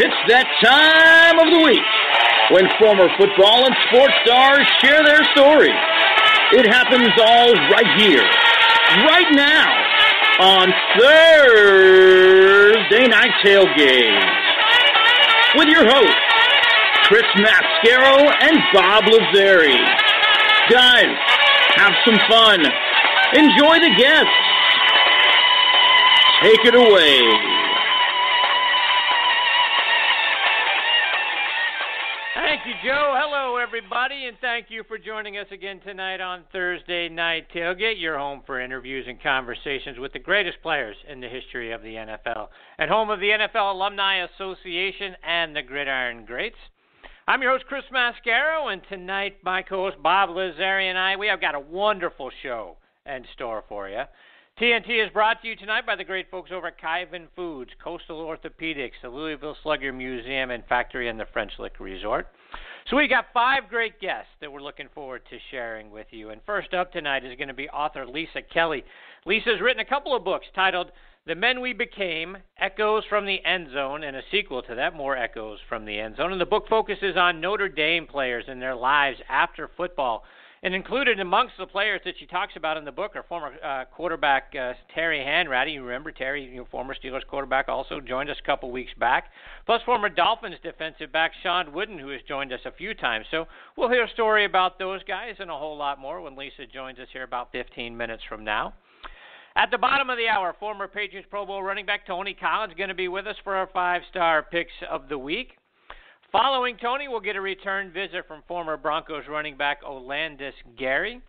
It's that time of the week when former football and sports stars share their stories. It happens all right here, right now, on Thursday Night Tailgate. With your hosts, Chris Mascaro and Bob Lazzari. Guys, have some fun. Enjoy the guests. Take it away. Joe. Hello, everybody, and thank you for joining us again tonight on Thursday Night Tailgate, your home for interviews and conversations with the greatest players in the history of the NFL, and home of the NFL Alumni Association and the Gridiron Greats. I'm your host, Chris Mascaro, and tonight my co-host Bob Lazzari and I, we have got a wonderful show in store for you. TNT is brought to you tonight by the great folks over at Kyvan Foods, Coastal Orthopedics, the Louisville Slugger Museum and Factory, and the French Lick Resort. So we got five great guests that we're looking forward to sharing with you. And first up tonight is going to be author Lisa Kelly. Lisa's written a couple of books titled The Men We Became, Echoes from the End Zone, and a sequel to that, More Echoes from the End Zone. And the book focuses on Notre Dame players and their lives after football. And included amongst the players that she talks about in the book are former uh, quarterback uh, Terry Hanratty. You remember Terry, you know, former Steelers quarterback, also joined us a couple weeks back. Plus former Dolphins defensive back Shawn Wooden, who has joined us a few times. So we'll hear a story about those guys and a whole lot more when Lisa joins us here about 15 minutes from now. At the bottom of the hour, former Patriots Pro Bowl running back Tony Collins going to be with us for our five-star picks of the week. Following Tony, we'll get a return visit from former Broncos running back Olandis Gary.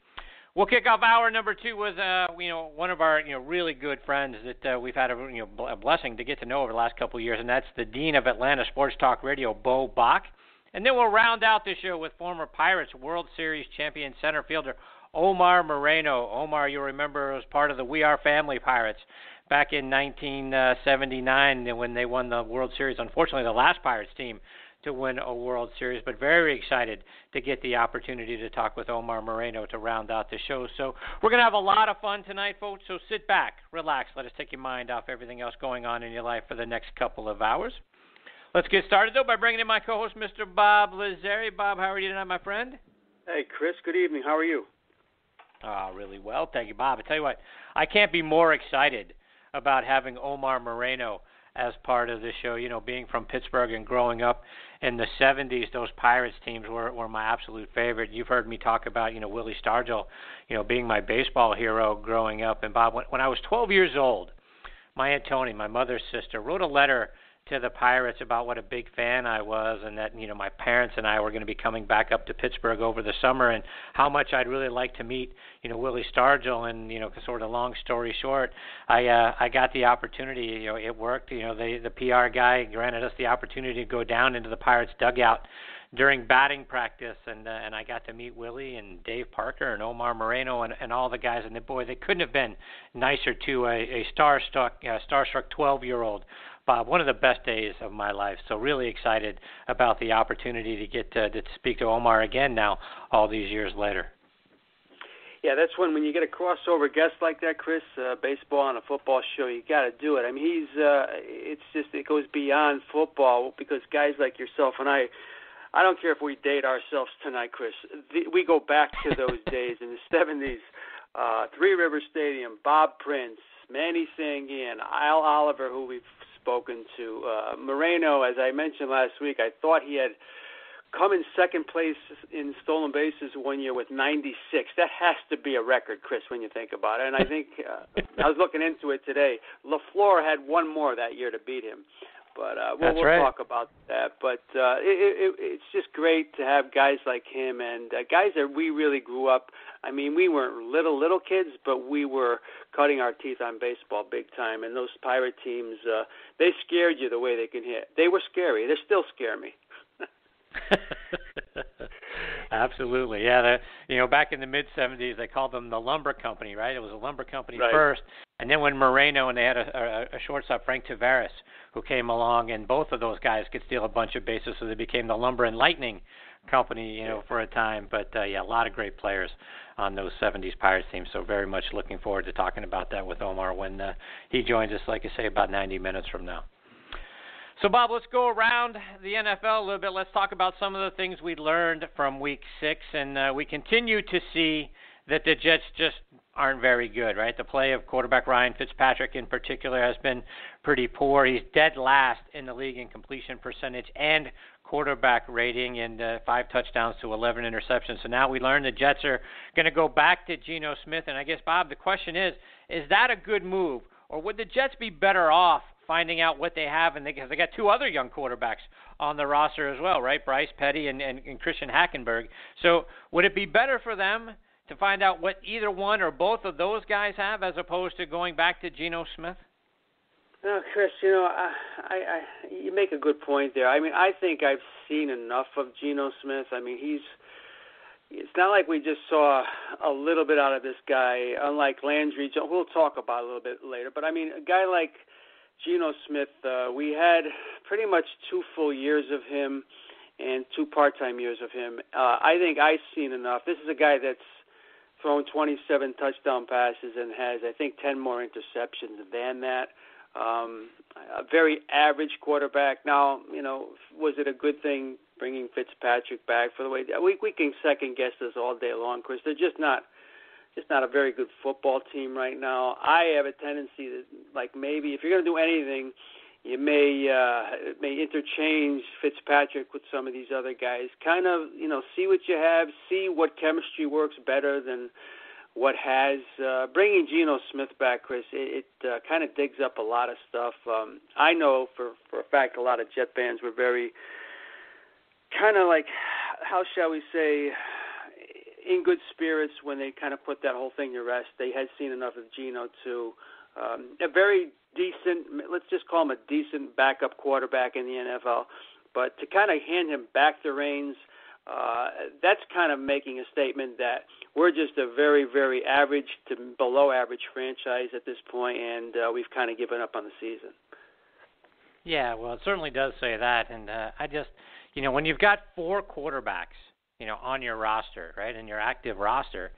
We'll kick off hour number two with uh, you know one of our you know really good friends that uh, we've had a you know a blessing to get to know over the last couple of years, and that's the dean of Atlanta Sports Talk Radio, Beau Bock. And then we'll round out the show with former Pirates World Series champion center fielder Omar Moreno. Omar, you'll remember, was part of the We Are Family Pirates back in 1979 when they won the World Series. Unfortunately, the last Pirates team to win a World Series, but very excited to get the opportunity to talk with Omar Moreno to round out the show. So we're going to have a lot of fun tonight, folks. So sit back, relax, let us take your mind off everything else going on in your life for the next couple of hours. Let's get started, though, by bringing in my co host, Mr. Bob Lazzari. Bob, how are you tonight, my friend? Hey, Chris, good evening. How are you? Oh, really well. Thank you, Bob. I tell you what, I can't be more excited about having Omar Moreno as part of the show. You know, being from Pittsburgh and growing up in the 70s, those Pirates teams were were my absolute favorite. You've heard me talk about, you know, Willie Stargell, you know, being my baseball hero growing up. And Bob, when, when I was 12 years old, my aunt Tony, my mother's sister, wrote a letter to the Pirates about what a big fan I was, and that you know my parents and I were going to be coming back up to Pittsburgh over the summer, and how much I'd really like to meet you know Willie Stargell. And you know, sort of long story short, I uh, I got the opportunity. You know, it worked. You know, the the PR guy granted us the opportunity to go down into the Pirates dugout during batting practice, and uh, and I got to meet Willie and Dave Parker and Omar Moreno and, and all the guys. And the boy, they couldn't have been nicer to a, a starstruck uh, starstruck 12 year old Bob, one of the best days of my life. So really excited about the opportunity to get to, to speak to Omar again now, all these years later. Yeah, that's when when you get a crossover guest like that, Chris, uh, baseball on a football show, you got to do it. I mean, he's uh, it's just it goes beyond football because guys like yourself and I. I don't care if we date ourselves tonight, Chris. The, we go back to those days in the '70s. Uh, Three River Stadium, Bob Prince, Manny Sanguin, Al Oliver, who we've spoken to. Uh, Moreno, as I mentioned last week, I thought he had come in second place in stolen bases one year with 96. That has to be a record, Chris, when you think about it. And I think uh, I was looking into it today. LeFlore had one more that year to beat him. But uh, we'll, we'll right. talk about that. But uh, it, it, it's just great to have guys like him and uh, guys that we really grew up. I mean, we weren't little little kids, but we were cutting our teeth on baseball big time. And those pirate teams, uh, they scared you the way they can hit. They were scary. They still scare me. Absolutely, yeah. The, you know, back in the mid '70s, they called them the lumber company, right? It was a lumber company right. first, and then when Moreno and they had a, a, a shortstop, Frank Taveras, who came along, and both of those guys could steal a bunch of bases, so they became the Lumber and Lightning company, you know, for a time. But uh, yeah, a lot of great players on those '70s Pirates teams. So very much looking forward to talking about that with Omar when uh, he joins us, like I say, about 90 minutes from now. So, Bob, let's go around the NFL a little bit. Let's talk about some of the things we learned from Week Six, and uh, we continue to see that the Jets just aren't very good, right? The play of quarterback Ryan Fitzpatrick in particular has been pretty poor. He's dead last in the league in completion percentage and quarterback rating and uh, five touchdowns to 11 interceptions. So now we learn the Jets are going to go back to Geno Smith. And I guess, Bob, the question is, is that a good move? Or would the Jets be better off finding out what they have? And they, cause they got two other young quarterbacks on the roster as well, right? Bryce Petty and, and, and Christian Hackenberg. So would it be better for them to find out what either one or both of those guys have as opposed to going back to Geno Smith? No, Chris, you know, I, I, I, you make a good point there. I mean, I think I've seen enough of Geno Smith. I mean, he's. It's not like we just saw a little bit out of this guy, unlike Landry. We'll talk about a little bit later. But I mean, a guy like Geno Smith, uh, we had pretty much two full years of him and two part-time years of him. Uh, I think I've seen enough. This is a guy that's thrown 27 touchdown passes and has, I think, 10 more interceptions than that. Um, a very average quarterback. Now, you know, was it a good thing bringing Fitzpatrick back for the way we we can second guess this all day long, Chris? They're just not just not a very good football team right now. I have a tendency to like maybe if you're going to do anything, you may uh, may interchange Fitzpatrick with some of these other guys. Kind of, you know, see what you have, see what chemistry works better than what has uh, bringing Geno Smith back, Chris. It, it uh, kind of digs up a lot of stuff. Um, I know for for a fact a lot of Jet fans were very kind of like, how shall we say, in good spirits when they kind of put that whole thing to rest. They had seen enough of Geno to um, a very decent, let's just call him a decent backup quarterback in the NFL. But to kind of hand him back the reins uh, that's kind of making a statement that we're just a very, very average to below average franchise at this point, and uh, we've kind of given up on the season. Yeah, well, it certainly does say that, and uh, I just, you know, when you've got four quarterbacks, you know, on your roster, right, in your active roster,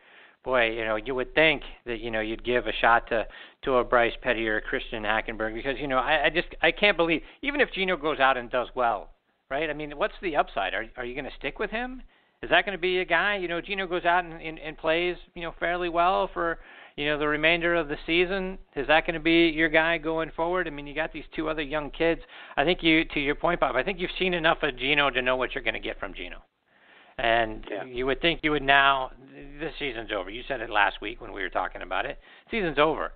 boy, you know, you would think that you know you'd give a shot to to a Bryce Petty or a Christian Hackenberg because you know I, I just I can't believe even if Geno goes out and does well, right? I mean, what's the upside? Are are you going to stick with him? Is that going to be a guy? You know, Geno goes out and, and, and plays, you know, fairly well for you know the remainder of the season. Is that going to be your guy going forward? I mean, you got these two other young kids. I think you, to your point, Bob. I think you've seen enough of Geno to know what you're going to get from Geno. And yeah. you would think you would now. This season's over. You said it last week when we were talking about it. Season's over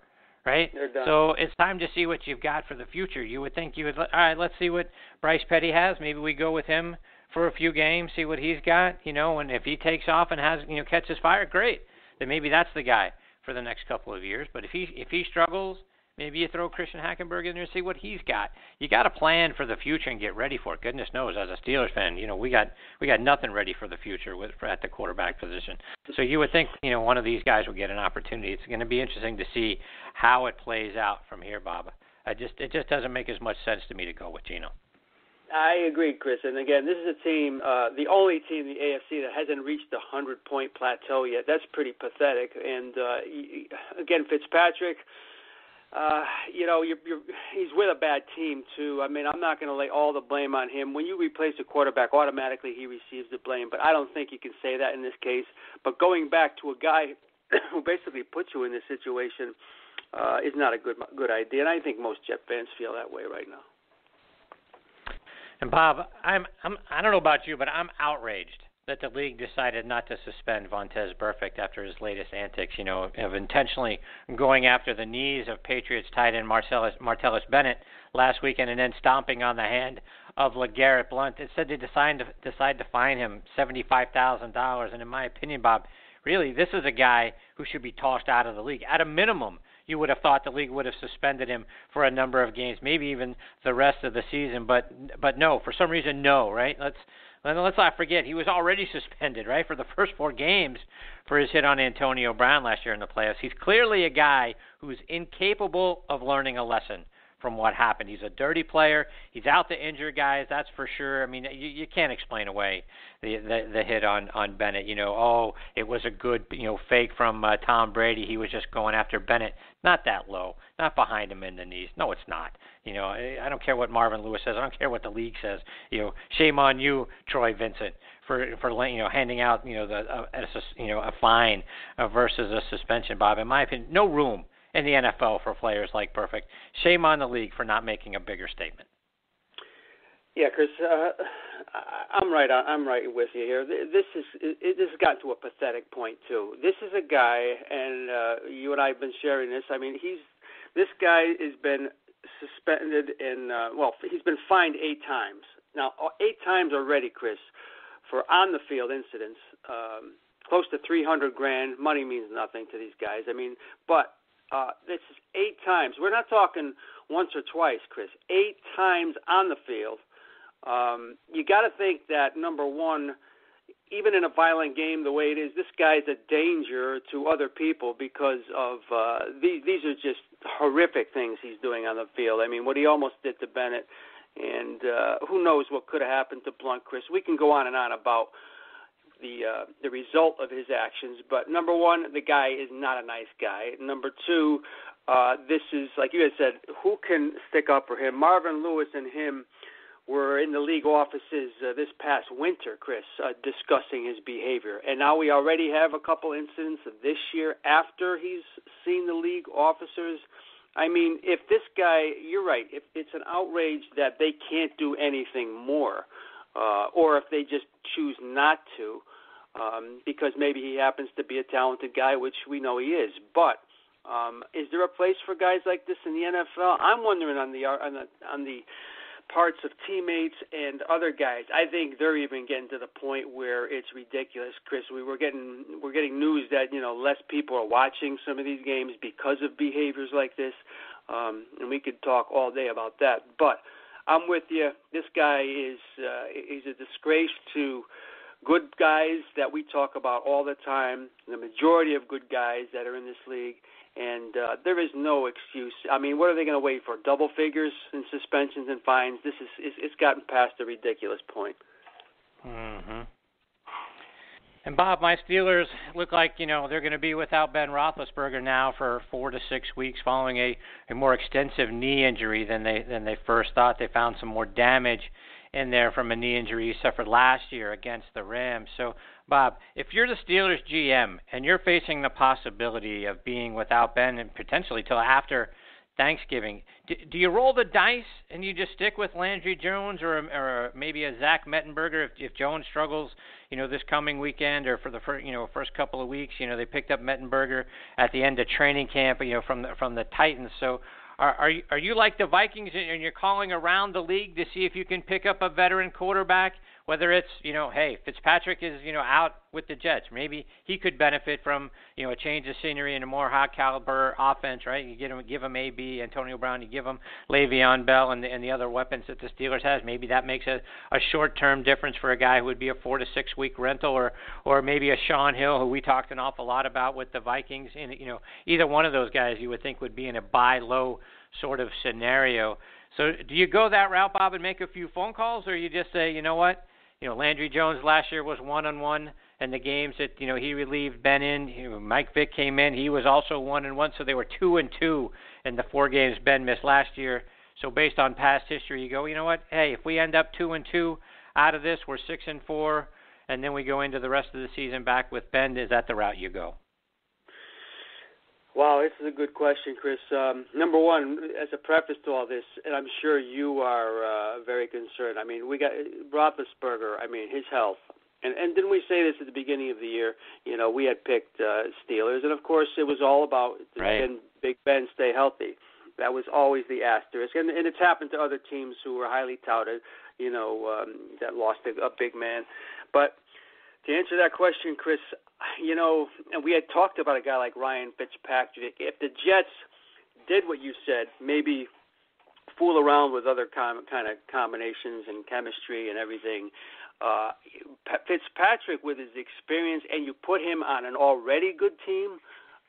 right? So it's time to see what you've got for the future. You would think you would. All right, let's see what Bryce Petty has. Maybe we go with him for a few games, see what he's got. You know, and if he takes off and has you know catches fire, great. Then maybe that's the guy for the next couple of years. But if he if he struggles, Maybe you throw Christian Hackenberg in there and see what he's got. You got to plan for the future and get ready for it. Goodness knows, as a Steelers fan, you know we got we got nothing ready for the future with at the quarterback position. So you would think you know one of these guys will get an opportunity. It's going to be interesting to see how it plays out from here, Bob. I just it just doesn't make as much sense to me to go with Geno. I agree, Chris. And again, this is a team, uh, the only team in the AFC that hasn't reached the hundred point plateau yet. That's pretty pathetic. And uh, again, Fitzpatrick uh, you know, you're, you're, he's with a bad team too. I mean, I'm not going to lay all the blame on him. When you replace a quarterback, automatically he receives the blame. But I don't think you can say that in this case. But going back to a guy who basically puts you in this situation uh, is not a good good idea. And I think most Jet fans feel that way right now. And Bob, I'm I'm I don't know about you, but I'm outraged that the league decided not to suspend Vontaze Burfict after his latest antics, you know, of intentionally going after the knees of Patriots tight end Marcellus, Martellus Bennett last weekend and then stomping on the hand of LeGarrette Blount. It said they decided to, decide to fine him $75,000. And in my opinion, Bob, really, this is a guy who should be tossed out of the league. At a minimum, you would have thought the league would have suspended him for a number of games, maybe even the rest of the season. But but no, for some reason, no. Right? Let's and let's not forget, he was already suspended, right, for the first four games for his hit on Antonio Brown last year in the playoffs. He's clearly a guy who's incapable of learning a lesson from what happened. He's a dirty player. He's out to injure guys, that's for sure. I mean, you, you can't explain away the, the the hit on on Bennett. You know, oh, it was a good you know fake from uh, Tom Brady. He was just going after Bennett. Not that low, not behind him in the knees. No, it's not. You know, I, I don't care what Marvin Lewis says. I don't care what the league says. You know, shame on you, Troy Vincent, for for you know handing out you know the uh, a, you know a fine uh, versus a suspension. Bob, in my opinion, no room in the NFL for players like Burfict. Shame on the league for not making a bigger statement. Yeah, Chris, uh, I'm right. I'm right with you here. This is it, this has gotten to a pathetic point too. This is a guy, and uh, you and I have been sharing this. I mean, he's this guy has been suspended and uh, well, he's been fined eight times now. Eight times already, Chris, for on the field incidents. Um, close to 300 grand. Money means nothing to these guys. I mean, but uh, this is eight times. We're not talking once or twice, Chris. Eight times on the field. Um, you got to think that number one, even in a violent game the way it is, this guy's a danger to other people because of uh, these. These are just horrific things he's doing on the field. I mean, what he almost did to Bennett, and uh, who knows what could have happened to Blount, Chris. We can go on and on about the uh, the result of his actions. But number one, the guy is not a nice guy. Number two, uh, this is like you had said, who can stick up for him? Marvin Lewis and him were in the league offices uh, this past winter, Chris, uh, discussing his behavior, and now we already have a couple incidents this year after he's seen the league officers. I mean, if this guy, you're right. If it's an outrage that they can't do anything more, uh, or if they just choose not to, um, because maybe he happens to be a talented guy, which we know he is. But um, is there a place for guys like this in the NFL? I'm wondering on the on the on the parts of teammates and other guys. I think they're even getting to the point where it's ridiculous, Chris. We were getting we're getting news that you know less people are watching some of these games because of behaviors like this, um, and we could talk all day about that. But I'm with you. This guy is uh, he's a disgrace to good guys that we talk about all the time. The majority of good guys that are in this league, and uh, there is no excuse. I mean, what are they going to wait for? Double figures in suspensions and fines? This is it's, it's gotten past a ridiculous point. Mhm. And Bob, my Steelers look like you know they're going to be without Ben Roethlisberger now for four to six weeks, following a, a more extensive knee injury than they than they first thought. They found some more damage in there from a knee injury he suffered last year against the Rams. So, Bob, if you're the Steelers GM and you're facing the possibility of being without Ben and potentially till after Thanksgiving. Do, do you roll the dice and you just stick with Landry Jones or or maybe a Zach Mettenberger if if Jones struggles, you know, this coming weekend or for the first you know first couple of weeks, you know, they picked up Mettenberger at the end of training camp, you know, from the from the Titans. So are are you, are you like the Vikings and you're calling around the league to see if you can pick up a veteran quarterback whether it's you know, hey, Fitzpatrick is you know out with the Jets, maybe he could benefit from you know a change of scenery and a more high caliber offense, right? You give him give him AB, Antonio Brown, you give him Le'Veon Bell and the, and the other weapons that the Steelers has. Maybe that makes a, a short term difference for a guy who would be a four to six week rental, or or maybe a Shaun Hill, who we talked an awful lot about with the Vikings. And you know, either one of those guys you would think would be in a buy low sort of scenario. So do you go that route, Bob, and make a few phone calls, or you just say, you know what? You know, Landry Jones last year was one on one, and the games that you know he relieved Ben in, you Mike Vick came in, he was also one and one, so they were two and two in the four games Ben missed last year. So based on past history, you go, you know what? Hey, if we end up two and two out of this, we're six and four, and then we go into the rest of the season back with Ben. Is that the route you go? Wow, this is a good question, Chris. Um, number one, as a preface to all this, and I'm sure you are uh, very concerned. I mean, we got Roethlisberger. I mean, his health, and and didn't we say this at the beginning of the year? You know, we had picked uh, Steelers, and of course, it was all about right. can Big Ben stay healthy. That was always the asterisk, and, and it's happened to other teams who were highly touted. You know, um, that lost a, a big man, but to answer that question, Chris, you know, and we had talked about a guy like Ryan Fitzpatrick. If the Jets did what you said, maybe fool around with other com- kind of combinations and chemistry and everything, uh, Fitzpatrick with his experience, and you put him on an already good team.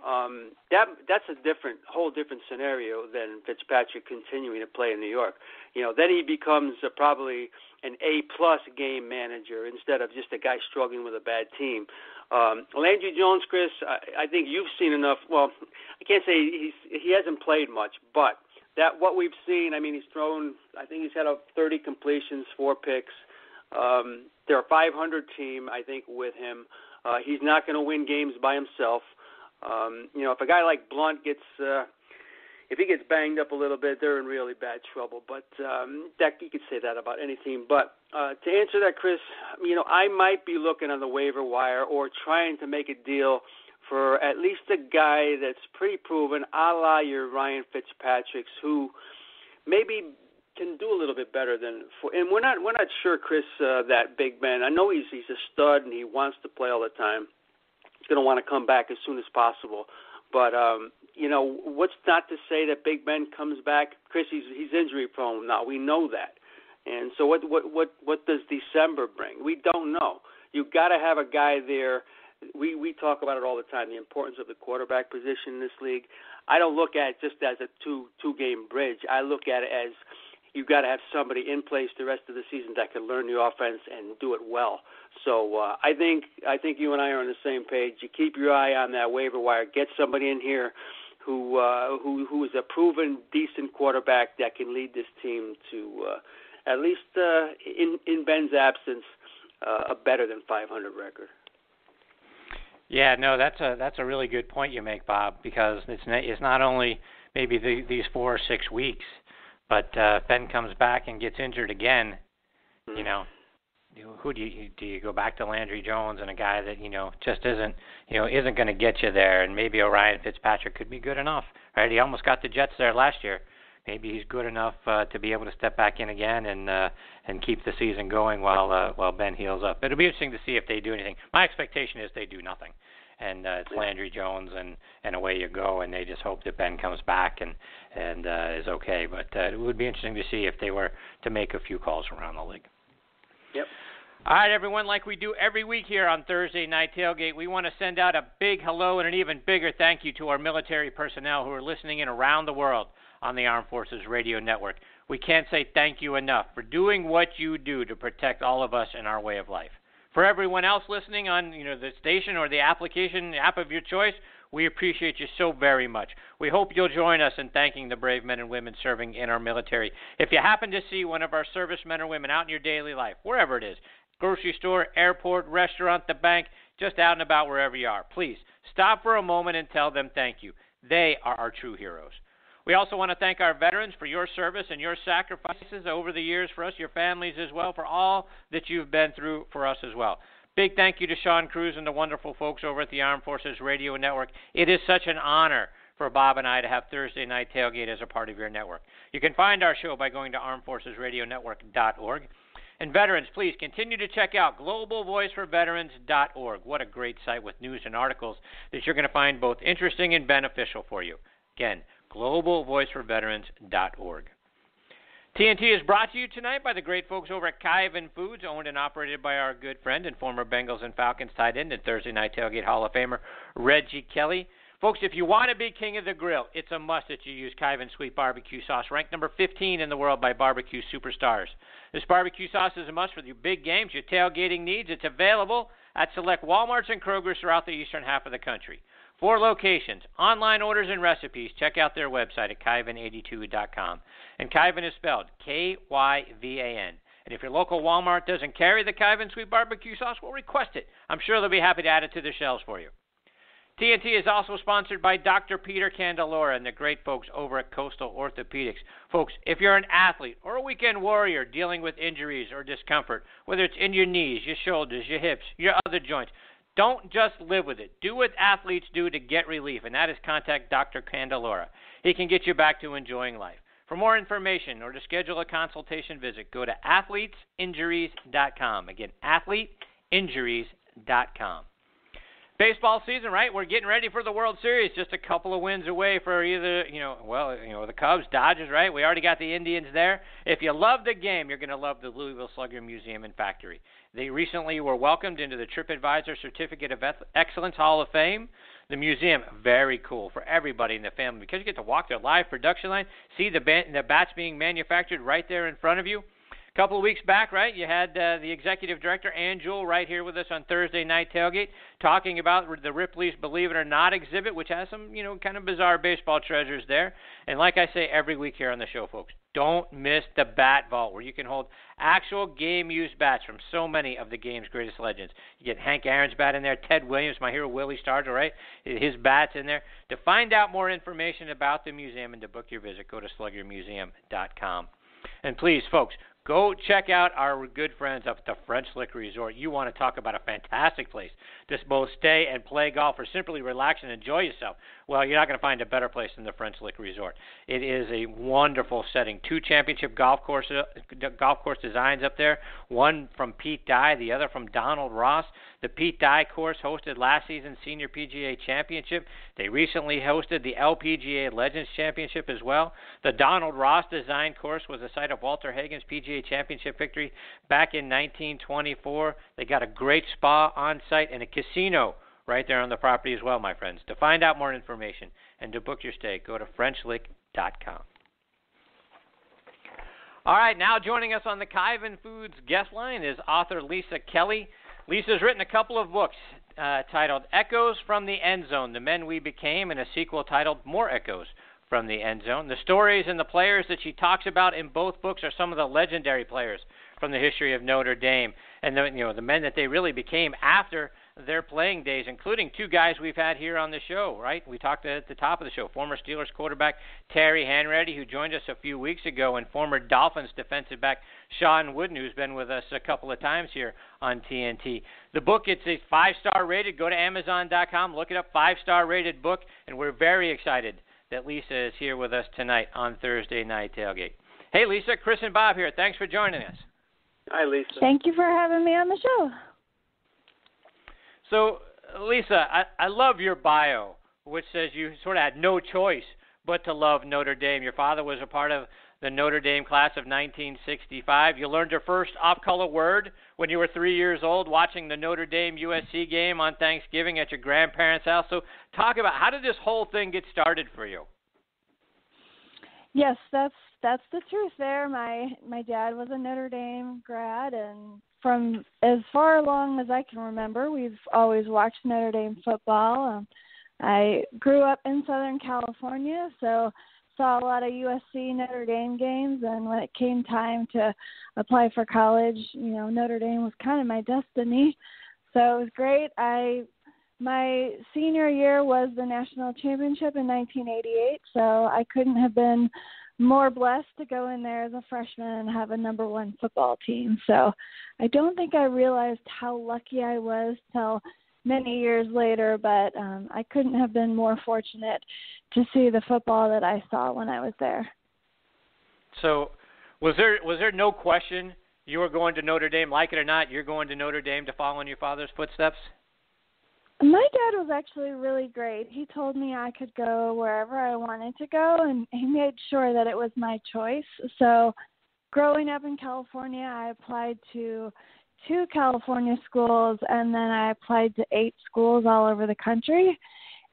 um, that that's a different, whole different scenario than Fitzpatrick continuing to play in New York. You know, then he becomes a, probably an A plus game manager instead of just a guy struggling with a bad team. Um, Landry Jones, Chris, I, I think you've seen enough. Well, I can't say he's he hasn't played much, but that what we've seen. I mean, he's thrown. I think he's had a 30 completions, four picks. Um, they're a 500 team, I think, with him. Uh, he's not going to win games by himself. Um, you know, if a guy like Blount gets uh, if he gets banged up a little bit, they're in really bad trouble. But um, that you could say that about any team. But uh, to answer that, Chris, you know, I might be looking on the waiver wire or trying to make a deal for at least a guy that's pretty proven, a la your Ryan Fitzpatrick's, who maybe can do a little bit better than. For, and we're not we're not sure, Chris, uh, that Big Ben. I know he's he's a stud and he wants to play all the time. He's going to want to come back as soon as possible. But um, you know, what's not to say that Big Ben comes back? Chris, he's he's injury prone now. We know that. And so what what what what does December bring? We don't know. You've got to have a guy there. We we talk about it all the time. The importance of the quarterback position in this league. I don't look at it just as a two two game bridge. I look at it as you've got to have somebody in place the rest of the season that can learn the offense and do it well. So uh, I think I think you and I are on the same page. You keep your eye on that waiver wire. Get somebody in here who uh, who who is a proven decent quarterback that can lead this team to uh, at least uh, in in Ben's absence uh, a better than 500 record. Yeah, no, that's a that's a really good point you make, Bob, because it's it's not only maybe the, these four or six weeks but uh, Ben comes back and gets injured again, mm-hmm. you know, who do you do you go back to Landry Jones and a guy that you know just isn't you know isn't going to get you there, and maybe Orion Fitzpatrick could be good enough, right? He almost got the Jets there last year. Maybe he's good enough uh, to be able to step back in again and uh, and keep the season going while uh, while Ben heals up. It'll be interesting to see if they do anything. My expectation is they do nothing and uh, it's Landry Jones, and and away you go, and they just hope that Ben comes back and and uh, is okay. But uh, it would be interesting to see if they were to make a few calls around the league. Yep. All right, everyone, like we do every week here on Thursday Night Tailgate, we want to send out a big hello and an even bigger thank you to our military personnel who are listening in around the world on the Armed Forces Radio Network. We can't say thank you enough for doing what you do to protect all of us in our way of life. For everyone else listening on you know the station or the application app of your choice, we appreciate you so very much. We hope you'll join us in thanking the brave men and women serving in our military. If you happen to see one of our servicemen or women out in your daily life, wherever it is, grocery store, airport, restaurant, the bank, just out and about wherever you are, please stop for a moment and tell them thank you. They are our true heroes. We also want to thank our veterans for your service and your sacrifices over the years for us, your families as well, for all that you've been through for us as well. Big thank you to Sean Cruz and the wonderful folks over at the Armed Forces Radio Network. It is such an honor for Bob and I to have Thursday Night Tailgate as a part of your network. You can find our show by going to armedforcesradionetwork.org. And veterans, please continue to check out globalvoiceforveterans.org. What a great site with news and articles that you're going to find both interesting and beneficial for you. Again, globalvoiceforveterans.org. TNT is brought to you tonight by the great folks over at Kyvan Foods, owned and operated by our good friend and former Bengals and Falcons tight end and Thursday Night Tailgate Hall of Famer Reggie Kelly. Folks, if you want to be king of the grill, it's a must that you use Kyvan Sweet Barbecue Sauce, ranked number 15 in the world by Barbecue Superstars. This barbecue sauce is a must for your big games, your tailgating needs. It's available at select Walmarts and Kroger's throughout the eastern half of the country. Four locations, online orders and recipes. Check out their website at kyvan82.com. And Kyvan is spelled K Y V A N. And if your local Walmart doesn't carry the Kyvan Sweet Barbecue Sauce, well, request it. I'm sure they'll be happy to add it to their shelves for you. TNT is also sponsored by Dr. Peter Candelora and the great folks over at Coastal Orthopedics. Folks, if you're an athlete or a weekend warrior dealing with injuries or discomfort, whether it's in your knees, your shoulders, your hips, your other joints, don't just live with it. Do what athletes do to get relief, and that is contact Dr. Candelora. He can get you back to enjoying life. For more information or to schedule a consultation visit, go to athletesinjuries.com. Again, athleteinjuries.com. Baseball season, right? We're getting ready for the World Series. Just a couple of wins away for either, you know, well, you know, the Cubs, Dodgers, right? We already got the Indians there. If you love the game, you're going to love the Louisville Slugger Museum and Factory. They recently were welcomed into the TripAdvisor Certificate of Excellence Hall of Fame. The museum, very cool for everybody in the family because you get to walk their live production line, see the, ba- the bats being manufactured right there in front of you. Couple of weeks back, right, you had uh, the executive director, Ann Jewell, right here with us on Thursday Night Tailgate, talking about the Ripley's Believe It or Not exhibit, which has some, you know, kind of bizarre baseball treasures there. And like I say every week here on the show, folks, don't miss the Bat Vault, where you can hold actual game used bats from so many of the game's greatest legends. You get Hank Aaron's bat in there, Ted Williams, my hero Willie Stargell, right? His bat's in there. To find out more information about the museum and to book your visit, go to sluggermuseum.com. And please, folks, Go check out our good friends up at the French Lick Resort. You want to talk about a fantastic place to both stay and play golf or simply relax and enjoy yourself. Well, you're not going to find a better place than the French Lick Resort. It is a wonderful setting. Two championship golf course uh, golf course designs up there. One from Pete Dye, the other from Donald Ross. The Pete Dye course hosted last season's Senior PGA Championship. They recently hosted the LPGA Legends Championship as well. The Donald Ross design course was the site of Walter Hagen's PGA Championship victory back in 1924. They got a great spa on site and a casino right there on the property as well, my friends. To find out more information and to book your stay, go to FrenchLick.com. All right, now joining us on the Kyvan Foods guest line is author Lisa Kelly. Lisa's written a couple of books uh, titled Echoes from the End Zone The Men We Became, and a sequel titled More Echoes from the End Zone. The stories and the players that she talks about in both books are some of the legendary players from the history of Notre Dame, and the, you know the men that they really became after their playing days, including two guys we've had here on the show, right? We talked at the top of the show, former Steelers quarterback Terry Hanratty, who joined us a few weeks ago, and former Dolphins defensive back Shawn Wooden, who's been with us a couple of times here on TNT. The book, it's a five-star rated. Go to Amazon.com, look it up, five-star rated book, and we're very excited that Lisa is here with us tonight on Thursday Night Tailgate. Hey, Lisa, Chris and Bob here. Thanks for joining us. Hi, Lisa. Thank you for having me on the show. So, Lisa, I, I love your bio, which says you sort of had no choice but to love Notre Dame. Your father was a part of the Notre Dame class of 1965. You learned your first off color word when you were three years old watching the Notre Dame USC game on Thanksgiving at your grandparents' house. So, talk about how did this whole thing get started for you? Yes, that's that's the truth there. My my dad was a Notre Dame grad and from as far along as I can remember, we've always watched Notre Dame football. Um, I grew up in Southern California, so saw a lot of USC Notre Dame games. And when it came time to apply for college, you know, Notre Dame was kind of my destiny. So it was great. I my senior year was the national championship in 1988, so I couldn't have been more blessed to go in there as a freshman and have a number one football team. So I don't think I realized how lucky I was till many years later, but um, I couldn't have been more fortunate to see the football that I saw when I was there. So, was there was there no question you were going to Notre Dame, like it or not? You're going to Notre Dame to follow in your father's footsteps. My dad was actually really great. He told me I could go wherever I wanted to go, and he made sure that it was my choice. So, growing up in California, I applied to two California schools, and then I applied to eight schools all over the country.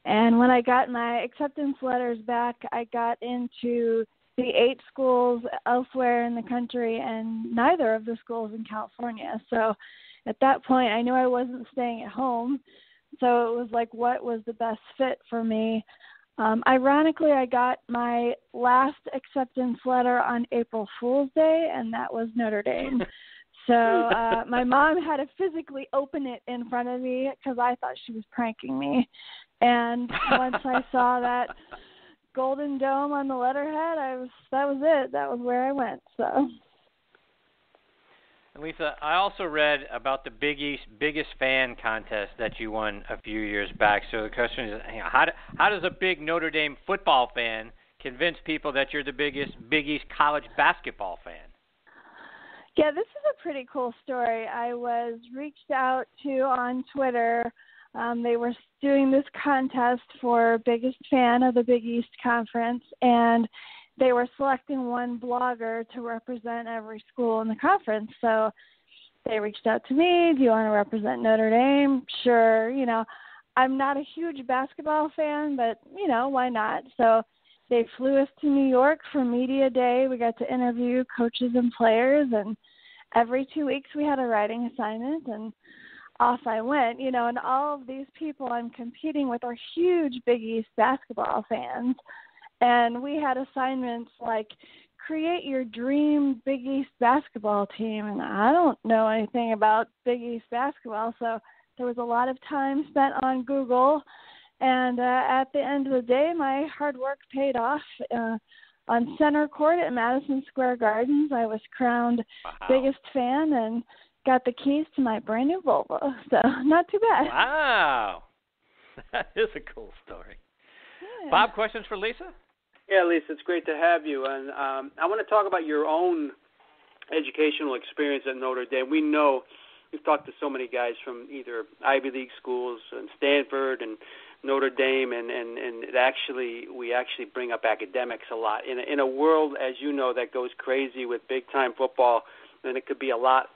And when I got my acceptance letters back, I got into the eight schools elsewhere in the country, and neither of the schools in California. So, at that point, I knew I wasn't staying at home so it was like what was the best fit for me? Um, ironically i got my last acceptance letter on april fool's day and that was notre dame. So uh, my mom had to physically open it in front of me because i thought she was pranking me. And once i saw that golden dome on the letterhead i was that was it. That was where i went so Lisa, I also read about the Big East biggest fan contest that you won a few years back. So the question is, how do, how does a big Notre Dame football fan convince people that you're the biggest Big East college basketball fan? Yeah, this is a pretty cool story. I was reached out to on Twitter. Um, they were doing this contest for biggest fan of the Big East Conference, and they were selecting one blogger to represent every school in the conference. So they reached out to me, do you want to represent Notre Dame? Sure, you know. I'm not a huge basketball fan, but you know why not? So they flew us to New York for media day. We got to interview coaches and players, and every two weeks we had a writing assignment, and off I went. You know, and all of these people I'm competing with are huge Big East basketball fans, and we had assignments like create your dream Big East basketball team, and I don't know anything about Big East basketball, so there was a lot of time spent on Google, and uh, at the end of the day, my hard work paid off. Uh, on center court at Madison Square Gardens, I was crowned Wow. biggest fan and got the keys to my brand new Volvo. So not too bad. Wow. That is a cool story. Yeah. Bob, questions for Lisa? Yeah, Lisa, it's great to have you. And um, I want to talk about your own educational experience at Notre Dame. We know we've talked to so many guys from either Ivy League schools and Stanford and Notre Dame, and and and it actually we actually bring up academics a lot in a, in a world, as you know, that goes crazy with big time football, and it could be a lot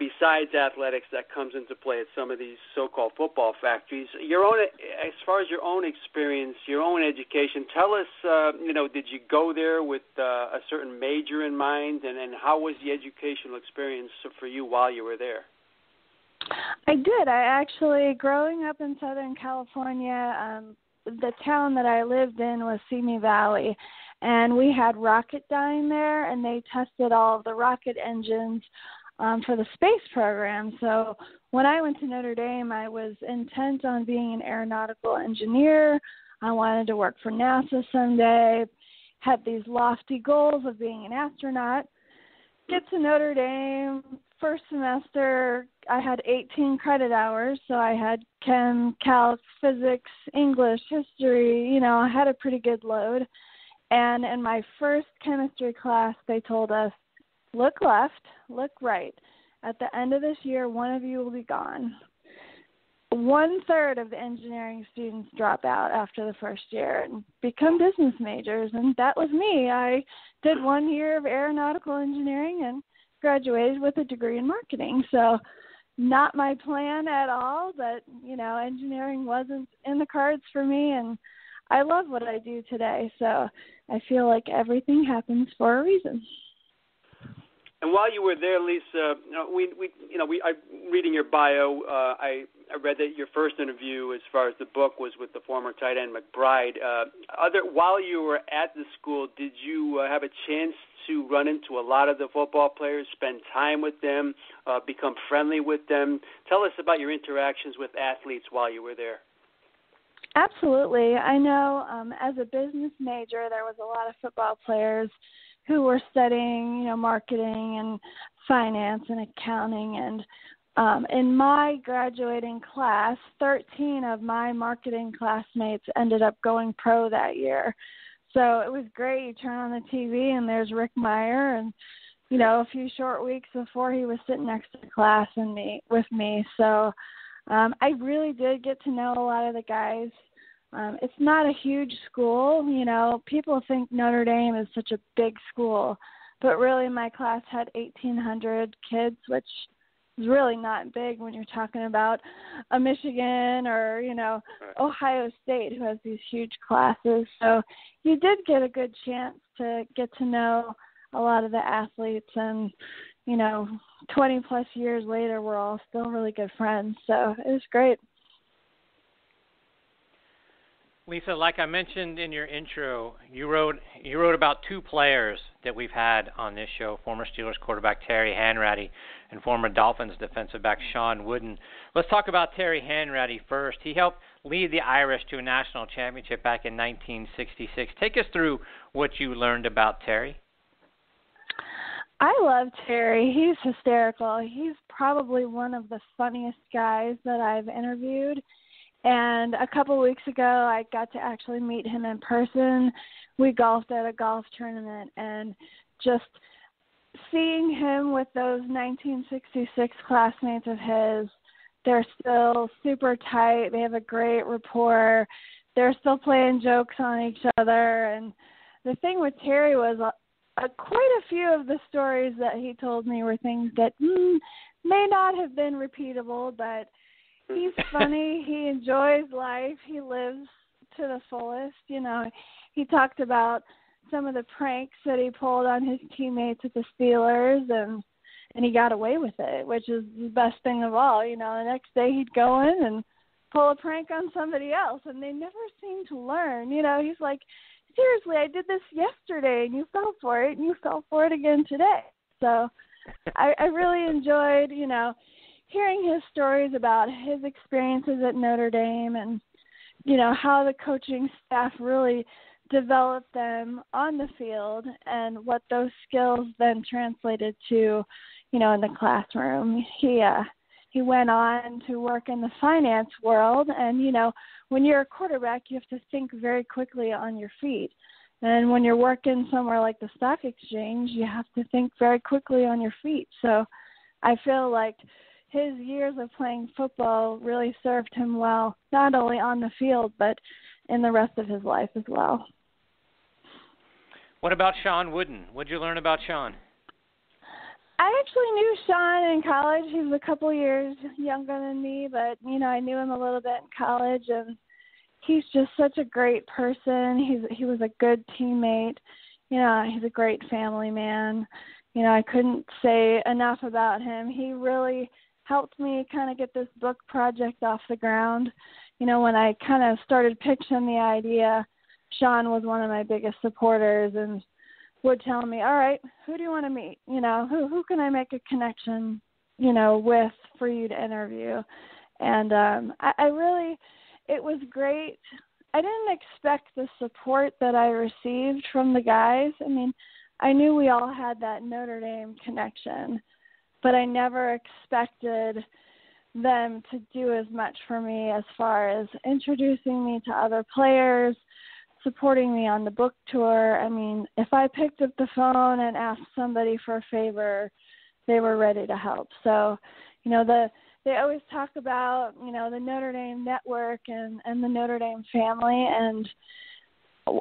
besides athletics that comes into play at some of these so-called football factories. Your own, as far as your own experience, your own education, tell us, uh, you know, did you go there with uh, a certain major in mind, and, and how was the educational experience for you while you were there? I did. I actually, growing up in Southern California, um, the town that I lived in was Simi Valley, and we had Rocketdyne there, and they tested all of the rocket engines um, for the space program. So when I went to Notre Dame, I was intent on being an aeronautical engineer. I wanted to work for NASA someday. Had these lofty goals of being an astronaut. Get to Notre Dame, first semester I had 18 credit hours, so I had chem, calc, physics, English, history, you know, I had a pretty good load. And in my first chemistry class, they told us, look left, look right. At the end of this year, one of you will be gone. One third of the engineering students drop out after the first year and become business majors, and that was me. I did one year of aeronautical engineering and graduated with a degree in marketing. So, not my plan at all, but you know, engineering wasn't in the cards for me and I love what I do today. So, I feel like everything happens for a reason. And while you were there, Lisa, you know, we we you know we I reading your bio, uh, I I read that your first interview, as far as the book, was with the former tight end McBride. Uh, other while you were at the school, did you uh, have a chance to run into a lot of the football players, spend time with them, uh, become friendly with them? Tell us about your interactions with athletes while you were there. Absolutely. I know um, as a business major, there was a lot of football players who were studying, you know, marketing and finance and accounting. And um, in my graduating class, 13 of my marketing classmates ended up going pro that year. So it was great. You turn on the TV and there's Rick Meyer, and you know, a few short weeks before he was sitting next to class and me with me. So um, I really did get to know a lot of the guys. Um, it's not a huge school, you know. People think Notre Dame is such a big school, but really, my class had 1,800 kids, which is really not big when you're talking about a Michigan or you know Ohio State who has these huge classes. So you did get a good chance to get to know a lot of the athletes, and you know, 20 plus years later, we're all still really good friends. So it was great. Lisa, like I mentioned in your intro, you wrote you wrote about two players that we've had on this show: former Steelers quarterback Terry Hanratty and former Dolphins defensive back Shawn Wooden. Let's talk about Terry Hanratty first. He helped lead the Irish to a national championship back in 1966. Take us through what you learned about Terry. I love Terry. He's hysterical. He's probably one of the funniest guys that I've interviewed. And a couple weeks ago, I got to actually meet him in person. We golfed at a golf tournament, and just seeing him with those 1966 classmates of his, they're still super tight. They have a great rapport. They're still playing jokes on each other. And the thing with Terry was uh, quite a few of the stories that he told me were things that mm, may not have been repeatable, but he's funny. he enjoys life. He lives to the fullest. You know, he talked about some of the pranks that he pulled on his teammates at the Steelers and and he got away with it, which is the best thing of all. You know, the next day he'd go in and pull a prank on somebody else and they never seem to learn. You know, he's like, Seriously, I did this yesterday and you fell for it and you fell for it again today. So I, I really enjoyed, you know, hearing his stories about his experiences at Notre Dame and you know how the coaching staff really developed them on the field and what those skills then translated to you know in the classroom. He uh he went on to work in the finance world and you know when you're a quarterback you have to think very quickly on your feet. And when you're working somewhere like the stock exchange you have to think very quickly on your feet. So i feel like his years of playing football really served him well, not only on the field but in the rest of his life as well. What about Shawn Wooden? What did you learn about Shawn? I actually knew Shawn in college. He was a couple years younger than me, but you know, I knew him a little bit in college and he's just such a great person. He's he was a good teammate. You know, he's a great family man. You know, I couldn't say enough about him. He really helped me kind of get this book project off the ground. You know, when I kind of started pitching the idea, Shawn was one of my biggest supporters and would tell me, "All right, who do you want to meet? You know, who who can I make a connection, you know, with for you to interview?" And um I, I really it was great. I didn't expect the support that I received from the guys. I mean, I knew we all had that Notre Dame connection but I never expected them to do as much for me as far as introducing me to other players, supporting me on the book tour. I mean, if I picked up the phone and asked somebody for a favor, they were ready to help. So, you know, the they always talk about, you know, the Notre Dame network and and the Notre Dame family and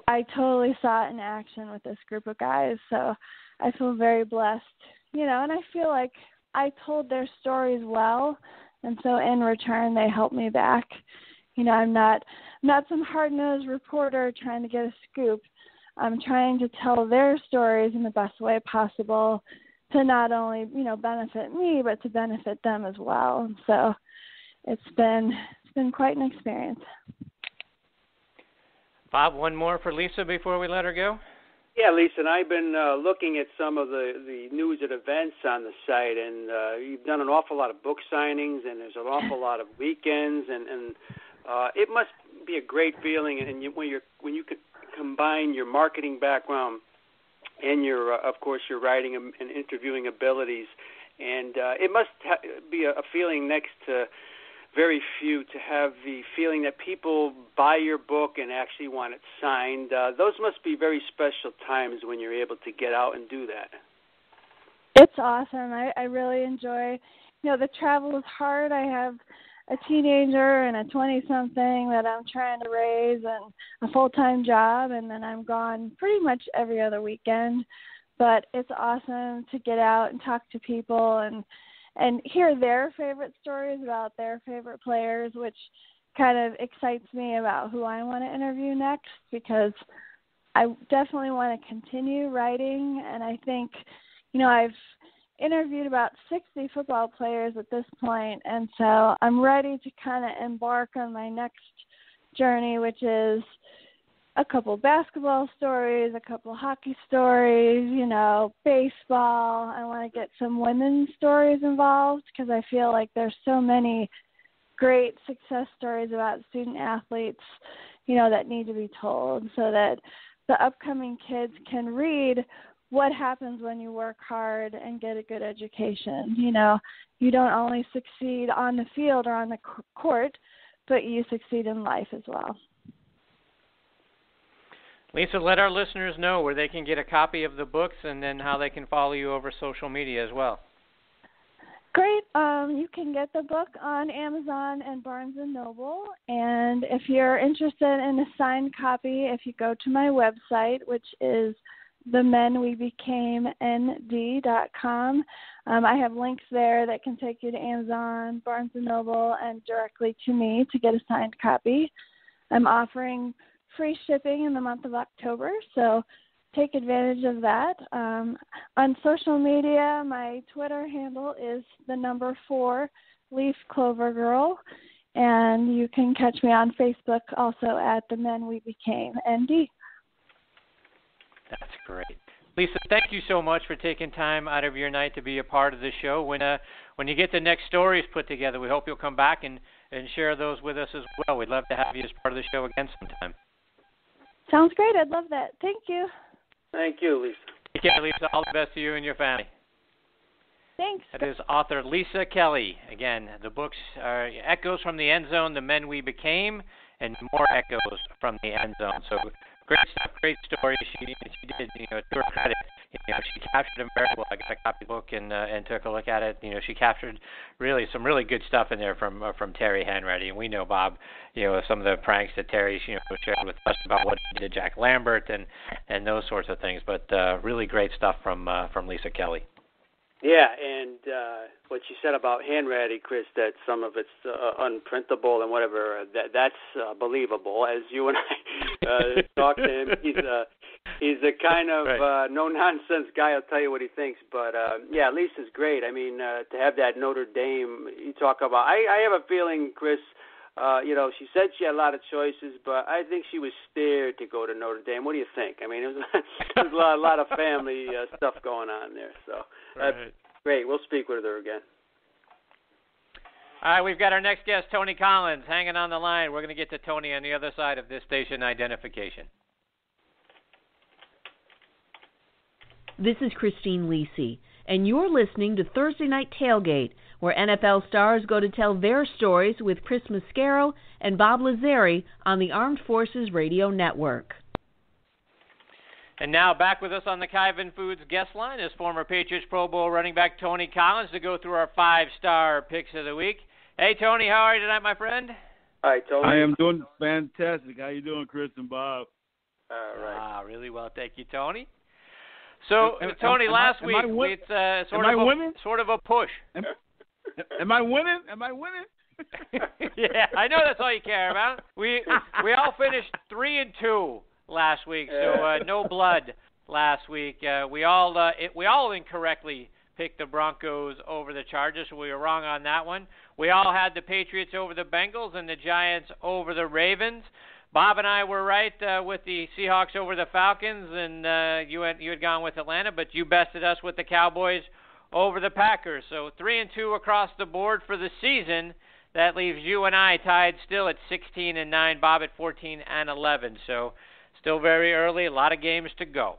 I totally saw it in action with this group of guys. So, I feel very blessed you know, and I feel like I told their stories well, and so in return they helped me back. You know, I'm not I'm not some hard-nosed reporter trying to get a scoop. I'm trying to tell their stories in the best way possible to not only, you know, benefit me but to benefit them as well. So it's been it's been quite an experience. Bob, one more for Lisa before we let her go. Yeah, Lisa, and I've been uh, looking at some of the the news and events on the site, and uh, you've done an awful lot of book signings, and there's an awful lot of weekends, and and uh, it must be a great feeling, and you, when you're when you could combine your marketing background and your, uh, of course, your writing and interviewing abilities, and uh, it must ha- be a, a feeling next to very few to have the feeling that people buy your book and actually want it signed. Uh, those must be very special times when you're able to get out and do that. It's awesome. I, I really enjoy. You know, the travel is hard. I have a teenager and a 20 something that I'm trying to raise and a full time job, and then I'm gone pretty much every other weekend. But it's awesome to get out and talk to people and and hear their favorite stories about their favorite players, which kind of excites me about who I want to interview next because I definitely want to continue writing. And I think you know I've interviewed about 60 football players at this point and so I'm ready to kind of embark on my next journey which is a couple basketball stories, a couple hockey stories, you know, baseball. I want to get some women's stories involved because I feel like there's so many great success stories about student athletes, you know, that need to be told so that the upcoming kids can read what happens when you work hard and get a good education. You know, you don't only succeed on the field or on the court, but you succeed in life as well. Lisa, let our listeners know where they can get a copy of the books and then how they can follow you over social media as well. Great. Um, you can get the book on Amazon and Barnes and Noble. And if you're interested in a signed copy, if you go to my website, which is the men we became nd.com. Um, I have links there that can take you to Amazon, Barnes and Noble, and directly to me to get a signed copy. I'm offering free shipping in the month of October, so take advantage of that. Um, on social media, my Twitter handle is the number four Leaf Clover Girl, and you can catch me on Facebook also at the Men We Became ND. That's great. Lisa, thank you so much for taking time out of your night to be a part of the show. When uh, when you get the next stories put together, we hope you'll come back and, and share those with us as well. We'd love to have you as part of the show again sometime. Sounds great. I'd love that. Thank you. Thank you, Lisa. Take care, Lisa. All the best to you and your family. Thanks. That is author Lisa Kelly. Again, the books are Echoes from the End Zone, The Men We Became, and more Echoes from the End Zone. So great stuff, great story. She she did, you know, to her credit, you know, she captured them very well. I got a copy book and uh, and took a look at it. You know, she captured really some really good stuff in there from uh, from Terry Hanratty. And we know Bob, you know, some of the pranks that Terry you know shared with us about what he did to Jack Lambert and and those sorts of things. But uh, really great stuff from uh, from Lisa Kelly. Yeah, and uh, what you said about Hanratty, Chris, that some of it's uh, unprintable and whatever, that that's uh, believable. As you and I uh, talked to him, he's a he's a kind of right. uh, no nonsense guy. I'll tell you what he thinks. But uh, yeah, Lisa's great. I mean, uh, to have that Notre Dame, you talk about. I I have a feeling, Chris. Uh, you know, she said she had a lot of choices, but I think she was scared to go to Notre Dame. What do you think? I mean, it was, there was a lot, a lot of family uh, stuff going on there. So, uh, great. We'll speak with her again. All right, we've got our next guest, Tony Collins, hanging on the line. We're going to get to Tony on the other side of this station identification. This is Christine Lisi, and you're listening to Thursday Night Tailgate, where NFL stars go to tell their stories with Chris Mascaro and Bob Lazzari on the Armed Forces Radio Network. And now back with us on the Kyvan Foods guest line is former Patriots Pro Bowl running back Tony Collins to go through our five-star picks of the week. Hey, Tony, how are you tonight, my friend? Hi, Tony. I am doing fantastic. How you doing, Chris and Bob? All right. Ah, really well, thank you, Tony. So, Am- Tony, am last am week I win- it's uh, sort of I a, winning? sort of a push. Am, am I winning? Am I winning? yeah, I know that's all you care about. We we all finished three and two last week, so uh, no blood last week. Uh, we all uh, it, we all incorrectly picked the Broncos over the Chargers, so we were wrong on that one. We all had the Patriots over the Bengals and the Giants over the Ravens. Bob and I were right uh, with the Seahawks over the Falcons, and uh, you had you had gone with Atlanta, but you bested us with the Cowboys over the Packers. So three and two across the board for the season. That leaves you and I tied still at 16 and nine. Bob at 14 and 11. So still very early. A lot of games to go.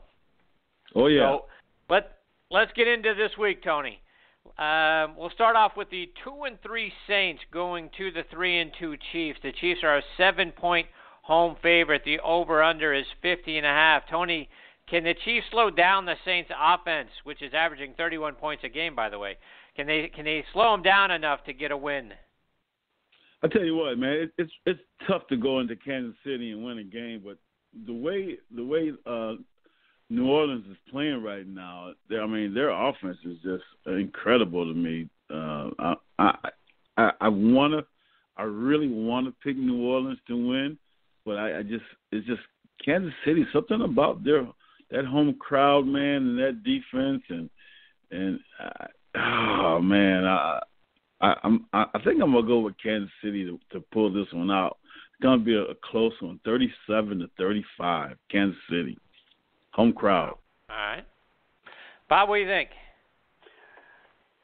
Oh yeah. So let let's get into this week, Tony. Um, we'll start off with the two and three Saints going to the three and two Chiefs. The Chiefs are a seven point home favorite. The over under is fifty and a half. Tony, can the Chiefs slow down the Saints offense, which is averaging 31 points a game, by the way? Can they can they slow them down enough to get a win? I tell you what, man, it, it's it's tough to go into Kansas City and win a game, but the way the way uh New Orleans is playing right now, I mean, their offense is just incredible to me. Uh, I I, I want to, I really want to pick New Orleans to win, but I, I just it's just Kansas City. Something about their that home crowd, man, and that defense, and and uh, oh man, I I I'm I I think I'm gonna go with Kansas City to, to pull this one out. It's gonna be a, a close one, thirty-seven to thirty-five, Kansas City, home crowd. All right, Bob, what do you think?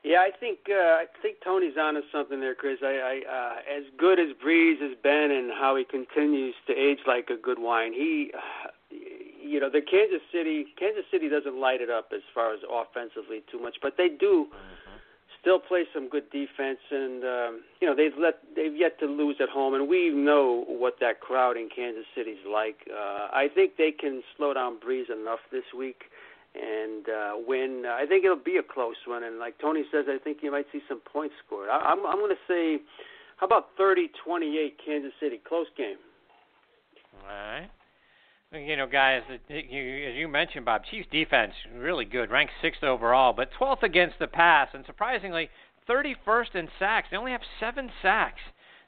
Yeah, I think uh, I think Tony's onto something there, Chris. I, I uh, as good as Brees has been and how he continues to age like a good wine, he, uh, you know, the Kansas City Kansas City doesn't light it up as far as offensively too much, but they do still play some good defense, and um, you know they've let they've yet to lose at home, and we know what that crowd in Kansas City's like. Uh, I think they can slow down Brees enough this week and uh, win. I think it'll be a close one, and like Tony says, I think you might see some points scored. I, I'm I'm going to say, how about 30-28 Kansas City, close game. All right. you know, guys, as you mentioned, Bob, Chiefs defense really good, ranked sixth overall, but 12th against the pass, and surprisingly, 31st in sacks. They only have seven sacks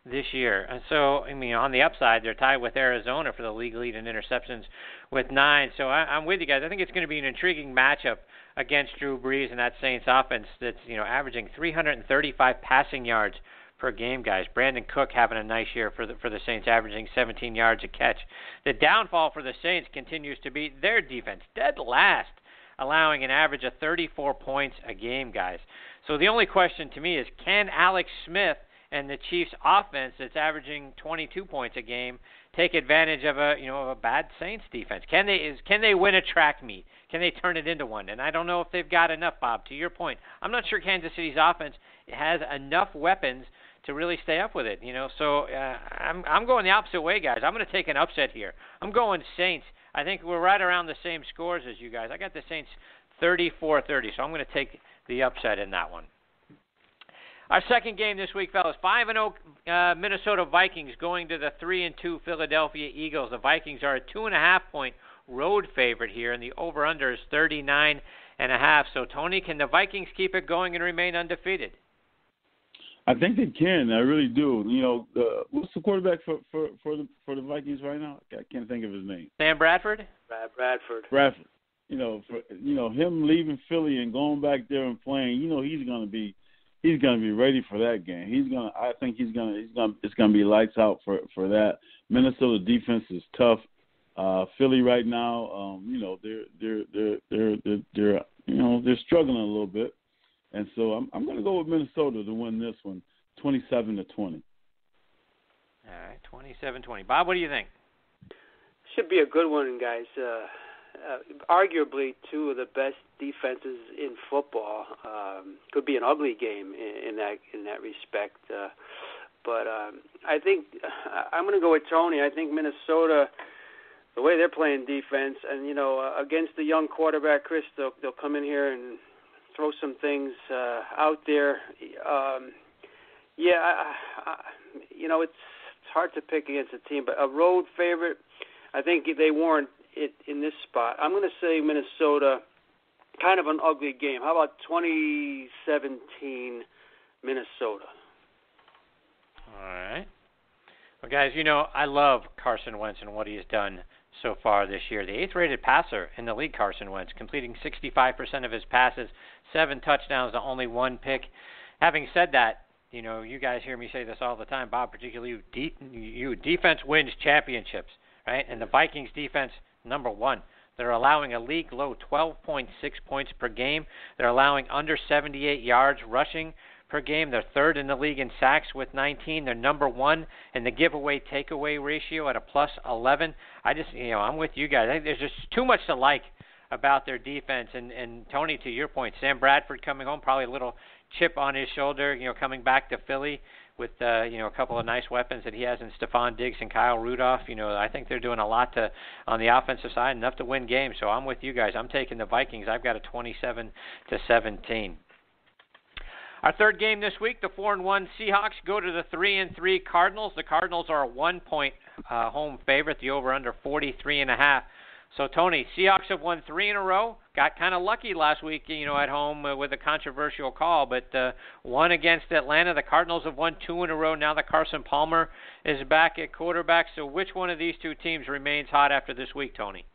this year. And so, I mean, on the upside, they're tied with Arizona for the league lead in interceptions with nine. So I, I'm with you guys. I think it's going to be an intriguing matchup against Drew Brees and that Saints offense that's you know averaging 335 passing yards per game, guys. Brandin Cook having a nice year for the for the Saints, averaging 17 yards a catch. The downfall for the Saints continues to be their defense, dead last, allowing an average of 34 points a game, guys. So the only question to me is, can Alex Smith and the Chiefs' offense that's averaging 22 points a game take advantage of a you know of a bad Saints defense? Can they is can they win a track meet? Can they turn it into one? And I don't know if they've got enough, Bob. To your point, I'm not sure Kansas City's offense has enough weapons to really stay up with it. You know, so uh, I'm I'm going the opposite way, guys. I'm going to take an upset here. I'm going Saints. I think we're right around the same scores as you guys. I got the Saints 34-30, so I'm going to take the upset in that one. Our second game this week, fellas, five and zero oh, uh, Minnesota Vikings going to the three and two Philadelphia Eagles. The Vikings are a two and a half point road favorite here, and the over under is thirty nine and a half. So, Tony, can the Vikings keep it going and remain undefeated? I think they can. I really do. You know, uh, what's the quarterback for for for the for the Vikings right now? I can't think of his name. Sam Bradford. Brad Bradford. Bradford. You know, for you know him leaving Philly and going back there and playing. You know, he's going to be he's going to be ready for that game. He's going to. I think he's going to. He's going to It's going to be lights out for for that. Minnesota defense is tough. Uh, Philly right now, um, you know, they're they're they're they're they're, they're you know they're struggling a little bit, and so I'm I'm going to go with Minnesota to win this one, 27 to 20. All right, 27-20. Bob, what do you think? Should be a good one, guys. Uh, uh, arguably two of the best defenses in football. Um, could be an ugly game in, in that in that respect. Uh, but um, I think I'm going to go with Tony. I think Minnesota, the way they're playing defense, and you know, uh, against the young quarterback Chris, they'll, they'll come in here and throw some things uh, out there. Um, yeah, I, I, you know, it's it's hard to pick against a team, but a road favorite. I think they warrant it in this spot. I'm going to say Minnesota, kind of an ugly game. How about 2017 Minnesota? All right. Well, guys, you know I love Carson Wentz and what he has done so far this year. The eighth-rated passer in the league, Carson Wentz, completing 65% of his passes, seven touchdowns to only one pick. Having said that, you know you guys hear me say this all the time, Bob. Particularly you, de- you defense wins championships, right? And the Vikings defense number one. They're allowing a league low 12.6 points per game. They're allowing under 78 yards rushing per game. They're third in the league in sacks with 19. They're number one in the giveaway takeaway ratio at a plus 11. I just, you know, I'm with you guys. I think there's just too much to like about their defense. And and Tony, to your point, Sam Bradford coming home, probably a little chip on his shoulder, you know, coming back to Philly with uh, you know a couple of nice weapons that he has in Stefon Diggs and Kyle Rudolph. You know, I think they're doing a lot to on the offensive side, enough to win games. So I'm with you guys. I'm taking the Vikings. I've got a 27 to 17. Our third game this week, the four and one Seahawks go to the three and three Cardinals. The Cardinals are a one point uh, home favorite. The over under 43 and a half. So Tony, Seahawks have won three in a row. Got kind of lucky last week, you know, at home uh, with a controversial call, but uh, one against Atlanta. The Cardinals have won two in a row now that Carson Palmer is back at quarterback. So which one of these two teams remains hot after this week, Tony?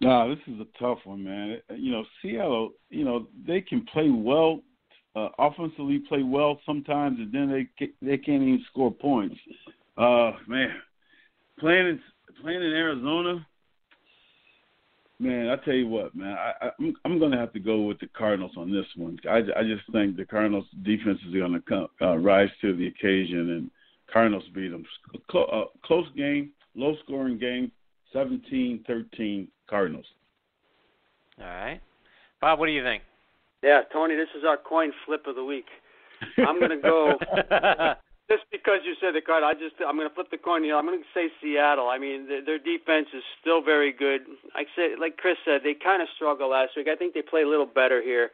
No, this is a tough one, man. You know, Seattle, you know, they can play well, uh, offensively play well sometimes, and then they they can't even score points. Uh, man, playing in playing in Arizona Man, I tell you what, man, I, I, I'm I'm going to have to go with the Cardinals on this one. I, I just think the Cardinals defense is going to come uh, rise to the occasion, and Cardinals beat them. Cl- uh, close game, low scoring game, 17-13 Cardinals. All right, Bob, what do you think? Yeah, Tony, this is our coin flip of the week. I'm going to go just because you said the card, I just I'm going to flip the coin here. I'm going to say Seattle. I mean, their, their defense is still very good. Like said, like Chris said, they kind of struggled last week. I think they play a little better here.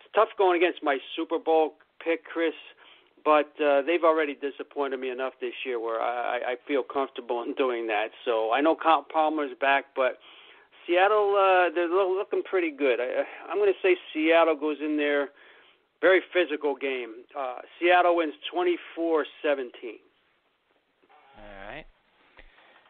It's tough going against my Super Bowl pick, Chris, but uh, they've already disappointed me enough this year where I, I feel comfortable in doing that. So I know Palmer's back, but Seattle uh, they're looking pretty good. I, I'm going to say Seattle goes in there, very physical game. Uh, Seattle wins 24-17. All right.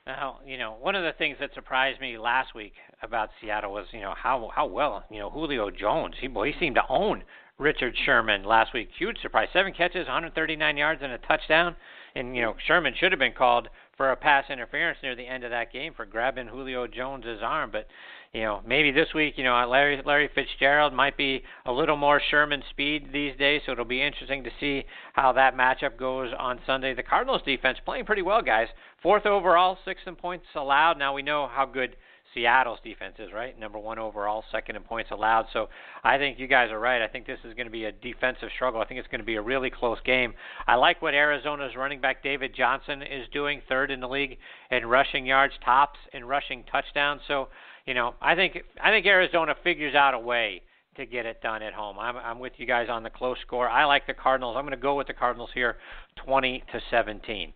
Now, you know, one of the things that surprised me last week about Seattle was, you know, how how well, you know, Julio Jones, he boy, he seemed to own Richard Sherman last week. Huge surprise. Seven catches, 139 yards, and a touchdown. And, you know, Sherman should have been called for a pass interference near the end of that game for grabbing Julio Jones's arm. But, you know, maybe this week, you know, Larry Larry Fitzgerald might be a little more Sherman speed these days, so it'll be interesting to see how that matchup goes on Sunday. The Cardinals defense playing pretty well, guys. Fourth overall, sixth in points allowed. Now we know how good – Seattle's defense is, right? Number one overall, second in points allowed. So I think you guys are right. I think this is going to be a defensive struggle. I think it's going to be a really close game. I like what Arizona's running back David Johnson is doing, third in the league in rushing yards, tops in rushing touchdowns. So you know, I think I think Arizona figures out a way to get it done at home. I'm I'm with you guys on the close score. I like the Cardinals. I'm going to go with the Cardinals here, 20 to 17.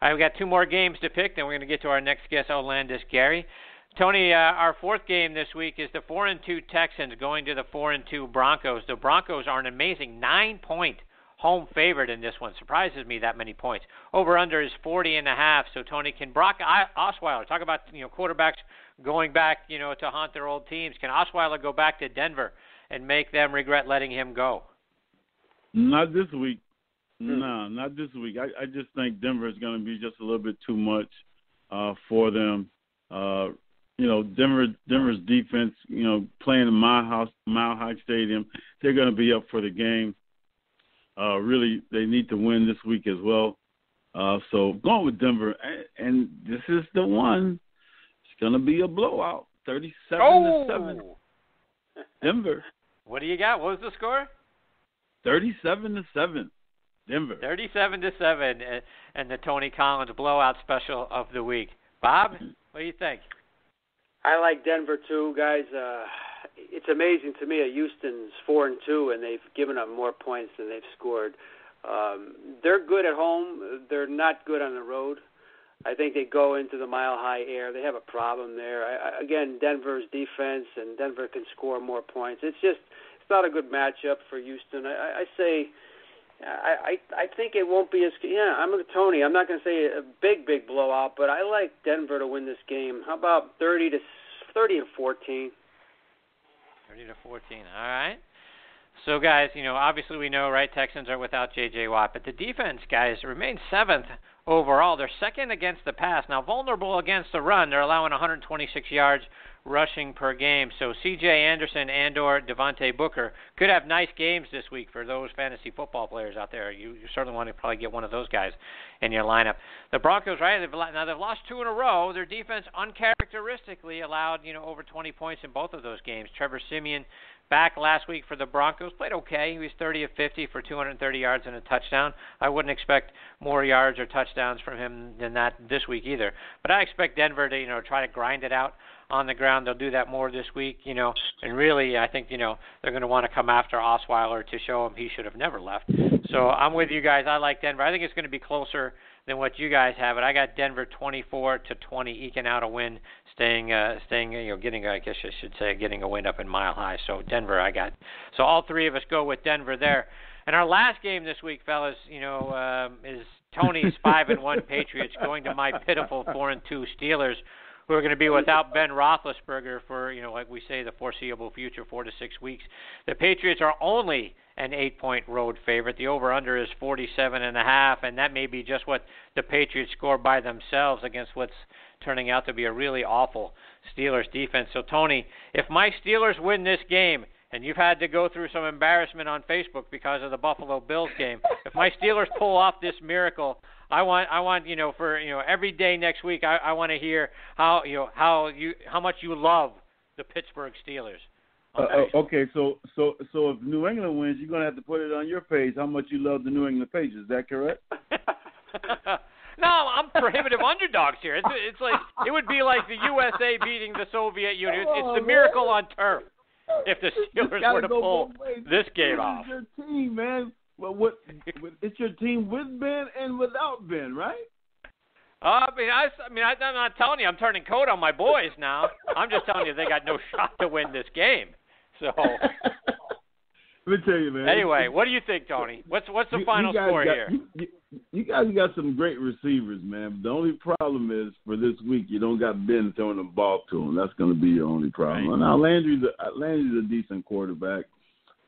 All right, we got two more games to pick. Then we're going to get to our next guest, Olandis Gary. Tony, uh, our fourth game this week is the four and two Texans going to the four and two Broncos. The Broncos are an amazing nine point home favorite in this one. Surprises me that many points. Over under is forty and a half. So Tony, can Brock Osweiler talk about you know quarterbacks going back you know to haunt their old teams? Can Osweiler go back to Denver and make them regret letting him go? Not this week. Hmm. No, not this week. I, I just think Denver is going to be just a little bit too much uh, for them. Uh, you know, Denver Denver's defense, you know, playing in Mile House Mile High Stadium, they're going to be up for the game. Uh, really, they need to win this week as well. Uh, so going with Denver, and this is the one. It's going to be a blowout, thirty-seven oh! to seven. Denver. What do you got? What was the score? Thirty-seven to seven. Denver. 37 to 7 and the Tony Collins blowout special of the week. Bob, what do you think? I like Denver too, guys. Uh it's amazing to me. Houston's 4 and 2 and they've given up more points than they've scored. Um they're good at home, they're not good on the road. I think they go into the mile high air. They have a problem there. I, I, again, Denver's defense and Denver can score more points. It's just it's not a good matchup for Houston. I, I say I, I I think it won't be as yeah. I'm with Tony. I'm not going to say a big big blowout, but I like Denver to win this game. How about 30 to 30 to 14? 30 to 14. All right. So guys, you know, obviously we know right Texans are without J.J. Watt, but the defense guys remain seventh overall. They're second against the pass. Now vulnerable against the run. They're allowing 126 yards rushing per game. So C.J. Anderson and or Devontae Booker could have nice games this week for those fantasy football players out there. You, you certainly want to probably get one of those guys in your lineup. The Broncos, right? They've, now they've lost two in a row. Their defense uncharacteristically allowed you know over 20 points in both of those games. Trevor Siemian back last week for the Broncos. Played okay. He was 30 of 50 for 230 yards and a touchdown. I wouldn't expect more yards or touchdowns from him than that this week either. But I expect Denver to, you know, try to grind it out on the ground. They'll do that more this week, you know. And really, I think, you know, they're going to want to come after Osweiler to show him he should have never left. So I'm with you guys. I like Denver. I think it's going to be closer than what you guys have it. I got Denver 24 to 20, eking out a win, staying, uh, staying, you know, getting, I guess I should say, getting a win up in Mile High. So Denver, I got. So all three of us go with Denver there. And our last game this week, fellas, you know, um, is Tony's five and one Patriots going to my pitiful four and two Steelers who are going to be without Ben Roethlisberger for, you know, like we say, the foreseeable future, four to six weeks. The Patriots are only an eight-point road favorite. The over/under is 47 and a half, and that may be just what the Patriots score by themselves against what's turning out to be a really awful Steelers defense. So, Tony, if my Steelers win this game, and you've had to go through some embarrassment on Facebook because of the Buffalo Bills game. If my Steelers pull off this miracle, I want I want you know for you know every day next week I, I want to hear how you know how you how much you love the Pittsburgh Steelers. Uh, uh okay, so so so if New England wins, you're gonna have to put it on your page how much you love the New England page. Is that correct? no, I'm prohibitive underdogs here. It's it's like it would be like the USA beating the Soviet Union. It's, it's the miracle on turf if the Steelers were to pull this game off. Your team, man. Well, what? It's your team with Ben and without Ben, right? Uh, I mean, I, I mean, I, I'm not telling you I'm turning coat on my boys now. I'm just telling you they got no shot to win this game. So. Let me tell you, man. Anyway, what do you think, Tony? What's what's the you, final you score got, here? You, you, guys got some great receivers, man. The only problem is for this week you don't got Ben throwing the ball to him. That's going to be your only problem. Right. Now Landry's a, Landry's a decent quarterback,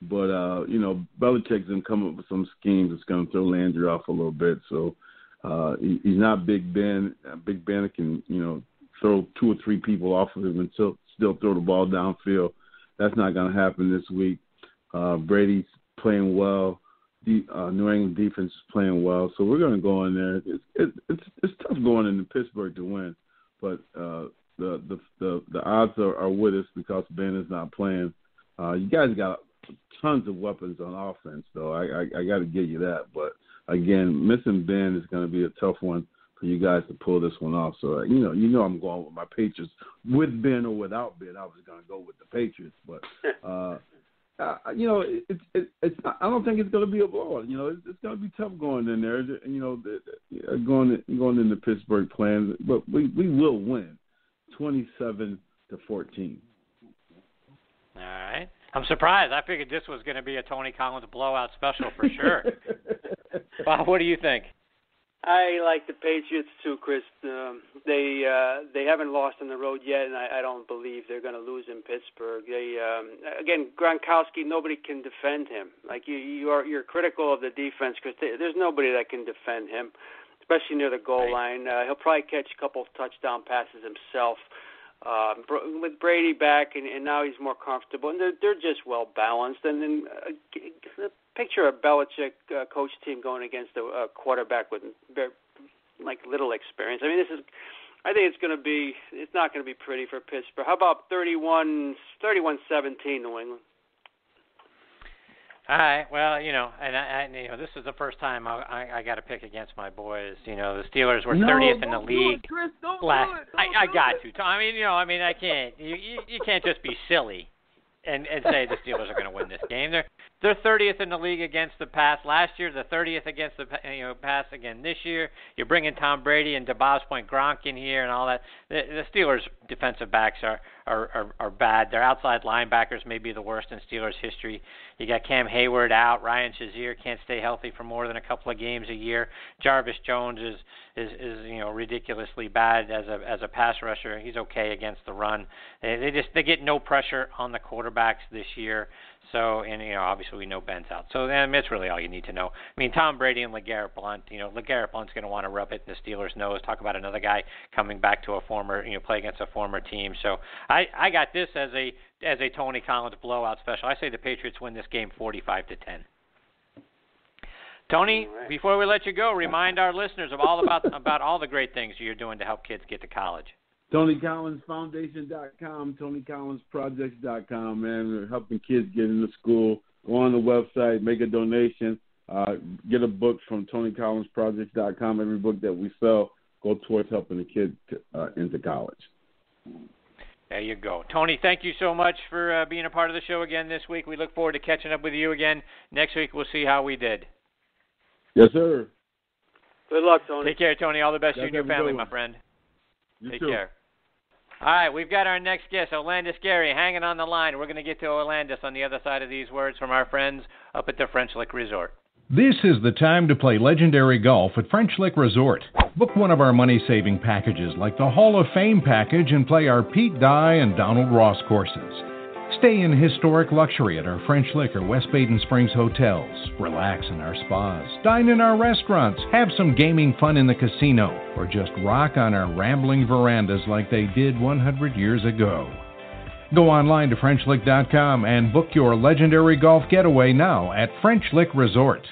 but uh, you know Belichick's gonna come up with some schemes that's going to throw Landry off a little bit. So uh, he, he's not Big Ben. Uh, Big Ben can you know throw two or three people off of him and still still throw the ball downfield. That's not going to happen this week. Uh, Brady's playing well. The uh, New England defense is playing well, so we're going to go in there. It's it, it's it's tough going into Pittsburgh to win, but uh, the the the the odds are, are with us because Ben is not playing. Uh, you guys got tons of weapons on offense, though. I I, I got to give you that, but again, missing Ben is going to be a tough one for you guys to pull this one off. So you know, you know, I'm going with my Patriots with Ben or without Ben. I was going to go with the Patriots, but uh, uh, you know, it's it, it's. I don't think it's going to be a blowout. You know, it's, it's going to be tough going in there. You know, the, the, going going into Pittsburgh playing, but we we will win, twenty seven to fourteen. All right. I'm surprised. I figured this was going to be a Tony Collins blowout special for sure. Bob, what do you think? I like the Patriots too, Chris. Um, they uh, they haven't lost on the road yet, and I, I don't believe they're going to lose in Pittsburgh. They um, again, Gronkowski, nobody can defend him. Like you, you are you're critical of the defense because there's nobody that can defend him, especially near the goal right. line. Uh, he'll probably catch a couple of touchdown passes himself. Uh, with Brady back, and, and now he's more comfortable, and they're they're just well balanced. And then uh, picture a Belichick uh, coach team going against a, a quarterback with very, like little experience. I mean, this is. I think it's going to be. It's not going to be pretty for Pittsburgh. How about 31, 31-17 New England? All right. Well, you know, and I, I you know, this is the first time I I, I got to pick against my boys. You know, the Steelers were no, 30th in the league. It, Chris, don't last. do it. Don't I I got it. to. I mean, you know, I mean, I can't. You you, you can't just be silly and and say the Steelers are going to win this game. They're they're 30th in the league against the pass last year. The 30th against the you know pass again this year. You're bringing Tom Brady and Bob's point Gronk in here and all that. The, the Steelers defensive backs are, are are are bad. Their outside linebackers may be the worst in Steelers history. You got Cam Heyward out. Ryan Shazier can't stay healthy for more than a couple of games a year. Jarvis Jones is is is you know ridiculously bad as a as a pass rusher. He's okay against the run. They, they just they get no pressure on the quarterbacks this year. So and you know obviously we know Ben's out. So mean, that's really all you need to know. I mean Tom Brady and LeGarrette Blount. You know LeGarrette Blount's going to want to rub it in the Steelers' nose. Talk about another guy coming back to a former you know play against a former team. So I I got this as a as a Tony Collins blowout special. I say the Patriots win this game 45 to 10. Tony, right. before we let you go, remind our listeners of all about about all the great things you're doing to help kids get to college. TonyCollinsFoundation.com, TonyCollinsProjects.com, man. We're helping kids get into school. Go on the website, make a donation, uh, get a book from TonyCollinsProjects.com. Every book that we sell go towards helping the kid to, uh, into college. There you go. Tony, thank you so much for uh, being a part of the show again this week. We look forward to catching up with you again next week. We'll see how we did. Yes, sir. Good luck, Tony. Take care, Tony. All the best to you and your have a good family, my friend. You Take too. care. All right, we've got our next guest, Olandis Gary, hanging on the line. We're going to get to Olandis on the other side of these words from our friends up at the French Lick Resort. This is the time to play legendary golf at French Lick Resort. Book one of our money saving packages like the Hall of Fame package and play our Pete Dye and Donald Ross courses. Stay in historic luxury at our French Lick or West Baden Springs hotels. Relax in our spas. Dine in our restaurants. Have some gaming fun in the casino. Or just rock on our rambling verandas like they did 100 years ago. Go online to FrenchLick.com and book your legendary golf getaway now at French Lick Resort.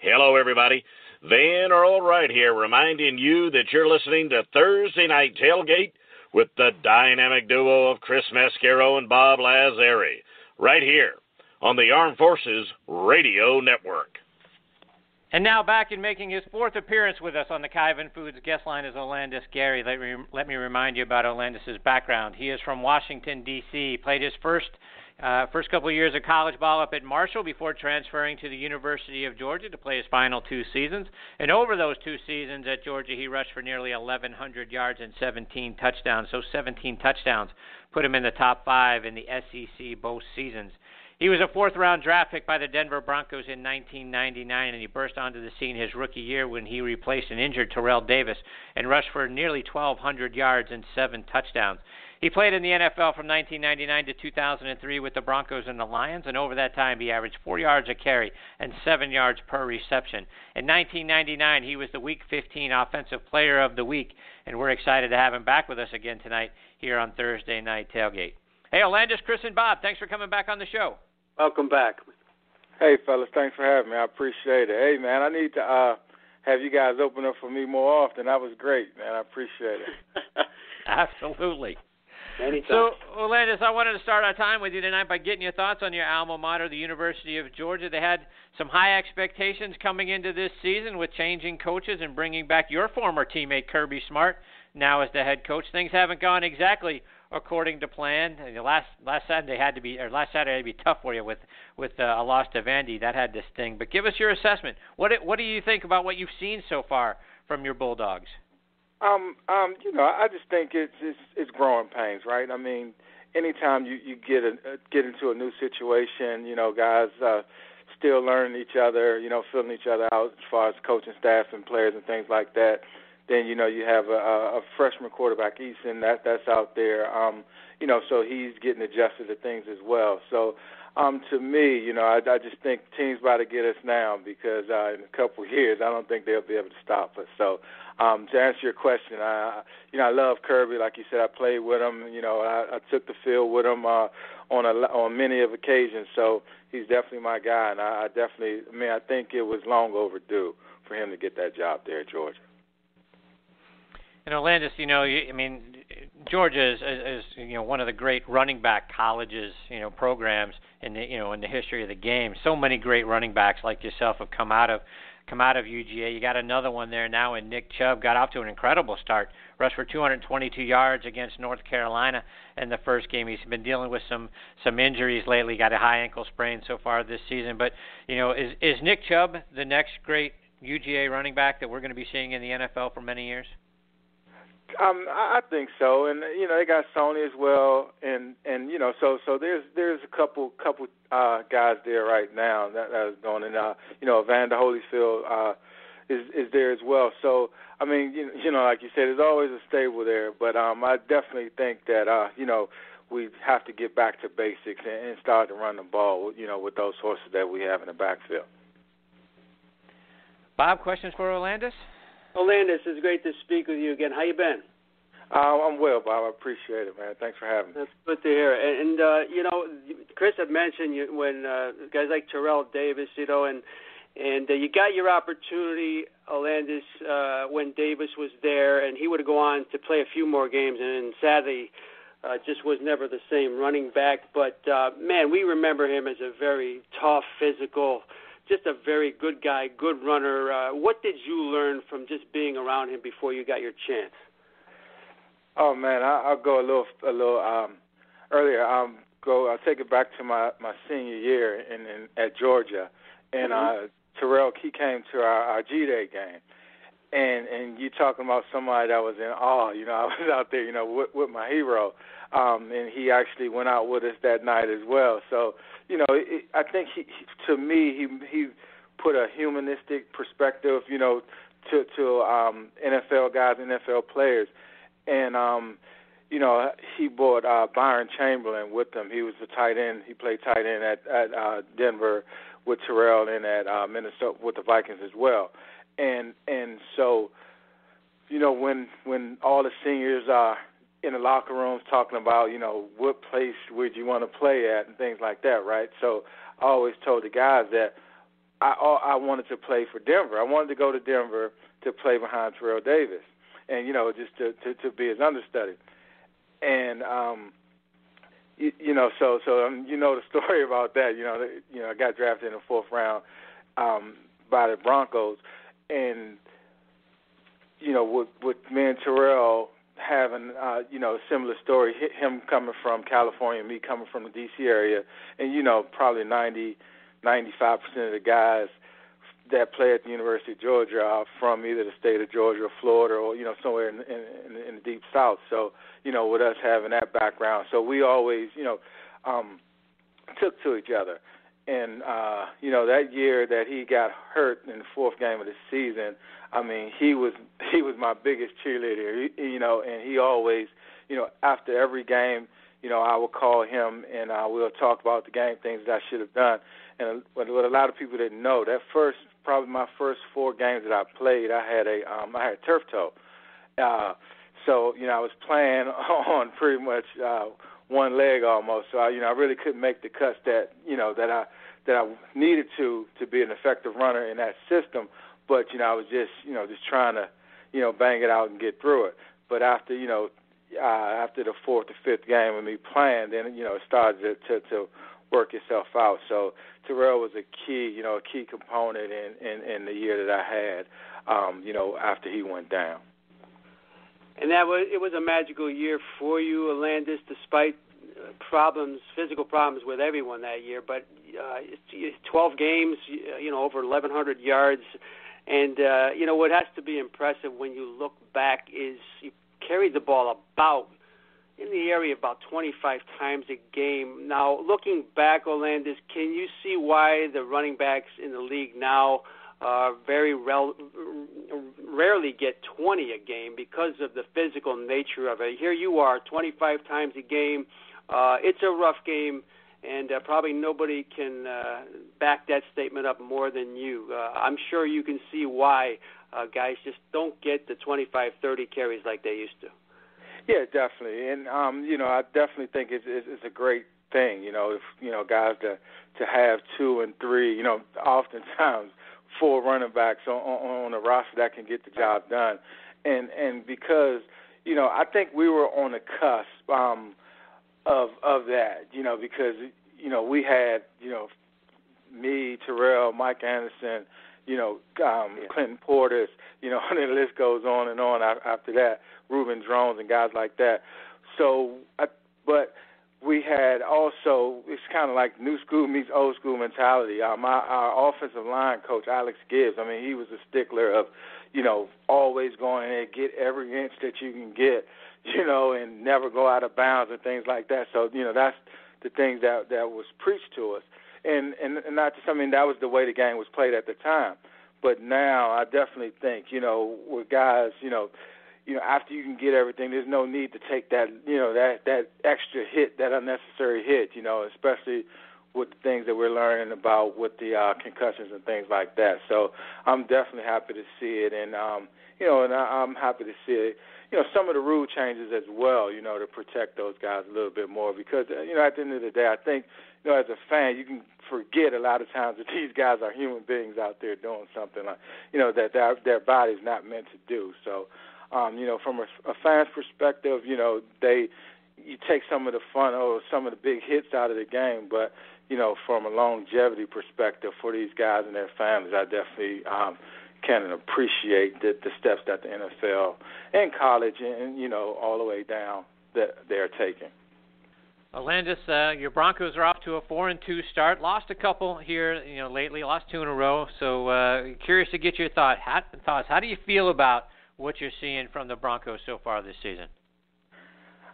Hello, everybody. Van Earl Wright here, reminding you that you're listening to Thursday Night Tailgate with the dynamic duo of Chris Mascaro and Bob Lazzari, right here on the Armed Forces Radio Network. And now back in making his fourth appearance with us on the Kyvan Foods guest line is Olandis Gary. Let me, let me remind you about Olandis' background. He is from Washington, D.C., played his first Uh, first couple of years of college ball up at Marshall before transferring to the University of Georgia to play his final two seasons. And over those two seasons at Georgia, he rushed for nearly 1,100 yards and 17 touchdowns. So 17 touchdowns put him in the top five in the SEC both seasons. He was a fourth round draft pick by the Denver Broncos in 1999, and he burst onto the scene his rookie year when he replaced an injured Terrell Davis and rushed for nearly 1,200 yards and seven touchdowns. He played in the NFL from 1999 to 2003 with the Broncos and the Lions, and over that time he averaged four yards a carry and seven yards per reception. In 1999, he was the Week 15 Offensive Player of the Week, and we're excited to have him back with us again tonight here on Thursday Night Tailgate. Hey, Olandis, Chris, and Bob, thanks for coming back on the show. Welcome back. Hey, fellas, thanks for having me. I appreciate it. Hey, man, I need to uh, have you guys open up for me more often. That was great, man. I appreciate it. Absolutely. Anytime. So, Olandis, I wanted to start our time with you tonight by getting your thoughts on your alma mater, the University of Georgia. They had some high expectations coming into this season with changing coaches and bringing back your former teammate Kirby Smart now as the head coach. Things haven't gone exactly according to plan. Last last Saturday had to be or last Saturday had to be tough for you with with uh, a loss to Vandy. That had this thing. But give us your assessment. What what do you think about what you've seen so far from your Bulldogs? Um, um, you know, I just think it's it's, it's growing pains, right? I mean, anytime you you get a get into a new situation, you know, guys uh, still learning each other, you know, filling each other out as far as coaching staff and players and things like that. Then you know you have a, a freshman quarterback, Eason, that that's out there. Um, you know, so he's getting adjusted to things as well. So, um, to me, you know, I, I just think teams about to get us now because uh, in a couple of years, I don't think they'll be able to stop us. So, um, to answer your question, I, you know, I love Kirby. Like you said, I played with him. You know, I, I took the field with him uh, on a on many of occasions. So he's definitely my guy, and I, I definitely, I mean, I think it was long overdue for him to get that job there at Georgia. And Olandis, you know, I mean, Georgia is, is, is, you know one of the great running back colleges, you know, programs in the you know in the history of the game. So many great running backs like yourself have come out of come out of UGA. You got another one there now, and Nick Chubb got off to an incredible start. Rushed for 222 yards against North Carolina in the first game. He's been dealing with some some injuries lately. Got a high ankle sprain so far this season. But you know, is is Nick Chubb the next great UGA running back that we're going to be seeing in the NFL for many years? Um, I think so, and you know they got Sony as well, and and you know so so there's there's a couple couple uh, guys there right now that that is going, and uh, you know Evander Holyfield uh, is is there as well. So I mean you you know like you said, there's always a stable there, but um I definitely think that uh you know we have to get back to basics and, and start to run the ball, you know, with those horses that we have in the backfield. Bob, questions for Olandis? Olandis, it's great to speak with you again. How you been? Uh, I'm well, Bob. I appreciate it, man. Thanks for having me. That's good to hear. And, and uh, you know, Chris had mentioned you, when uh, guys like Terrell Davis, you know, and and uh, you got your opportunity, Olandis, uh, when Davis was there, and he would go on to play a few more games, and, and sadly, uh, just was never the same running back. But uh, man, we remember him as a very tough, physical just a very good guy, good runner. Uh, what did you learn from just being around him before you got your chance? Oh man, I, I'll go a little a little um, earlier. Um, go. I'll take it back to my my senior year in, in at Georgia, and mm-hmm. uh, Terrell he came to our, our G Day game, and and you talking about somebody that was in awe. You know, I was out there, you know, with, with my hero, um, and he actually went out with us that night as well. So you know, it, I think he, to me, he he put a humanistic perspective, you know, to to um, NFL guys, NFL players, and um, you know, he brought uh, Byron Chamberlain with him. He was the tight end. He played tight end at at uh, Denver with Terrell and at uh, Minnesota with the Vikings as well. And and so, you know, when when all the seniors are in the locker rooms talking about, you know, what place would you want to play at and things like that, right? So I always told the guys that I I wanted to play for Denver. I wanted to go to Denver to play behind Terrell Davis, and you know, just to to, to be his understudy. And um, you, you know, so so um, you know the story about that. You know, you know, I got drafted in the fourth round um, by the Broncos, and you know, with with me and Terrell having uh, you know a similar story. Him coming from California, me coming from the D.C. area, and you know probably 90, 95 percent of the guys that play at the University of Georgia are from either the state of Georgia or Florida or you know somewhere in, in, in the deep South. So you know with us having that background, so we always you know um, took to each other. And uh, you know that year that he got hurt in the fourth game of the season, I mean he was he was my biggest cheerleader. He, you know, and he always, you know, after every game, you know, I would call him and uh, we'll talk about the game, things that I should have done. And what, what a lot of people didn't know, that first probably my first four games that I played, I had a um, I had turf toe. Uh, so you know I was playing on pretty much uh, one leg almost. So I, you know, I really couldn't make the cuts that you know that I that I needed to to be an effective runner in that system. But you know, I was just you know just trying to you know bang it out and get through it. But after you know uh, after the fourth or fifth game of me playing, then you know it started to to, to work itself out. So Terrell was a key, you know, a key component in in, in the year that I had, um, you know, after he went down. And that was it was a magical year for you, Olandis, despite problems, physical problems with everyone that year. But uh, 12 games, you know, over 1,100 yards, and uh, you know what has to be impressive when you look back is you carried the ball about in the area about 25 times a game. Now, looking back, Olandis, can you see why the running backs in the league now? uh, very rel- rarely get 20 a game because of the physical nature of it. Here you are, 25 times a game. Uh, it's a rough game, and uh, probably nobody can uh, back that statement up more than you. Uh, I'm sure you can see why uh, guys just don't get the 25, 30 carries like they used to. Yeah, definitely, and um, you know, I definitely think it's, it's, it's a great thing. You know, if you know guys to to have two and three. You know, oftentimes four running backs on, on, a roster that can get the job done, and and because you know I think we were on the cusp um, of of that, you know, because you know we had you know me, Terrell, Mike Anderson, you know, um, yeah. Clinton Portis, you know, and the list goes on and on after that, Ruben Droughns and guys like that. So, I, but we had also it's kind of like new school meets old school mentality. Uh, my our offensive line coach Alex Gibbs. I mean, he was a stickler of, you know, always going in get every inch that you can get, you know, and never go out of bounds and things like that. So you know that's the things that that was preached to us, and and, and not just I mean that was the way the game was played at the time. But now I definitely think you know with guys you know you know, after you can get everything, there's no need to take that, you know, that that extra hit, that unnecessary hit, you know, especially with the things that we're learning about with the uh, concussions and things like that. So I'm definitely happy to see it, and um, you know, and I, I'm happy to see it. You know, some of the rule changes as well, you know, to protect those guys a little bit more because uh, you know, at the end of the day, I think you know, as a fan, you can forget a lot of times that these guys are human beings out there doing something like, you know, that their their body's not meant to do. So um, you know, from a, a fan's perspective, you know, they you take some of the fun or some of the big hits out of the game, but you know, from a longevity perspective for these guys and their families, I definitely um, can appreciate the, the steps that the NFL and college and you know all the way down that they're taking. Landis, uh, your Broncos are off to a four and two start. Lost a couple here, you know, lately. Lost two in a row. So, uh, curious to get your thought. How, thoughts. How do you feel about what you're seeing from the Broncos so far this season?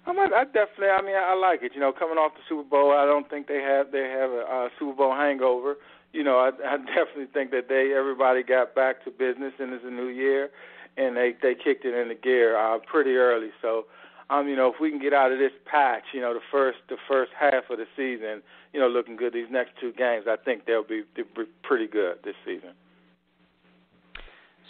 I, might, I definitely. I mean, I like it. You know, coming off the Super Bowl, I don't think they have they have a, a Super Bowl hangover. You know, I, I definitely think that they everybody got back to business and it's a new year, and they they kicked it into gear uh, pretty early. So, um, you know, if we can get out of this patch, you know, the first the first half of the season, you know, looking good. These next two games, I think they'll be, they'll be pretty good this season.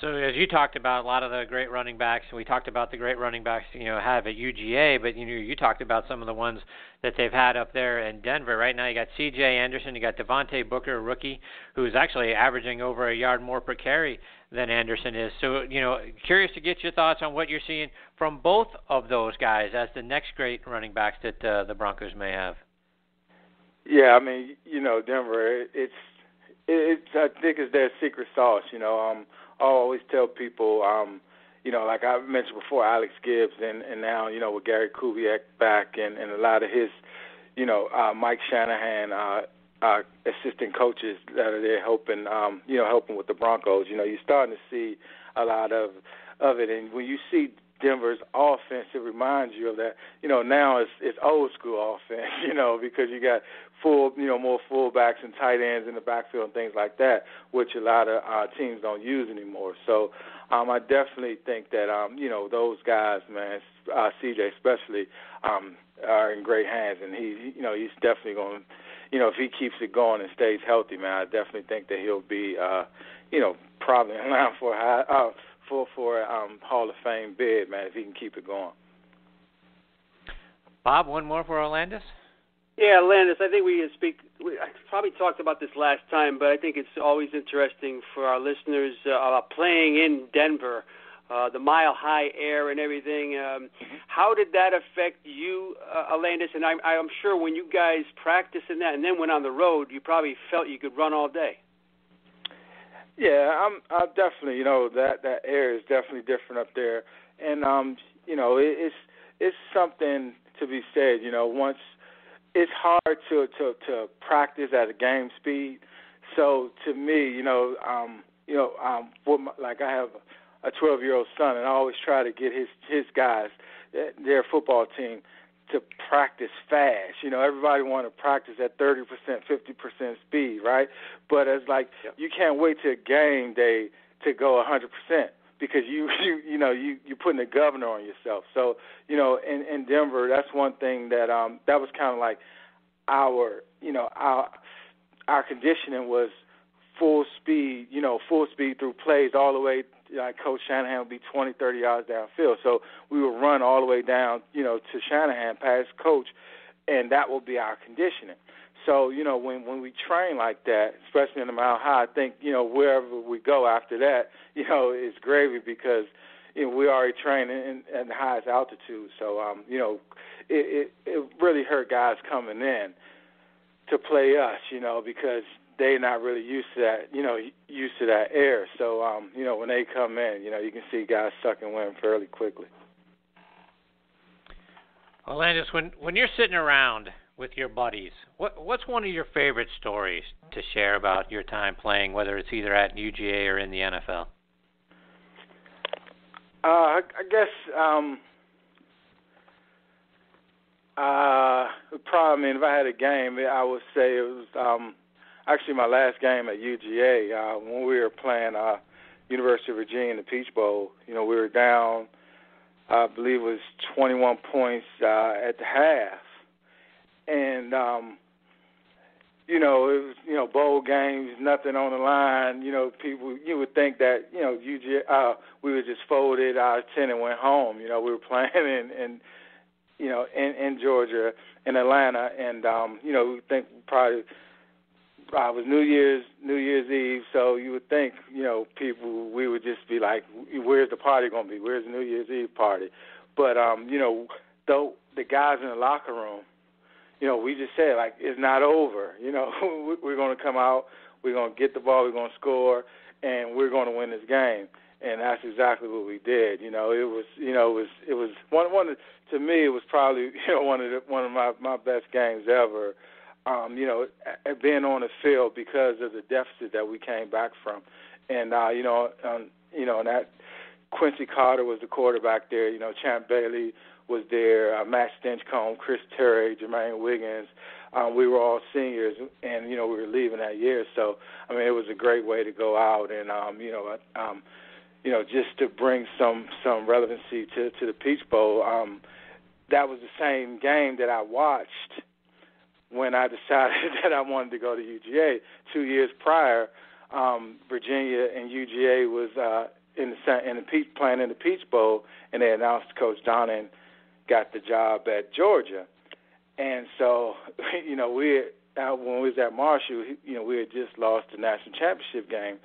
So as you talked about a lot of the great running backs, and we talked about the great running backs you know have at UGA, but you know you talked about some of the ones that they've had up there in Denver. Right now you got C.J. Anderson, you got Devontae Booker, a rookie, who's actually averaging over a yard more per carry than Anderson is. So you know, curious to get your thoughts on what you're seeing from both of those guys as the next great running backs that uh, the Broncos may have. Yeah, I mean, you know, Denver, it's it's I think it's their secret sauce. You know, um I always tell people, um, you know, like I mentioned before, Alex Gibbs, and and now you know with Gary Kubiak back, and and a lot of his, you know, uh, Mike Shanahan. Uh, uh, assistant coaches that are there helping, um, you know, helping with the Broncos. You know, you're starting to see a lot of of it, and when you see Denver's offense, it reminds you of that. You know, now it's it's old school offense. You know, because you got full, you know, more fullbacks and tight ends in the backfield and things like that, which a lot of uh, teams don't use anymore. So, um, I definitely think that, um, you know, those guys, man, uh, CJ especially, um, are in great hands, and he, you know, he's definitely going. You know, if he keeps it going and stays healthy, man, I definitely think that he'll be, uh, you know, probably in line for high. Uh, for for um, Hall of Fame bid, man, if he can keep it going. Bob, one more for Olandis. Yeah, Landis. I think we speak. We I probably talked about this last time, but I think it's always interesting for our listeners uh, about playing in Denver, uh, the mile high air and everything. Um, mm-hmm. how did that affect you, uh, Landis? And I'm, I'm sure when you guys practiced in that and then went on the road, you probably felt you could run all day. Yeah, I'm. I definitely, you know, that that air is definitely different up there, and um, you know, it, it's it's something to be said. You know, once it's hard to to to practice at a game speed. So to me, you know, um, you know, um, for my, like I have a 12 year old son, and I always try to get his his guys, their football team, to practice fast. You know, everybody want to practice at 30%, 50% speed, right? But it's like yep. you can't wait till game day to go 100% because you you you know you you're putting a governor on yourself. So you know, in in Denver, that's one thing that um that was kind of like our you know our our conditioning was full speed, you know, full speed through plays all the way like Coach Shanahan would be 20, 30 yards downfield. So we would run all the way down, you know, to Shanahan past Coach, and that will be our conditioning. So you know, when when we train like that, especially in the mile high, I think you know wherever we go after that, you know, it's gravy because you know we already train in, in the highest altitude. So um, you know, it, it it really hurt guys coming in to play us, you know, because they're not really used to that, you know, used to that air. So, um, you know, when they come in, you know, you can see guys sucking wind fairly quickly. Well, Landis, when when you're sitting around with your buddies, what what's one of your favorite stories to share about your time playing, whether it's either at UGA or in the NFL? Uh, I, I guess um, uh, probably. I mean, if I had a game, I would say it was um, actually my last game at UGA uh, when we were playing uh, University of Virginia in the Peach Bowl. You know, we were down, I believe it was 21 points uh, at the half, and um, you know, it was you know bowl games, nothing on the line. You know, people you would think that you know UGA uh, we were just folded out of ten and went home. You know, we were playing in, in you know in in Georgia in Atlanta, and um, you know we think probably uh, it was New Year's New Year's Eve, so you would think, you know, people we would just be like, "Where's the party going to be? Where's the New Year's Eve party?" But um, you know, though the guys in the locker room, you know, we just said like it's not over. You know, we're going to come out, we're going to get the ball, we're going to score, and we're going to win this game. And that's exactly what we did. You know, it was, you know, it was, it was one, one. To me, it was probably, you know, one of the, one of my my best games ever um, you know, being on the field because of the deficit that we came back from. And uh, you know, um, you know, and that Quincy Carter was the quarterback there. You know, Champ Bailey was there, uh, Matt Stinchcomb, Chris Terry, Jermaine Wiggins. Um, we were all seniors, and you know, we were leaving that year. So, I mean, it was a great way to go out, and um, you know, um, you know, just to bring some some relevancy to to the Peach Bowl. Um, that was the same game that I watched when I decided that I wanted to go to UGA. Two years prior, um, Virginia and UGA was uh, in the in the Peach playing in the Peach Bowl, and they announced Coach Donnan got the job at Georgia, and so you know we uh, when we was at Marshall, you know we had just lost the national championship game,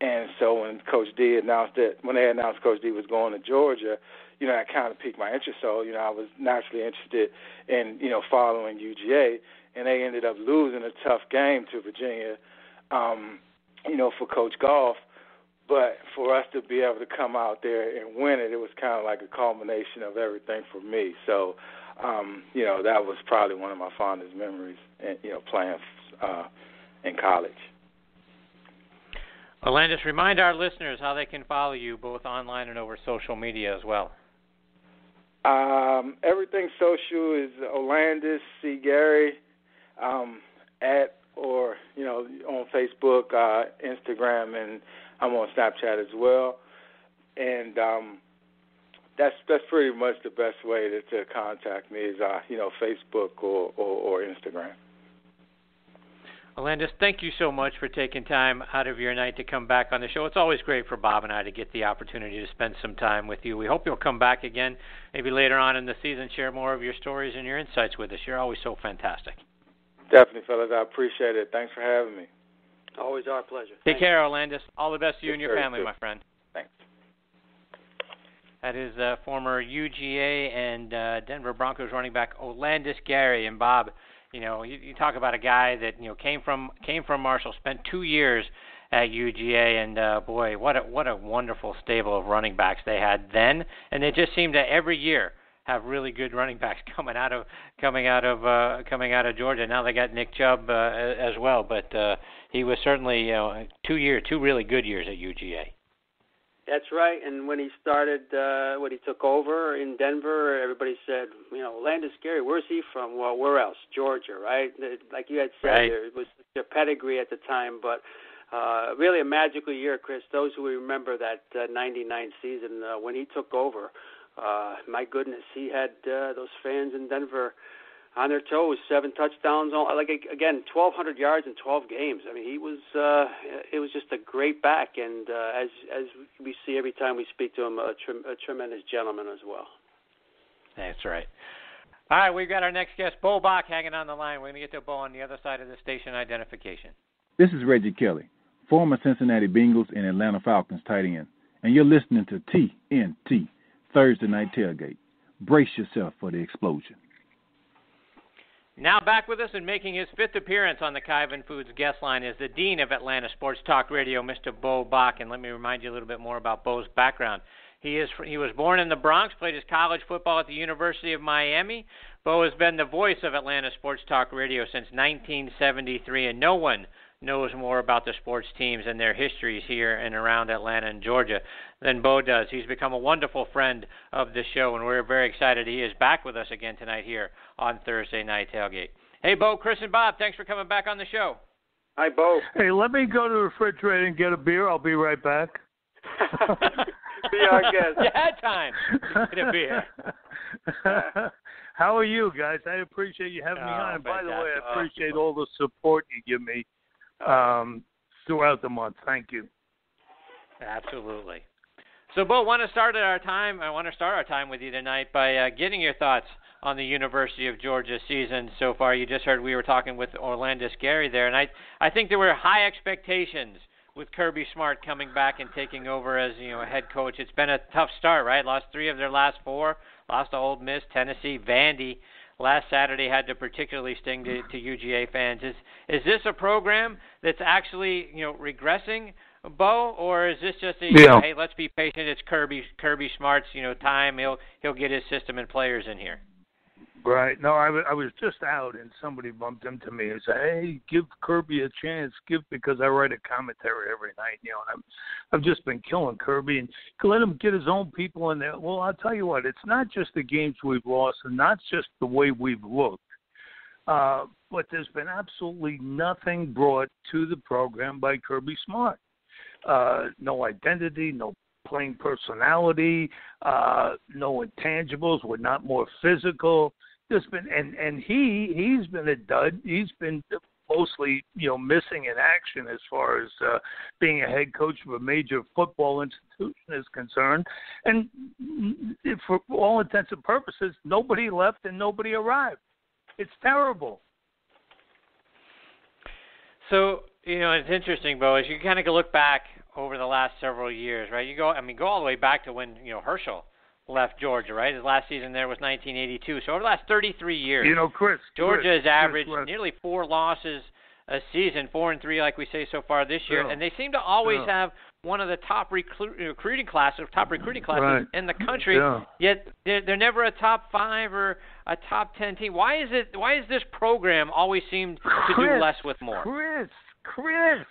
and so when Coach D announced that when they announced Coach D was going to Georgia, you know that kind of piqued my interest. So you know I was naturally interested in you know following UGA and they ended up losing a tough game to Virginia, um, you know, for Coach Goff. but for us to be able to come out there and win it, it was kind of like a culmination of everything for me. So, um, you know, that was probably one of my fondest memories, and you know, playing uh, in college. Olandis, remind our listeners how they can follow you both online and over social media as well. Um, everything social is Olandis C. Gary um, at or you know on Facebook, uh, Instagram, and I'm on Snapchat as well. And um, that's that's pretty much the best way to, to contact me is uh, you know Facebook or, or, or Instagram. Olandis, thank you so much for taking time out of your night to come back on the show. It's always great for Bob and I to get the opportunity to spend some time with you. We hope you'll come back again, maybe later on in the season, share more of your stories and your insights with us. You're always so fantastic. Definitely, fellas. I appreciate it. Thanks for having me. Always our pleasure. Take Thanks. care, Olandis. All the best to you Yes, and your sir. family, Too. my friend. Thanks. That is uh, former UGA and uh, Denver Broncos running back Olandis Gary and Bob. You know, you, you talk about a guy that you know came from came from Marshall, spent two years at UGA, and uh, boy, what a what a wonderful stable of running backs they had then, and they just seem to every year have really good running backs coming out of coming out of uh, coming out of Georgia. Now they got Nick Chubb uh, as well, but uh, he was certainly you know two year two really good years at UGA. That's right. And when he started, uh, when he took over in Denver, everybody said, you know, Landis Gary, where's he from? Well, where else? Georgia, right? Like you had said, Right. there was a pedigree at the time, but uh, really a magical year, Chris. Those who remember that uh, '99 season uh, when he took over, uh, my goodness, he had uh, those fans in Denver on their toes. Seven touchdowns, all- like again, 1,200 yards in 12 games. I mean, he was uh, it was just a great back, and uh, as as we see every time we speak to him, a, trem- a tremendous gentleman as well. That's right. All right, we've got our next guest, Beau Bock, hanging on the line. We're going to get to Beau on the other side of the station identification. This is Reggie Kelly, former Cincinnati Bengals and Atlanta Falcons tight end, and you're listening to TNT Thursday Night Tailgate. Brace yourself for the explosion. Now back with us and making his fifth appearance on the Kyvan Foods guest line is the Dean of Atlanta Sports Talk Radio, Mr. Beau Bock. And let me remind you a little bit more about Beau's background. He is he was born in the Bronx, played his college football at the University of Miami. Beau has been the voice of Atlanta Sports Talk Radio since 1973, and no one knows more about the sports teams and their histories here and around Atlanta and Georgia than Beau does. He's become a wonderful friend of the show, and we're very excited he is back with us again tonight here on Thursday Night Tailgate. Hey, Beau, Chris, and Bob, thanks for coming back on the show. Hi, Beau. Hey, let me go to the refrigerator and get a beer. I'll be right back. Be our guest. You had time. Get a beer. How are you guys? I appreciate you having me Oh, on. And by the way. I appreciate all the support you give me um, throughout the month. Thank you. Absolutely. So, Beau, want to start at our time. I want to start our time with you tonight by uh, getting your thoughts on the University of Georgia season so far. You just heard we were talking with Olandis Gary there, and I I think there were high expectations with Kirby Smart coming back and taking over as you know a head coach. It's been a tough start, right? Lost three of their last four. Lost to Ole Miss, Tennessee, Vandy. Last Saturday had to particularly sting to, to UGA fans. Is is this a program that's actually you know regressing? Beau, or is this just a you know, hey, let's be patient? It's Kirby Kirby Smart's you know time. He'll he'll get his system and players in here. Right. No, I, was just out and somebody bumped into me and said, "Hey, give Kirby a chance. Give because I write a commentary every night, you know. And I'm, I've just been killing Kirby and let him get his own people in there. Well, I'll tell you what, it's not just the games we've lost and not just the way we've looked, uh, but there's been absolutely nothing brought to the program by Kirby Smart. Uh, no identity, no playing personality, uh, no intangibles. We're not more physical. There's been and and he he's been a dud. He's been mostly you know missing in action as far as uh, being a head coach of a major football institution is concerned. And for all intents and purposes, nobody left and nobody arrived. It's terrible. So you know it's interesting, Beau. As you kind of look back over the last several years, right? You go, I mean, go all the way back to when you know Herschel left Georgia, right? His last season there was 1982. So over the last 33 years, You know, Chris. Georgia Chris, has averaged Chris, nearly four losses a season, four and three, like we say so far this year, Yeah. and they seem to always Yeah. have one of the top recru- recruiting classes, top recruiting classes Right. in the country. Yeah. Yet they're, they're never a top five or a top ten team. Why is it? Why is this program always seem to do less with more? Chris, Chris.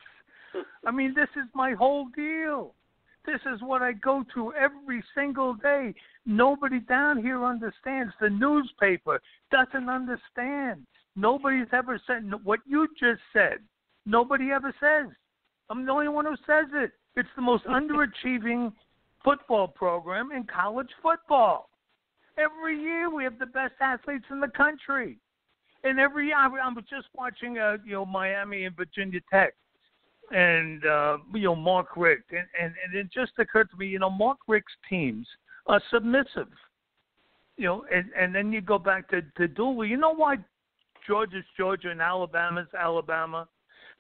I mean, this is my whole deal. This is what I go through every single day. Nobody down here understands. The newspaper doesn't understand. Nobody's ever said what you just said. Nobody ever says. I'm the only one who says it. It's the most underachieving football program in college football. Every year we have the best athletes in the country. And every year I I was just watching uh, you know Miami and Virginia Tech and uh, you know Mark Richt, and, and and it just occurred to me, you know, Mark Richt's teams are submissive, you know, and and then you go back to to Dooley. You know why Georgia's Georgia and Alabama's Alabama?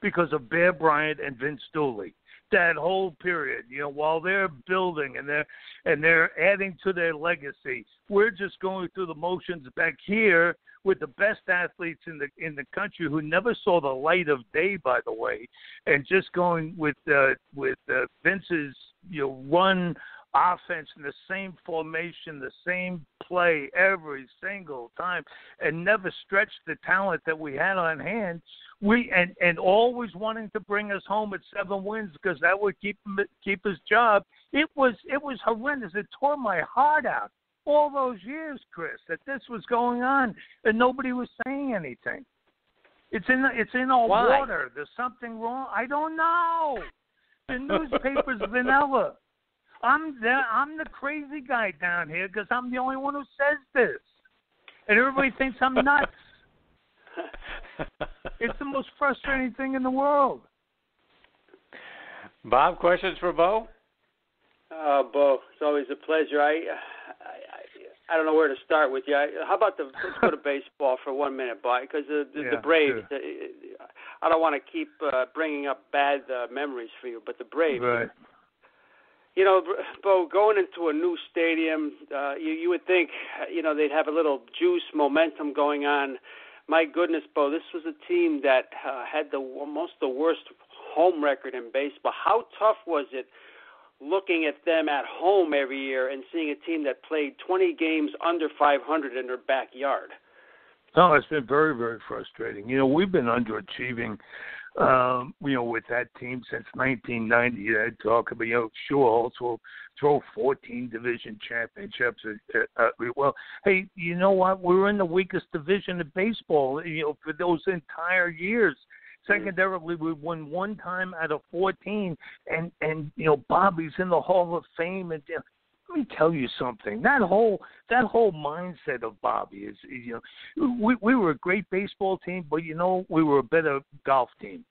Because of Bear Bryant and Vince Dooley. That whole period, you know, while they're building and they're and they're adding to their legacy, we're just going through the motions back here with the best athletes in the in the country who never saw the light of day, by the way, and just going with uh, with uh, Vince's you know run offense in the same formation, the same play every single time, and never stretched the talent that we had on hand. We and and always wanting to bring us home at seven wins because that would keep him keep his job. It was it was horrendous. It tore my heart out all those years, Chris, that this was going on and nobody was saying anything. It's in it's in our Why? water. There's something wrong. I don't know. The newspaper's vanilla. I'm the I'm the crazy guy down here because I'm the only one who says this, and everybody thinks I'm nuts. It's the most frustrating thing in the world. Bob, questions for Beau? Uh, Beau, it's always a pleasure. I, I, I don't know where to start with you. I, how about the let's go to baseball for one minute, Bob, because the, the, Yeah, the Braves. sure. uh, I don't want to keep uh, bringing up bad uh, memories for you, but the Braves. Right. You know, Beau, going into a new stadium, uh, you you would think, you know, they'd have a little juice, momentum going on. My goodness, Beau, this was a team that uh, had the almost the worst home record in baseball. How tough was it looking at them at home every year and seeing a team that played 20 games under 500 in their backyard? No, it's been very, very frustrating. You know, we've been underachieving, um, you know, with that team since 1990. I talk about, you know, sure, also throw 14 division championships. Uh, uh, well, hey, you know what? We were in the weakest division of baseball, you know, for those entire years. Secondarily, we won one time out of 14, and and you know Bobby's in the Hall of Fame, and let me tell you something. That whole that whole mindset of Bobby is, you know, we we were a great baseball team, but you know we were a better golf team.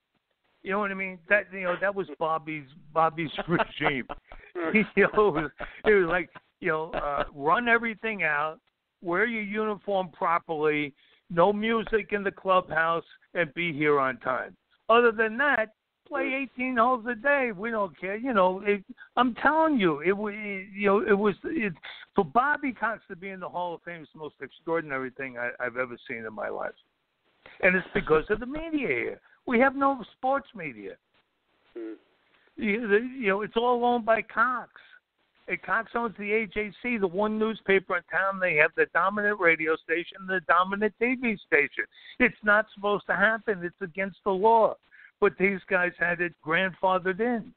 You know what I mean? That you know that was Bobby's Bobby's regime. you know, it was, it was like you know, uh, run everything out, wear your uniform properly, no music in the clubhouse, and be here on time. Other than that, play 18 holes a day. We don't care. You know, it, I'm telling you, it was you know it was it, for Bobby Cox to be in the Hall of Fame is the most extraordinary thing I, I've ever seen in my life, and it's because of the media here. We have no sports media. Hmm. You, the, you know, it's all owned by Cox. And Cox owns the AJC, the one newspaper in town. They have the dominant radio station, the dominant TV station. It's not supposed to happen. It's against the law. But these guys had it grandfathered in.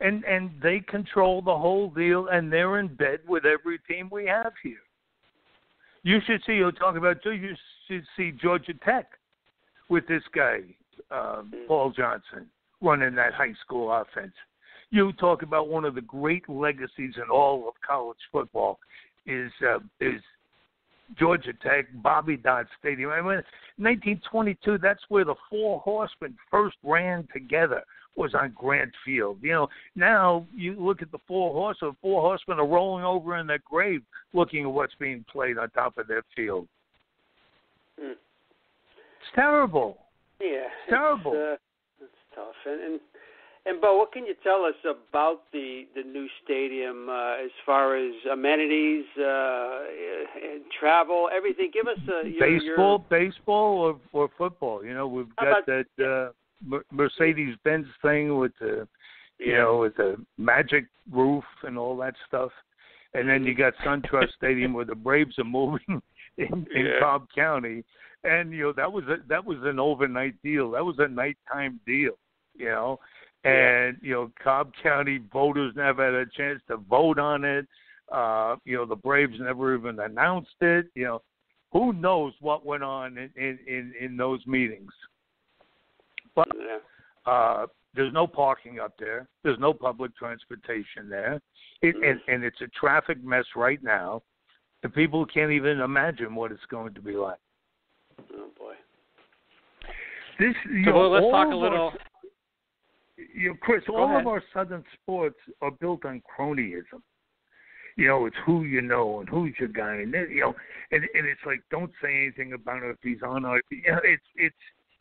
And and they control the whole deal, and they're in bed with every team we have here. You should see. You're talking about. You should see Georgia Tech with this guy, um, Paul Johnson, running that high school offense. You talk about one of the great legacies in all of college football is uh, is Georgia Tech, Bobby Dodd Stadium. I mean, 1922. That's where the Four Horsemen first ran together. Was on Grant Field. You know, now you look at the Four Horsemen. Four Horsemen are rolling over in their grave, looking at what's being played on top of their field. Hmm. It's terrible. Yeah, Terrible. It's, uh, it's tough, and, and And Beau, what can you tell us about the the new stadium uh, as far as amenities, uh, and travel, everything? Give us a your, baseball, your... baseball, or or football. You know, we've got about, that uh, Mercedes Benz thing with the you Yeah. know with the magic roof and all that stuff, and then you got SunTrust Stadium where the Braves are moving in, in Yeah. Cobb County, and you know that was a that was an overnight deal. That was a nighttime deal. You know. And you know, Cobb County voters never had a chance to vote on it. Uh, you know, the Braves never even announced it. You know, who knows what went on in in in, in those meetings? But Yeah. uh, there's no parking up there. There's no public transportation there, it, and and it's a traffic mess right now. The people can't even imagine what it's going to be like. Oh boy. This, you So know, let's talk of a our- little. You know, Chris, Go all ahead. of our Southern sports are built on cronyism. You know, it's who you know and who's your guy, and you know, and and it's like don't say anything about it if he's on or you know, it's it's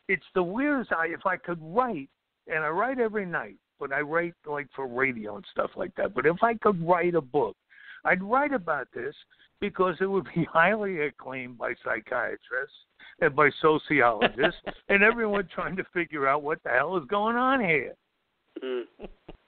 it's the weirdest. I if I could write, and I write every night, but I write like for radio and stuff like that. But if I could write a book, I'd write about this because it would be highly acclaimed by psychiatrists and by sociologists and everyone trying to figure out what the hell is going on here. Mm.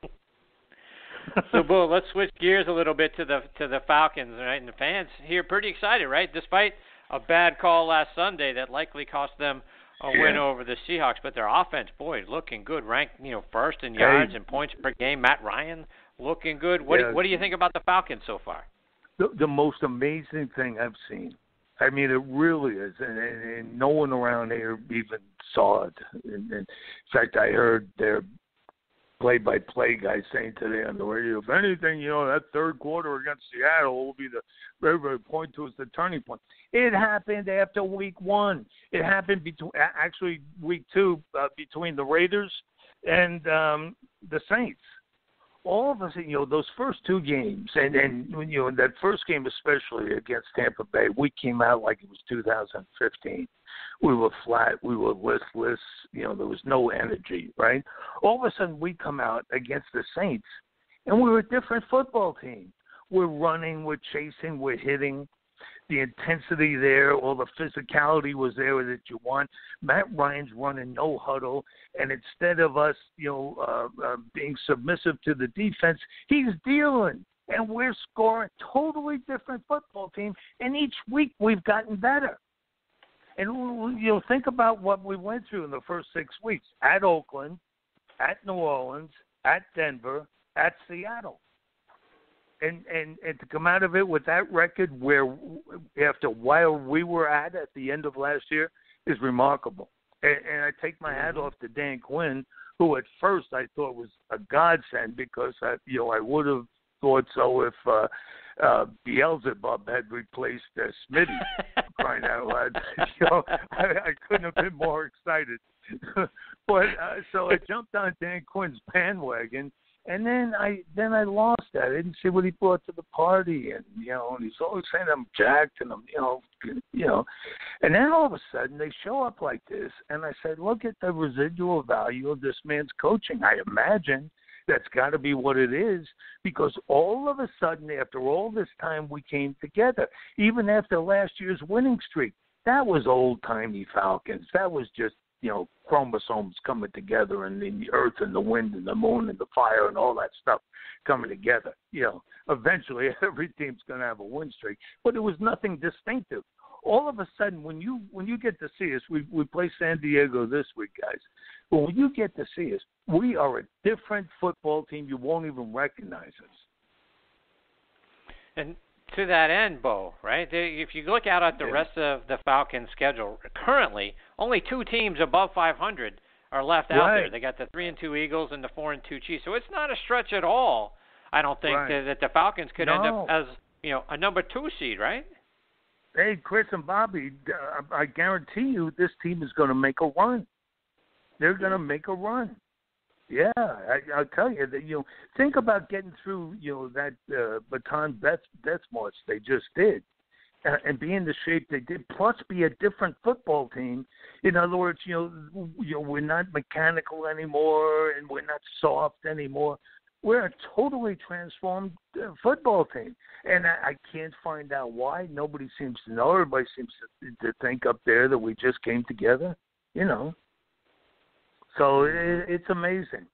so, Beau, let's switch gears a little bit to the to the Falcons, right? And the fans here pretty excited, right? Despite a bad call last Sunday that likely cost them a win over the Seahawks, but their offense, boy, looking good, ranked you know first in Hey. yards and points per game. Matt Ryan looking good. What Yeah. do, what do you think about the Falcons so far? the, the most amazing thing I've seen. I mean, it really is, and, and, and no one around here even saw it. And, and in fact, I heard their play-by-play guy saying today on the radio, if anything, you know, that third quarter against Seattle will be the everybody point to as the turning point. It happened after week one. It happened between actually week two uh, between the Raiders and um, the Saints all of us, you know, those first two games, and and when you know that first game especially against Tampa Bay, we came out like it was 2015. We were flat, we were listless, you know, there was no energy, right? All of a sudden, we come out against the Saints, and we're a different football team. We're running, we're chasing, we're hitting. The intensity there, all the physicality was there that you want. Matt Ryan's running no huddle, and instead of us, you know, uh, uh, being submissive to the defense, he's dealing, and we're scoring. Totally different football team, and each week we've gotten better. And you know, think about what we went through in the first six weeks: at Oakland, at New Orleans, at Denver, at Seattle. And and and to come out of it with that record where after while we were at at the end of last year is remarkable. And, and i take my hat off to dan quinn who at first i thought was a godsend because i you know i would have thought so if uh uh beelzebub had replaced uh, smitty out loud you know i, I couldn't have been more excited but uh, so i jumped on dan quinn's bandwagon and then I then I lost that. I didn't see what he brought to the party, and you know, and he's always saying I'm jacked, and I'm you know, you know, and then all of a sudden they show up like this, and I said, look at the residual value of this man's coaching. I imagine that's got to be what it is, because all of a sudden, after all this time, we came together. Even after last year's winning streak, that was old timey Falcons. That was just you know chromosomes coming together and the earth and the wind and the moon and the fire and all that stuff coming together you know eventually every team's going to have a win streak but it was nothing distinctive all of a sudden when you when you get to see us we we play san diego this week guys but when you get to see us we are a different football team you won't even recognize us And to that end, Beau, right? If you look out at the Yeah. rest of the Falcons' schedule, currently only two teams above 500 are left out there. They got the three and two Eagles and the four and two Chiefs. So it's not a stretch at all. I don't think Right. that, that the Falcons could end up as you know a number two seed, right? Hey, Chris and Bobby, uh, I guarantee you this team is going to make a run. They're going to make a run. Yeah, I, I'll tell you that. You know, think about getting through. You know that uh, Bataan death death march they just did. uh, and be in the shape they did, plus be a different football team. In other words, you know, you know, we're not mechanical anymore, and we're not soft anymore. We're a totally transformed uh, football team, and I, I can't find out why. Nobody seems to know. Everybody seems to, to think up there that we just came together. You know, so it, it's amazing.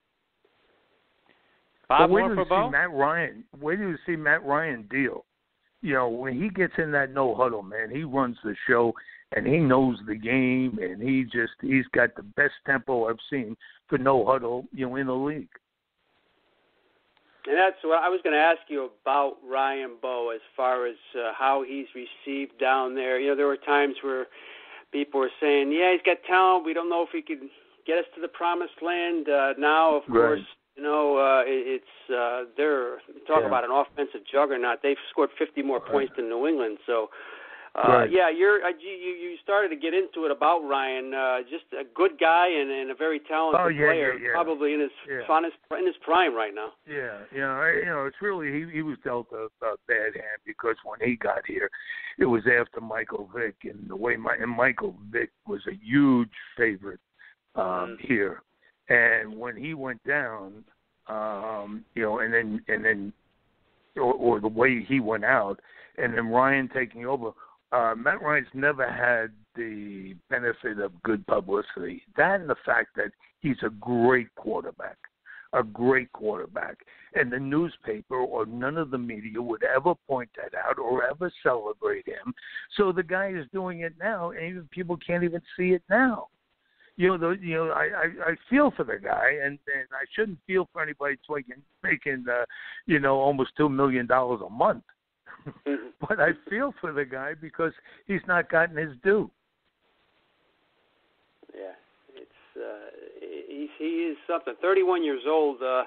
Bob, but where do you Beau? see Matt Ryan? Where do you see Matt Ryan deal? You know, when he gets in that no huddle, man, he runs the show and he knows the game and he just he's got the best tempo I've seen for no huddle, you know, in the league. And that's what I was going to ask you about Ryan Beau as far as uh, how he's received down there. You know, there were times where people were saying, "Yeah, he's got talent. We don't know if he could get us to the promised land." Uh, now, of Right. course, you know, uh, it, it's uh, they're talk Yeah. about an offensive juggernaut. They've scored 50 more Right. points than New England. So, uh, Right. yeah, you're uh, you you started to get into it about Ryan. Uh, just a good guy and, and a very talented Oh, yeah, player. yeah, yeah. Probably in his Yeah. in his prime right now. Yeah, you know, I- you know, it's really he he was dealt a, a bad hand because when he got here, it was after Michael Vick, and the way my and Michael Vick was a huge favorite um, here, and when he went down, um, you know, and then and then, or, or the way he went out, and then Ryan taking over. Uh, Matt Ryan's never had the benefit of good publicity. That and the fact that he's a great quarterback a great quarterback. And the newspaper or none of the media would ever point that out or ever celebrate him. So the guy is doing it now, and even people can't even see it now. You know, the, you know, I, I I feel for the guy, and and I shouldn't feel for anybody making making, uh, you know, almost two million dollars a month. but I feel for the guy because he's not gotten his due. Yeah, it's uh, he's he is something. Thirty-one years old. Uh,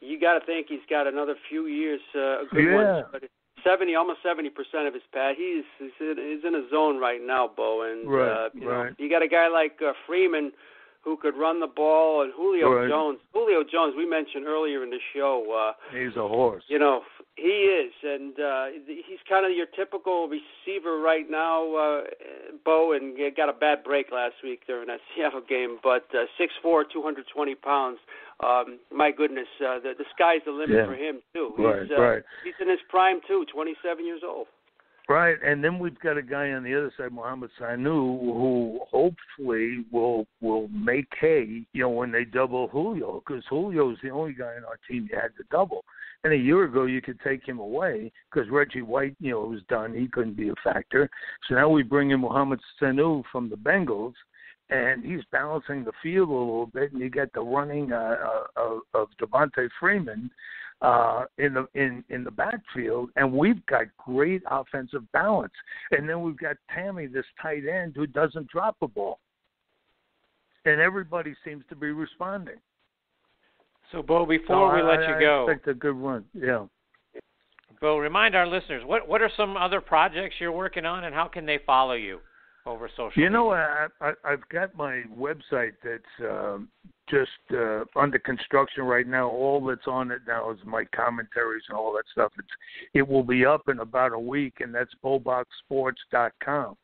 you got to think he's got another few years, uh, good Yeah. ones. But it's seventy, almost seventy percent of his pad, He's he's in, he's in a zone right now, Beau. And Right, uh, you right. know, you got a guy like uh, Freeman who could run the ball, and Julio Right. Jones. Julio Jones, we mentioned earlier in the show. Uh, He's a horse. you know, he is, and uh, he's kind of your typical receiver right now, uh, Beau, and he got a bad break last week during that Seattle game. But uh, six four, two hundred twenty pounds. Um, my goodness, uh, the the sky's the limit Yeah. for him too. Right, he's, uh, right. He's in his prime too, twenty seven years old. Right, and then we've got a guy on the other side, Mohamed Sanu, who hopefully will will make hay, you know, when they double Julio, because Julio's the only guy on our team that had to double. And a year ago, you could take him away because Roddy White, you know, was done; he couldn't be a factor. So now we bring in Mohamed Sanu from the Bengals, and he's balancing the field a little bit. And you get the running uh, uh, of, of Devonta Freeman uh, in the in in the backfield, and we've got great offensive balance. And then we've got Tamme, this tight end, who doesn't drop a ball, and everybody seems to be responding. So, Beau, before we I- let I, you I go, expect a good one. Yeah. Beau, remind our listeners what what are some other projects you're working on, and how can they follow you over social? You know? I, I, I've got my website that's um, just uh, under construction right now. All that's on it now is my commentaries and all that stuff. It's it will be up in about a week, and that's beaubocksports.com.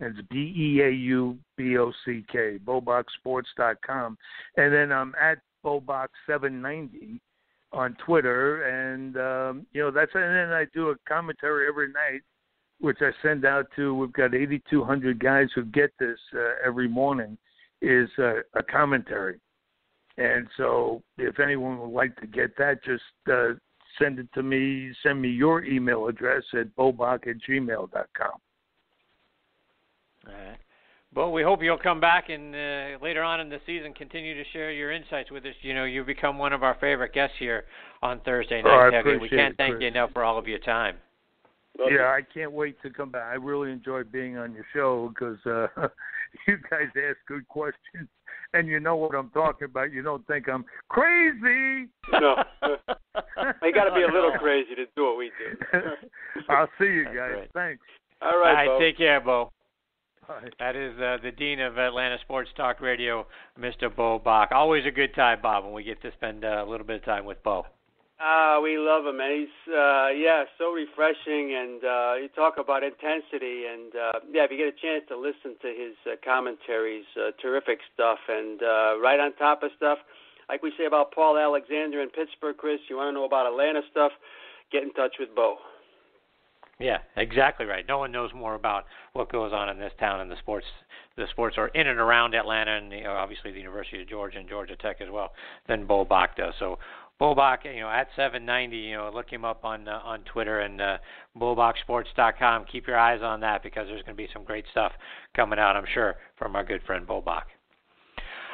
And it's B E A U B O C K, beaubocksports.com. And then I'm at BeauBock790 on Twitter, and um, you know that's and then I do a commentary every night which I send out to. We've got 8,200 guys who get this uh, every morning. Is uh, a commentary, and so if anyone would like to get that, just uh, send it to me. Send me your email address at beaubock at gmail dot com. All right. Beau, we hope you'll come back and uh, later on in the season continue to share your insights with us. You know, you've become one of our favorite guests here on Thursday Oh, night. I Tailgate. we can't it, thank Chris. you enough for all of your time. Yeah, I can't wait to come back. I really enjoy being on your show because uh, you guys ask good questions, and you know what I'm talking about. You don't think I'm crazy. No, you got to be a little crazy to do what we do. I'll see you guys. Thanks. All All right, right, Beau. take care, Beau. Bye. That is uh, the dean of Atlanta Sports Talk Radio, Mr. Beau Bock. Always a good time, Bob, when we get to spend uh, a little bit of time with Beau. Ah, uh, we love him, and he's uh, yeah, so refreshing. And uh, you talk about intensity, and uh, yeah, if you get a chance to listen to his uh, commentaries, uh, terrific stuff, and uh, right on top of stuff. Like we say about Paul Alexander in Pittsburgh, Chris. You want to know about Atlanta stuff? Get in touch with Beau. Yeah, exactly right. No one knows more about what goes on in this town and the sports, the sports are in and around Atlanta, and obviously the University of Georgia and Georgia Tech as well than Beau Bock does. So Beau Bock, you know, at 790, you know, look him up on uh, on Twitter and uh, BeauBockSports.com. Keep your eyes on that because there's going to be some great stuff coming out, I'm sure, from our good friend Beau Bock.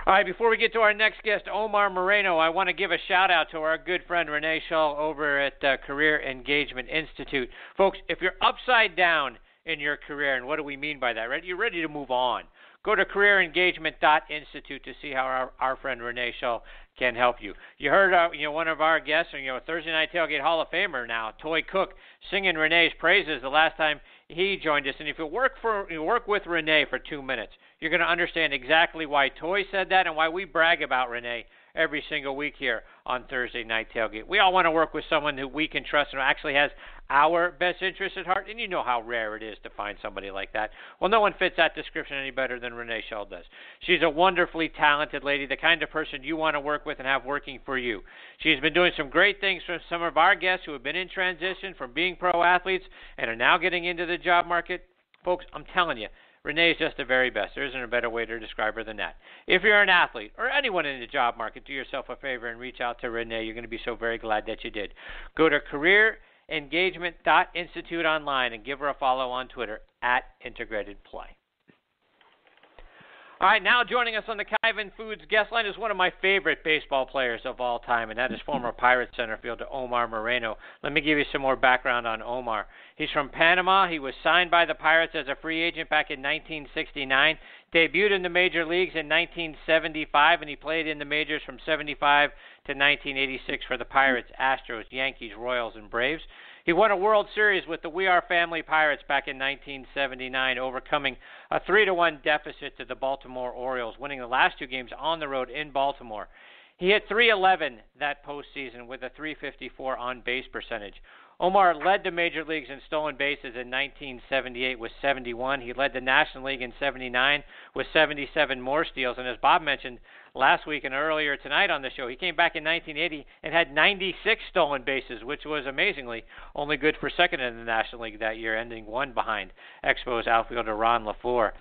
All right, before we get to our next guest, Omar Moreno, I want to give a shout out to our good friend Renee Shaw over at uh, Career Engagement Institute. Folks, if you're upside down in your career, and what do we mean by that, right? You're ready to move on. Go to careerengagement.institute to see how our, our friend Renee Shaw can help you. You heard, uh, you know, one of our guests, you know, Thursday Night Tailgate Hall of Famer now, Toi Cook, singing Renee's praises the last time he joined us. And if you work for, you work with Renee for two minutes, you're going to understand exactly why Toi said that and why we brag about Renee every single week here on Thursday Night Tailgate. We all want to work with someone who we can trust and actually has our best interest at heart, and you know how rare it is to find somebody like that. Well, no one fits that description any better than Renee Shull does. She's a wonderfully talented lady, the kind of person you want to work with and have working for you. She's been doing some great things for some of our guests who have been in transition from being pro athletes and are now getting into the job market. Folks, I'm telling you, Renee is just the very best. There isn't a better way to describe her than that. If you're an athlete or anyone in the job market, do yourself a favor and reach out to Renee. You're going to be so very glad that you did. Go to careerengagement.institute online and give her a follow on Twitter at Integrated Play. All right, now joining us on the Kyvan Foods guest line is one of my favorite baseball players of all time, and that is former Pirates center fielder Omar Moreno. Let me give you some more background on Omar. He's from Panama. He was signed by the Pirates as a free agent back in 1969, debuted in the major leagues in 1975, and he played in the majors from 75 to 1986 for the Pirates, Astros, Yankees, Royals, and Braves. He won a World Series with the We Are Family Pirates back in 1979, overcoming a 3 to 1 deficit to the Baltimore Orioles, winning the last two games on the road in Baltimore. He hit 311 that postseason with a 354 on base percentage. Omar led the major leagues in stolen bases in 1978 with 71. He led the National League in 79 with 77 more steals. And as Bob mentioned last week and earlier tonight on the show, he came back in 1980 and had 96 stolen bases, which was amazingly only good for second in the National League that year, ending one behind Expos outfielder Ron LeFlore.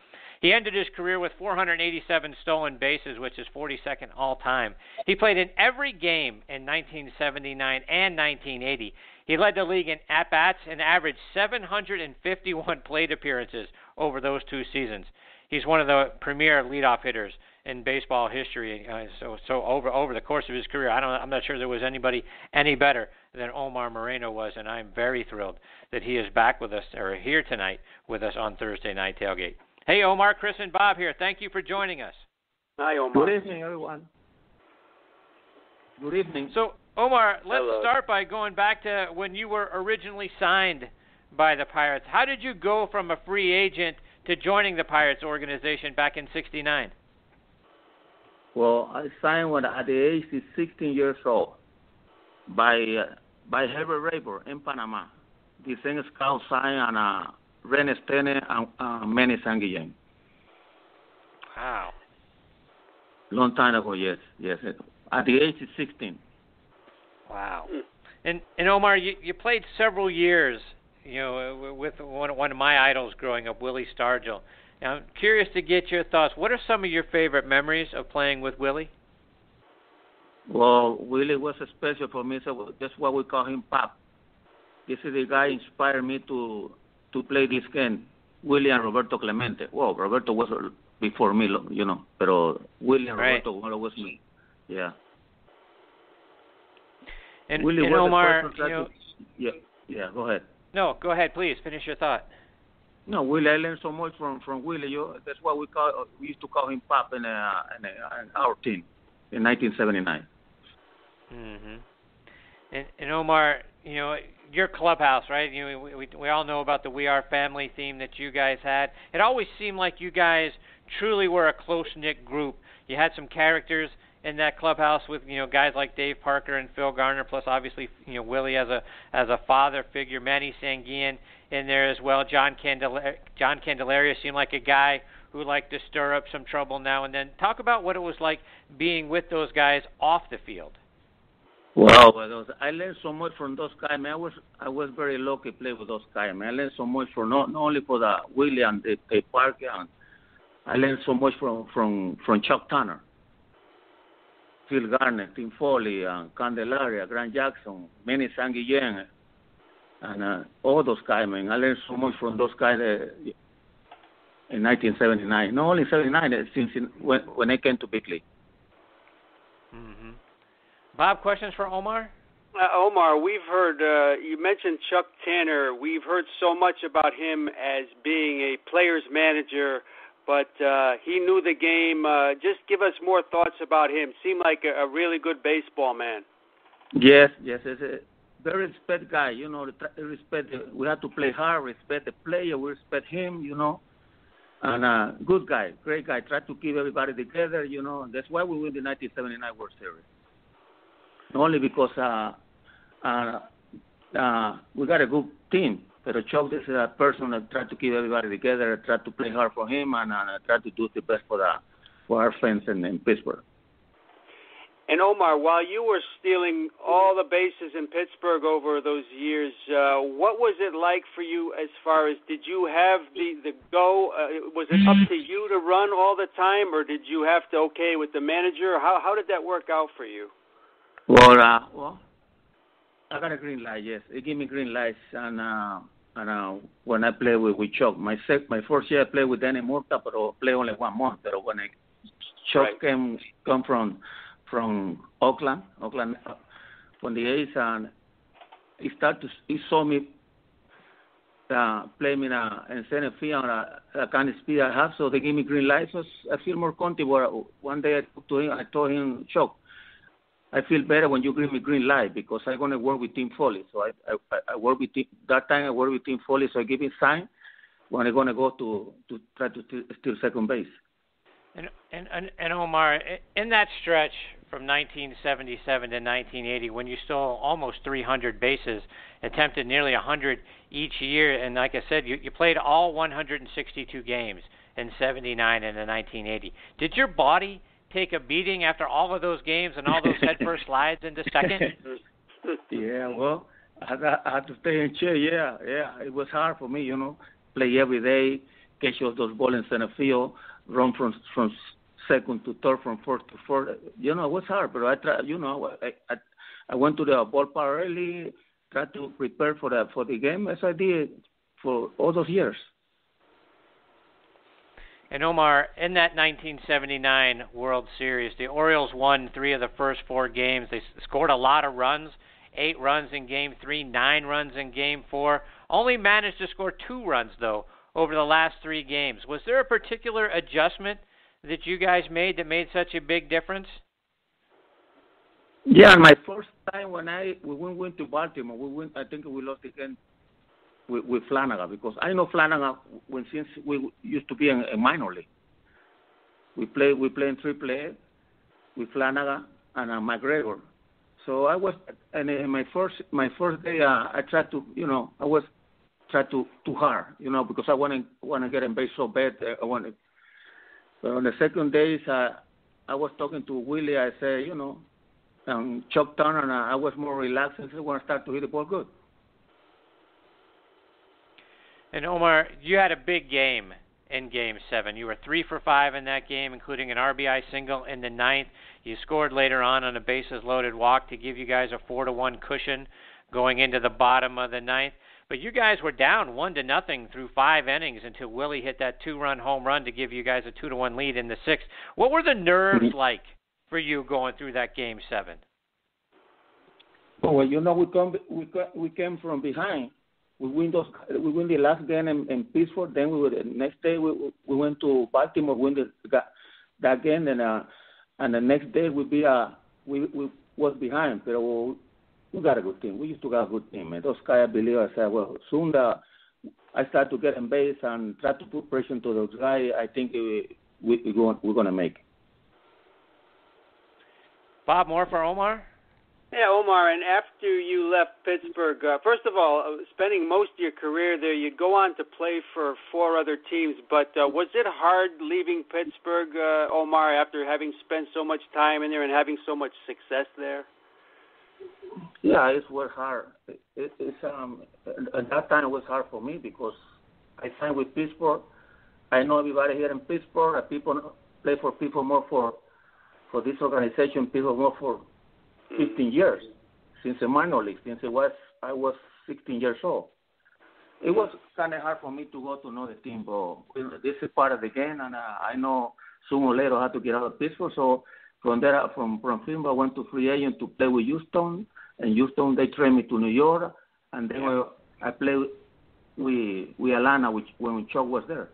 He ended his career with 487 stolen bases, which is 42nd all time. He played in every game in 1979 and 1980. He led the league in at bats and averaged 751 plate appearances over those two seasons. He's one of the premier leadoff hitters in baseball history. Uh, so, so over over the course of his career, I don't, I'm not sure there was anybody any better than Omar Moreno was, and I'm very thrilled that he is back with us or here tonight with us on Thursday Night Tailgate. Hey, Omar, Chris, and Bob here. Thank you for joining us. Hi, Omar. Good evening, everyone. Good evening. So, Omar, let's Hello. start by going back to when you were originally signed by the Pirates. How did you go from a free agent to joining the Pirates organization back in '69? Well, I signed when at the age of 16 years old by uh, by Herbert Raybourn in Panama. The same scout signed on uh, Rennie Stennett and uh, Manny Sanguillen. Wow. Long time ago, yes, yes. At the age of 16. Wow. And and Omar, you you played several years, you know, with one one of my idols growing up, Willie Stargell. Now, I'm curious to get your thoughts. What are some of your favorite memories of playing with Willie? Well, Willie was special for me, so that's why we call him Pop. This is the guy inspired me to to play this game. Willie and Roberto Clemente. Well, Roberto was before me, you know, pero Willie and Right. Roberto always me. Yeah. And, Willie and was Omar, you know, yeah, yeah. Go ahead. no, go ahead, please finish your thought. No, Willie, I learned so much from from Willie. You, that's why we call we used to call him Pop in, uh, in, uh, in our team in 1979. hmm And, and Omar, you know, your clubhouse, right? You know, we, we we all know about the We Are Family theme that you guys had. It always seemed like you guys truly were a close knit group. You had some characters in that clubhouse with you know guys like Dave Parker and Phil Garner, plus obviously you know Willie as a as a father figure, Manny Sanguillen in there as well. John Candela- John Candelaria seemed like a guy who liked to stir up some trouble now and then. Talk about what it was like being with those guys off the field. Well, well I learned so much from those guys. Man, I was I was very lucky to play with those guys. Man, I learned so much from not, not only for the Willie and the, the Parker, and I learned so much from from from Chuck Tanner. Phil Garner, Tim Foley, uh, Candelaria, Grant Jackson, many Manny Sanguillen, and uh, all those guys, man. I learned so much from those guys uh, in 1979. Not only 79, uh, since in, when, when I came to Big League. Mm-hmm. Bob, questions for Omar? Uh, Omar, we've heard uh, you mentioned Chuck Tanner. We've heard so much about him as being a player's manager but uh, he knew the game. Uh, just give us more thoughts about him. Seemed like a, a really good baseball man. Yes, yes, he's a very respect guy. You know, respect. We have to play hard, respect the player, we respect him. You know, and uh, good guy, great guy. Try to keep everybody together. You know, that's why we win the 1979 World Series. Only because uh, uh, uh, we got a good team Pero Chuck is a person that tried to keep everybody together, tried to play hard for him, and uh, tried to do the best for the for our fans in, in Pittsburgh. And Omar, while you were stealing all the bases in Pittsburgh over those years, uh, what was it like for you? As far as did you have the the go? Uh, was it up to you to run all the time, or did you have to okay with the manager? How how did that work out for you? Well, uh, well, I got a green light. Yes, they gave me green lights, and uh, and uh, when I play with, with Chuck, my sec, my first year I played with Danny Murtaugh, but I play only one month. But when I, Chuck right. came come from from Oakland, Oakland, from the A's, and he started to, he saw me uh, play me in, a, in center field, a, a kind of speed I have, so they gave me green lights. So I feel more comfortable. One day I talked to him, I told him, Chuck, I feel better when you give me green light because I'm gonna work with Tim Foley. So I I, I work with Tim, that time I work with Tim Foley. So I give him sign when I'm gonna go to to try to steal second base. And, and and and Omar, in that stretch from 1977 to 1980, when you stole almost 300 bases, attempted nearly 100 each year, and like I said, you you played all 162 games in 79 and in 1980. Did your body take a beating after all of those games and all those headfirst slides into second? yeah, well, I, I had to stay in chair. Yeah, yeah, it was hard for me, you know, play every day, catch all those balls in center field, run from from second to third, from fourth to fourth. You know, it was hard, but I tried. You know, I I, I went to the ballpark early, tried to prepare for the for the game as I did for all those years. And Omar, in that 1979 World Series, the Orioles won three of the first four games. They scored a lot of runs, eight runs in Game Three, nine runs in Game Four. Only managed to score two runs though over the last three games. Was there a particular adjustment that you guys made that made such a big difference? Yeah, my first time when I we went to Baltimore, we went. I think we lost again with, with Flanagan because I know Flanagan when since we used to be in a minor league. We play we play in triple A with Flanagan and uh, McGregor. So I was and in my first my first day uh, I tried to you know I was tried to too hard you know because I want to want to get in base so bad uh, I wanted. But on the second days uh, I was talking to Willie. I said you know um, Chuck Tanner and I was more relaxed and said I want to start to hit the ball good. And Omar, you had a big game in Game Seven. You were three for five in that game, including an RBI single in the ninth. You scored later on on a bases-loaded walk to give you guys a four to one cushion going into the bottom of the ninth. But you guys were down one to nothing through five innings until Willie hit that two-run home run to give you guys a two to one lead in the sixth. What were the nerves mm-hmm. like for you going through that Game Seven? Well, you know, we come we we came from behind we win those. We win the last game in, in Pittsburgh. Then we were, the next day we we went to Baltimore, win the that, that game, and uh, and the next day we be uh we we was behind, but we, we got a good team. We used to have a good team, man. Those guys, I believe, I said, well, soon the, I start to get in base and try to put pressure to those guys. I think we we we going we're gonna make. Bob Moore for Omar. Yeah, Omar, and after you left Pittsburgh, uh, first of all, uh, spending most of your career there, you'd go on to play for four other teams. But uh, was it hard leaving Pittsburgh, uh, Omar, after having spent so much time in there and having so much success there? Yeah, it was hard. It, it's um at that time it was hard for me because I signed with Pittsburgh. I know everybody here in Pittsburgh. People play for people more for for this organization. People more for 15 years since the minor league, since it was I was 16 years old. It was kind of hard for me to go to another team, but this is part of the game, and uh, I know sooner or later I had to get out of Pittsburgh. So from there, from from FIBA, I went to free agent to play with Houston, and Houston they traded me to New York, and then yeah. I played with with Atlanta, which when Chuck was there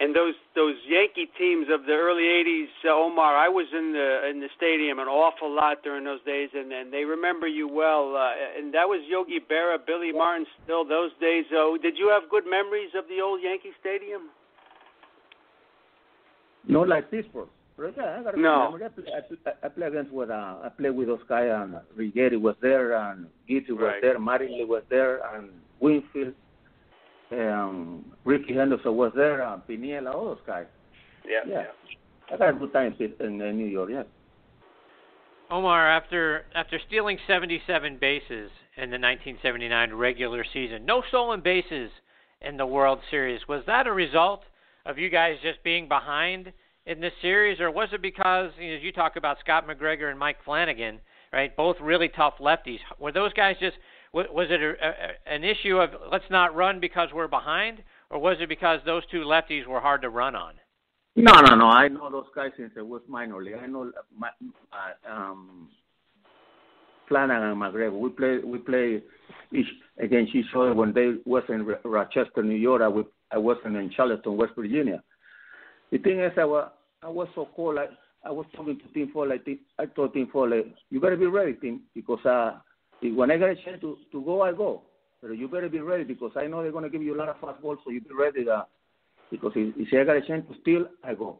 and those those Yankee teams of the early '80s, uh, Omar. I was in the in the stadium an awful lot during those days, and and they remember you well. Uh, and that was Yogi Berra, Billy Martin. Still those days. Oh, did you have good memories of the old Yankee Stadium? Not like Pittsburgh. Yeah, I no. I play, I, play against with uh, I played with those guys, and Righetti was there, and Gitti was right. there, Mattingly was there, and Winfield um, Rickey Henderson was there, uh, Piniella, all those guys. Yeah, yeah. yeah. I had a good time in, in New York. Yes. Omar, after after stealing 77 bases in the 1979 regular season, no stolen bases in the World Series. Was that a result of you guys just being behind in this series, or was it because, you know, as you talk about Scott McGregor and Mike Flanagan, right, both really tough lefties? Were those guys just was it a, a, an issue of let's not run because we're behind, or was it because those two lefties were hard to run on? No, no, no. I know those guys since I was minor league. I know my, uh, um, Flanagan and McGregor. We play we play each against each other when they was in Rochester, New York. I, was, I wasn't in Charleston, West Virginia. The thing is, I was I was so cold. I, I was talking to Tim Foley. I told Tim Foley, "You better be ready, Tim, because uh, when I get a chance to, to go, I go. But you better be ready because I know they're going to give you a lot of fastballs, so you be ready. To, because if, if I got a chance to steal, I go.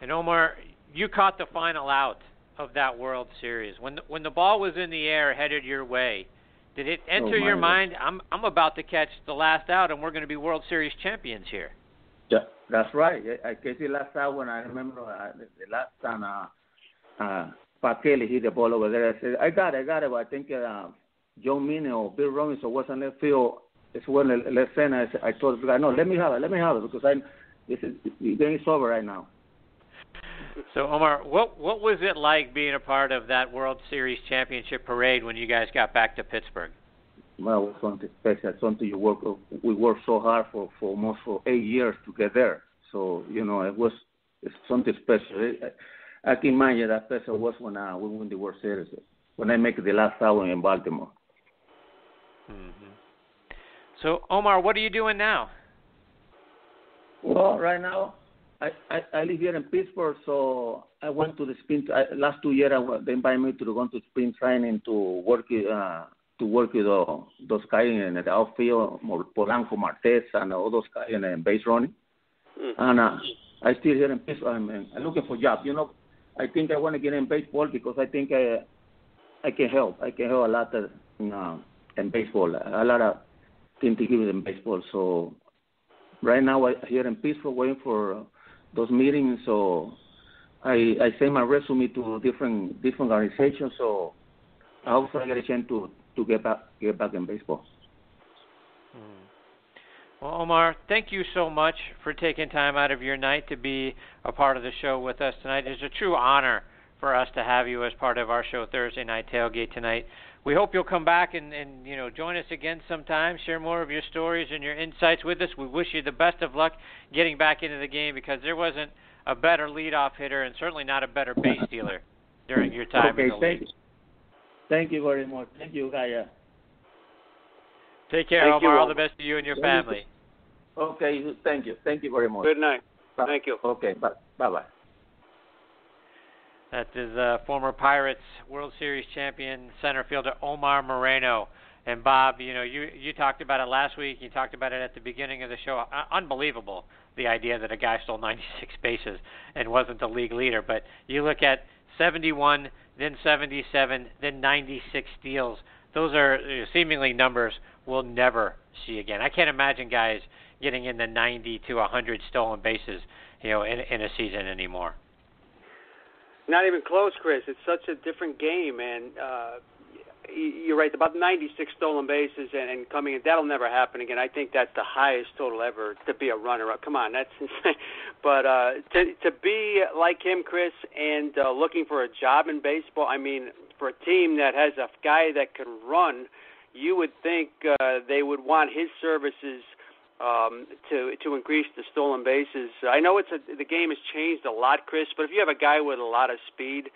And Omar, you caught the final out of that World Series. When the, when the ball was in the air, headed your way, did it enter oh, your mind? I'm I'm about to catch the last out, and we're going to be World Series champions here. Yeah, that's right. I, I catch the last out when I remember uh, the, the last time. Uh, uh, Pat Kelly hit the ball over there. I said, I got it, I got it. But I think uh, John Meany or Bill Robinson was on left field. It's when left center. I, said, I told the guy, no, let me have it, let me have it because I this is the game is over right now. So Omar, what what was it like being a part of that World Series championship parade when you guys got back to Pittsburgh? Well, it was something special. Something you work. We worked so hard for for almost for eight years to get there. So you know, it was it's something special. It, I can imagine that special was when uh, we won the World Series, when I make the last out in Baltimore. Mm-hmm. So, Omar, what are you doing now? Well, right now, I, I, I live here in Pittsburgh, so I went to the spring. I, last two years, I, they invited me to go to spring training to work uh, to work with uh, those guys in the outfield, Polanco, Martes, and all those guys in uh, base running. Mm-hmm. And uh, I still here in Pittsburgh. I'm, I'm looking for job. You know, I think I want to get in baseball because I think I I can help. I can help a lot of, in, uh, in baseball. A lot of things to give in baseball. So right now I here in Pittsburgh waiting for uh, those meetings. So I I send my resume to different different organizations. So I hope I get a chance to to get back get back in baseball. Well, Omar, thank you so much for taking time out of your night to be a part of the show with us tonight. It's a true honor for us to have you as part of our show Thursday Night Tailgate tonight. We hope you'll come back and, and you know join us again sometime, share more of your stories and your insights with us. We wish you the best of luck getting back into the game because there wasn't a better leadoff hitter and certainly not a better base stealer during your time okay, in the thank league. You. Thank you very much. Thank you, Gaia. Take care, Thank Omar. you, All the best to you and your family. Okay, thank you. Thank you very much. Good night. Bye. Thank you. Okay, bye bye. That is uh, former Pirates World Series champion center fielder Omar Moreno. And Bob, you know, you you talked about it last week. You talked about it at the beginning of the show. Uh, unbelievable the idea that a guy stole 96 bases and wasn't the league leader. But you look at 71, then 77, then 96 steals. Those are seemingly numbers we'll never see again. I can't imagine guys getting in the 90 to 100 stolen bases, you know, in, in a season anymore. Not even close, Chris. It's such a different game, and uh, you're right. About 96 stolen bases and, and coming in, that'll never happen again. I think that's the highest total ever to be a runner-up. Come on, that's insane. But uh, to to be like him, Chris, and uh, looking for a job in baseball. I mean, for a team that has a guy that can run, you would think uh, they would want his services um, to to increase the stolen bases. I know it's a, the game has changed a lot, Chris, but if you have a guy with a lot of speed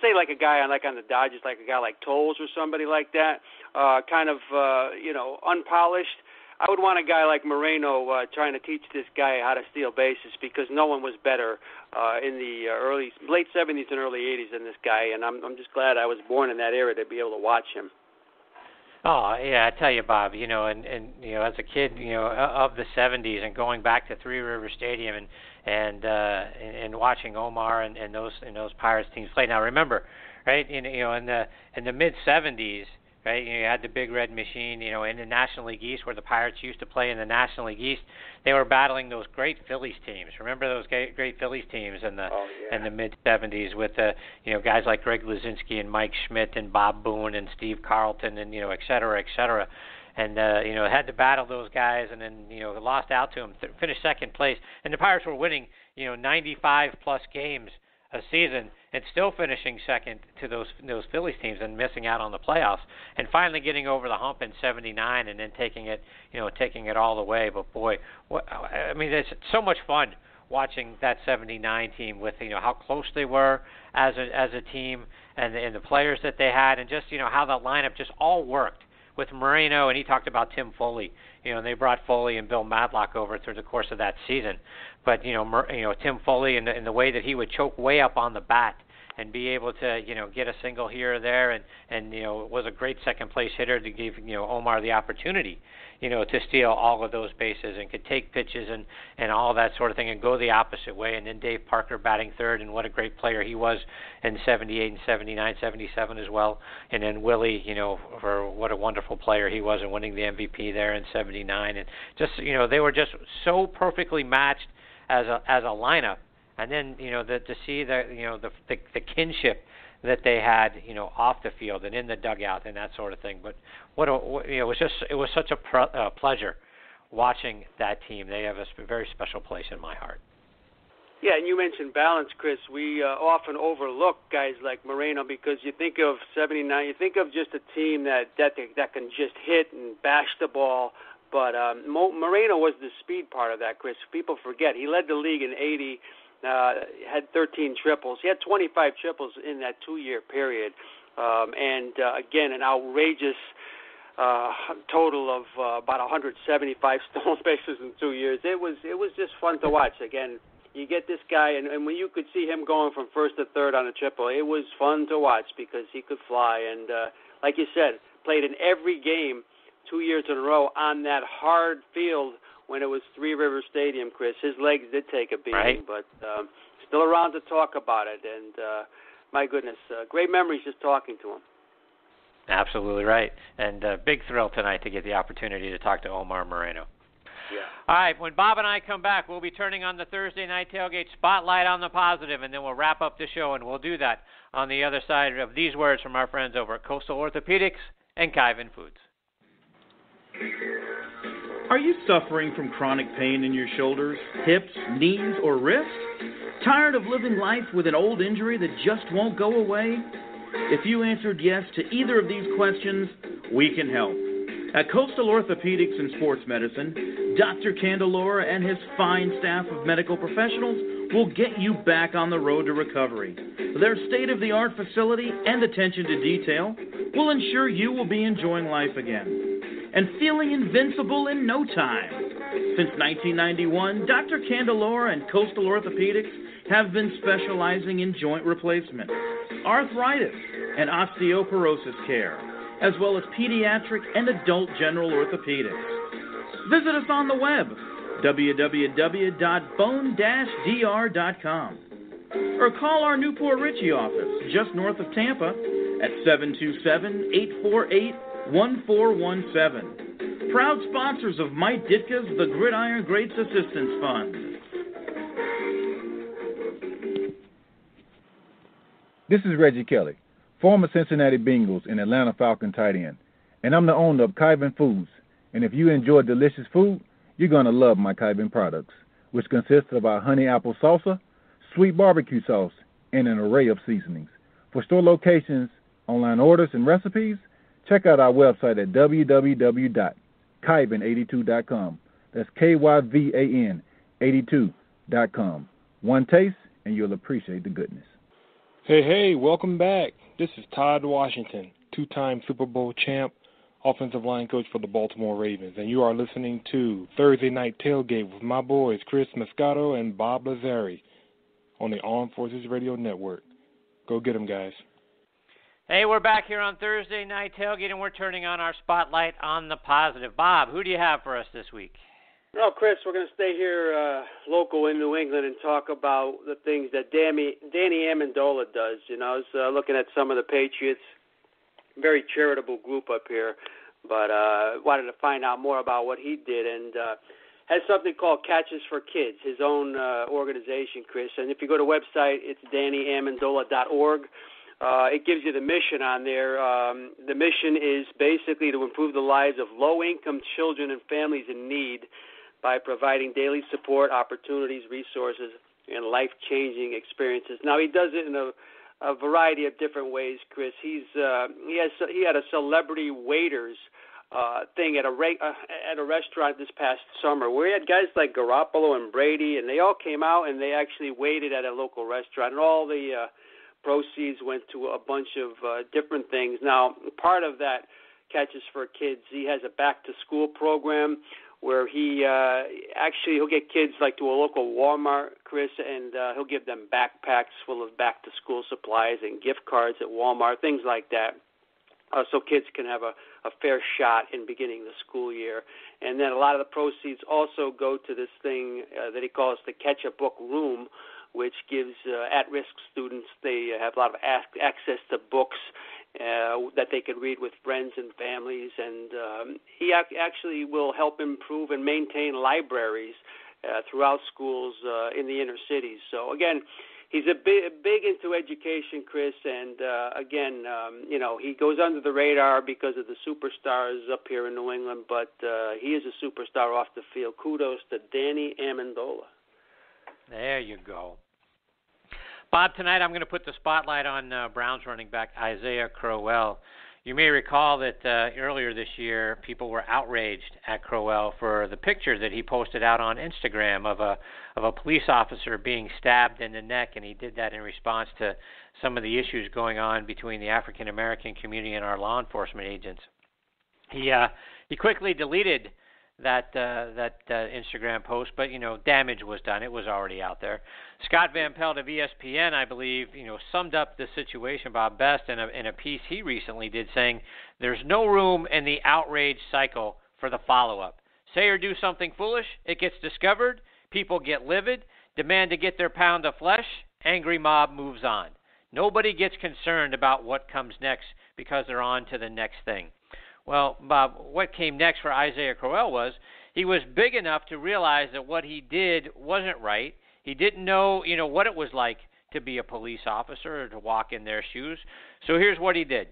say like a guy on like on the Dodgers, like a guy like Toles or somebody like that, uh, kind of uh, you know unpolished. I would want a guy like Moreno uh, trying to teach this guy how to steal bases because no one was better uh, in the uh, early late 70s and early 80s than this guy, and I'm I'm just glad I was born in that era to be able to watch him. Oh yeah, I tell you, Bob. You know, and and you know, as a kid, you know, of the '70s, and going back to Three River Stadium, and and uh, and, and watching Omar and, and those and those Pirates teams play. Now, remember, right? In, you know, in the in the mid '70s, right? You, had the Big Red Machine, you know, in the National League East, where the Pirates used to play in the National League East. They were battling those great Phillies teams. Remember those great, great Phillies teams in the oh, yeah. in the mid '70s with the you know guys like Greg Luzinski and Mike Schmidt and Bob Boone and Steve Carlton and you know et cetera, et cetera. And uh, you know had to battle those guys, and then you know lost out to them, th- finished second place, and the Pirates were winning you know 95 plus games a season and still finishing second to those those Phillies teams and missing out on the playoffs and finally getting over the hump in 79 and then taking it you know taking it all the way but boy what I mean it's so much fun watching that 79 team with you know how close they were as a as a team and and the players that they had and just you know how that lineup just all worked with Moreno and he talked about Tim Foley you know, and they brought Foley and Bill Madlock over through the course of that season. But you know, Mer, you know Tim Foley and the, and the way that he would choke way up on the bat and be able to you know get a single here or there and and you know was a great second place hitter to give you know Omar the opportunity you know to steal all of those bases and could take pitches and and all that sort of thing and go the opposite way. And then Dave Parker batting third and what a great player he was in 78 and 79 77 as well. And then Willie you know for what a wonderful player he was and winning the MVP there in 79 and just you know they were just so perfectly matched as a as a lineup and then you know the, to see the you know the, the the kinship that they had you know off the field and in the dugout and that sort of thing. But what, a, you know it was just it was such a pr- uh, pleasure watching that team. They have a very special place in my heart. Yeah, and you mentioned balance, Chris. We uh, often overlook guys like Moreno because you think of '79, you think of just a team that that that can just hit and bash the ball. But um, Moreno was the speed part of that, Chris. People forget he led the league in '80 uh, had 13 triples. He had 25 triples in that two-year period, um, and uh, again, an outrageous uh, total of uh, about 175 stolen bases in two years. It was it was just fun to watch. Again, you get this guy, and, and when you could see him going from first to third on a triple, it was fun to watch because he could fly. And uh, like you said, played in every game two years in a row on that hard field when it was Three River Stadium, Chris. His legs did take a beating, right. but um, still around to talk about it. And uh, my goodness, uh, great memories just talking to him. Absolutely right, and uh, big thrill tonight to get the opportunity to talk to Omar Moreno. Yeah. All right, when Bob and I come back, we'll be turning on the Thursday night tailgate spotlight on the positive, and then we'll wrap up the show, and we'll do that on the other side of these words from our friends over at Coastal Orthopedics and Kyvan Foods. Are you suffering from chronic pain in your shoulders, hips, knees, or wrists? Tired of living life with an old injury that just won't go away? If you answered yes to either of these questions, we can help. At Coastal Orthopedics and Sports Medicine, Dr. Candelora and his fine staff of medical professionals will get you back on the road to recovery. Their state of the art facility and attention to detail will ensure you will be enjoying life again and feeling invincible in no time. Since 1991, Dr. Candelora and Coastal Orthopedics have been specializing in joint replacement, arthritis, and osteoporosis care, as well as pediatric and adult general orthopedics. Visit us on the web www.bone-dr.com. Or call our New Port Richey office just north of Tampa at 727-848-1417. Proud sponsors of Mike Ditka's The Gridiron Greats Assistance Fund. This is Reggie Kelly, former Cincinnati Bengals and Atlanta Falcon tight end, and I'm the owner of Kyvan Foods. And if you enjoy delicious food, you're going to love my Kyvan products, which consists of our honey apple salsa, sweet barbecue sauce, and an array of seasonings. For store locations, online orders, and recipes, check out our website at www.kyvan82.com. That's K Y V A N 82.com. One taste, and you'll appreciate the goodness. Hey, hey, welcome back. This is Todd Washington, two time Super Bowl champ, offensive line coach for the Baltimore Ravens, and you are listening to Thursday Night Tailgate with my boys Chris Mascaro and Bob Lazzari on the Armed Forces Radio Network. Go get them, guys. Hey, we're back here on Thursday Night Tailgate, and we're turning on our spotlight on the positive. Bob, who do you have for us this week? Well, Chris, we're going to stay here uh, local in New England and talk about the things that Danny, Danny Amendola does. You know, I was uh, looking at some of the Patriots, very charitable group up here, but uh, wanted to find out more about what he did and uh, has something called Catches for Kids, his own uh, organization, Chris. And if you go to the website, it's dannyamendola.org. Uh, it gives you the mission on there. Um, the mission is basically to improve the lives of low income children and families in need by providing daily support, opportunities, resources, and life changing experiences. Now, he does it in a, a variety of different ways, Chris. He's uh, he has he had a celebrity waiters uh, thing at a re- uh, at a restaurant this past summer he had guys like Garoppolo and Brady, and they all came out and they actually waited at a local restaurant, and all the uh, proceeds went to a bunch of uh, different things. Now, part of that catches for kids, he has a back to school program where he uh, actually he'll get kids like to a local Walmart, Chris, and uh, he'll give them backpacks full of back to school supplies and gift cards at Walmart, things like that. Uh, so kids can have a, a fair shot in beginning the school year. And then a lot of the proceeds also go to this thing uh, that he calls the Catch a Book Room, which gives uh, at-risk students they have a lot of access to books uh, that they could read with friends and families. And um, he ac- actually will help improve and maintain libraries uh, throughout schools uh, in the inner cities. So again, he's a big, big into education, Chris. And uh, again, um, you know, he goes under the radar because of the superstars up here in New England, but uh, he is a superstar off the field. Kudos to Danny Amendola. There you go. Bob, tonight I'm going to put the spotlight on uh, Browns running back Isaiah Crowell. You may recall that uh, earlier this year, people were outraged at Crowell for the picture that he posted out on Instagram of a of a police officer being stabbed in the neck, and he did that in response to some of the issues going on between the African American community and our law enforcement agents. He uh, he quickly deleted that uh, that uh, Instagram post, but you know damage was done. It was already out there. Scott Van Pelt of ESPN, I believe, you know, summed up the situation Bob best in a in a piece he recently did, saying there's no room in the outrage cycle for the follow-up. Say or do something foolish, it gets discovered, people get livid, demand to get their pound of flesh, angry mob moves on. Nobody gets concerned about what comes next because they're on to the next thing. Well, Bob, what came next for Isaiah Crowell was he was big enough to realize that what he did wasn't right. He didn't know, you know, what it was like to be a police officer or to walk in their shoes. So here's what he did.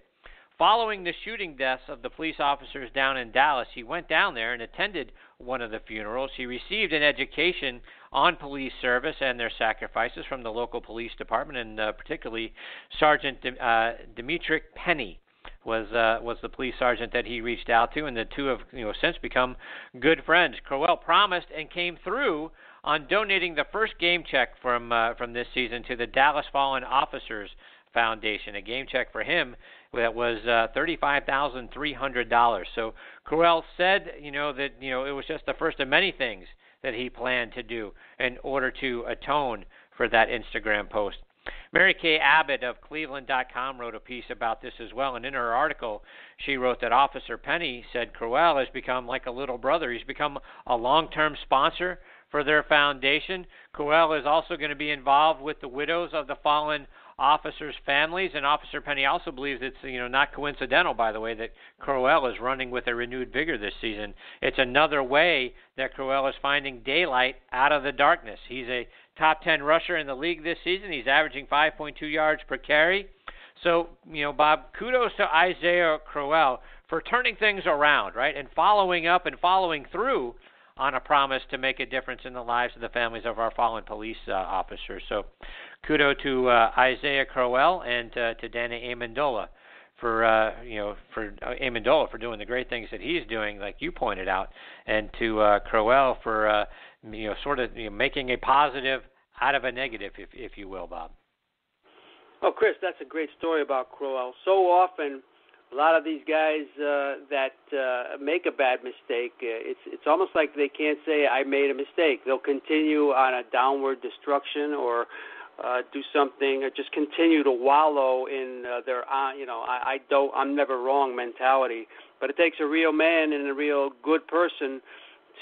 Following the shooting deaths of the police officers down in Dallas, he went down there and attended one of the funerals. He received an education on police service and their sacrifices from the local police department, and uh, particularly Sergeant uh, Demetric Penny was uh, was the police sergeant that he reached out to, and the two have you know since become good friends. Crowell promised and came through on donating the first game check from uh, from this season to the Dallas Fallen Officers Foundation. A game check for him that was uh, thirty-five thousand three hundred dollars. So Crowell said, you know, that you know it was just the first of many things that he planned to do in order to atone for that Instagram post. Mary Kay Cabot of Cleveland.com wrote a piece about this as well, and in her article, she wrote that Officer Penny said Crowell has become like a little brother. He's become a long-term sponsor for their foundation. Crowell is also going to be involved with the widows of the fallen officers' families, and Officer Penny also believes it's you know not coincidental, by the way, that Crowell is running with a renewed vigor this season. It's another way that Crowell is finding daylight out of the darkness. He's a top 10 rusher in the league this season. He's averaging 5.2 yards per carry. So, you know, Bob, kudos to Isaiah Crowell for turning things around, right, and following up and following through on a promise to make a difference in the lives of the families of our fallen police uh, officers. So, kudos to uh, Isaiah Crowell and uh, to Danny Amendola for uh, you know for uh, Amendola for doing the great things that he's doing, like you pointed out, and to uh, Crowell for uh, you know sort of you know, making a positive out of a negative, if if you will, Bob. Oh, Chris, that's a great story about Crowell. So often a lot of these guys uh, that uh, make a bad mistake, uh, it's it's almost like they can't say I made a mistake. They'll continue on a downward destruction or uh, do something or just continue to wallow in uh, their uh, you know I, I don't I'm never wrong mentality. But it takes a real man and a real good person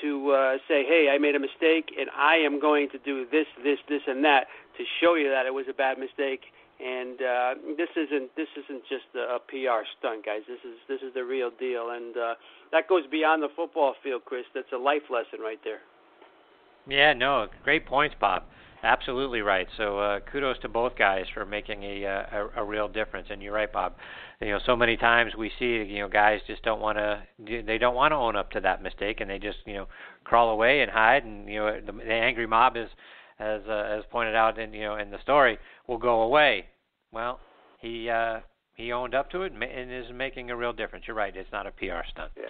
to uh, say, hey, I made a mistake and I am going to do this, this, this, and that to show you that it was a bad mistake and uh, this isn't this isn't just a, a PR stunt, guys. This is this is the real deal, and uh, that goes beyond the football field, Chris. That's a life lesson right there. Yeah, no, great points, Bob. Absolutely right. So uh, kudos to both guys for making a, uh, a a real difference. And you're right, Bob. You know, so many times we see you know guys just don't want to they don't want to own up to that mistake, and they just you know crawl away and hide. And you know the, the angry mob is as uh, as pointed out in you know in the story will go away. Well, he uh, he owned up to it and is making a real difference. You're right; it's not a PR stunt. Yeah.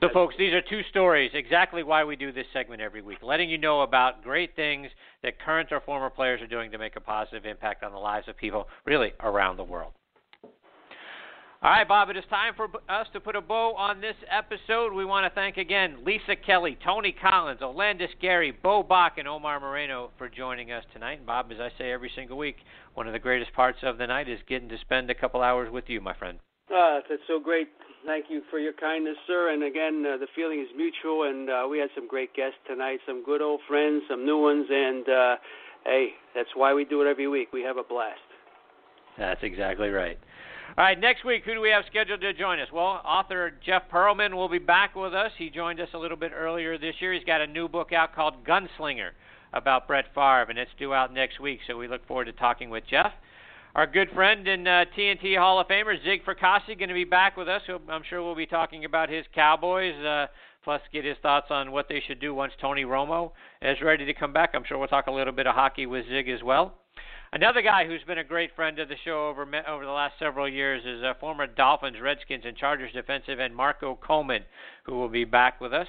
So, folks, these are two stories, exactly why we do this segment every week, letting you know about great things that current or former players are doing to make a positive impact on the lives of people really around the world. All right, Bob, it is time for us to put a bow on this episode. We want to thank again Lisa Kelly, Tony Collins, Olandis Gary, Beau Bock, and Omar Moreno for joining us tonight. And Bob, as I say every single week, one of the greatest parts of the night is getting to spend a couple hours with you, my friend. Uh, that's so great. Thank you for your kindness, sir. And again, uh, the feeling is mutual. And uh, we had some great guests tonight, some good old friends, some new ones. And uh, hey, that's why we do it every week. We have a blast. That's exactly right. All right, next week, who do we have scheduled to join us? Well, author Jeff Pearlman will be back with us. He joined us a little bit earlier this year. He's got a new book out called Gunslinger about Brett Favre, and it's due out next week, so we look forward to talking with Jeff. Our good friend and uh, TNT Hall of Famer Zig Fracassi going to be back with us. I'm sure we'll be talking about his Cowboys, uh, plus get his thoughts on what they should do once Tony Romo is ready to come back. I'm sure we'll talk a little bit of hockey with Zig as well. Another guy who's been a great friend of the show over over the last several years is a former Dolphins, Redskins, and Chargers defensive end Marco Coleman, who will be back with us.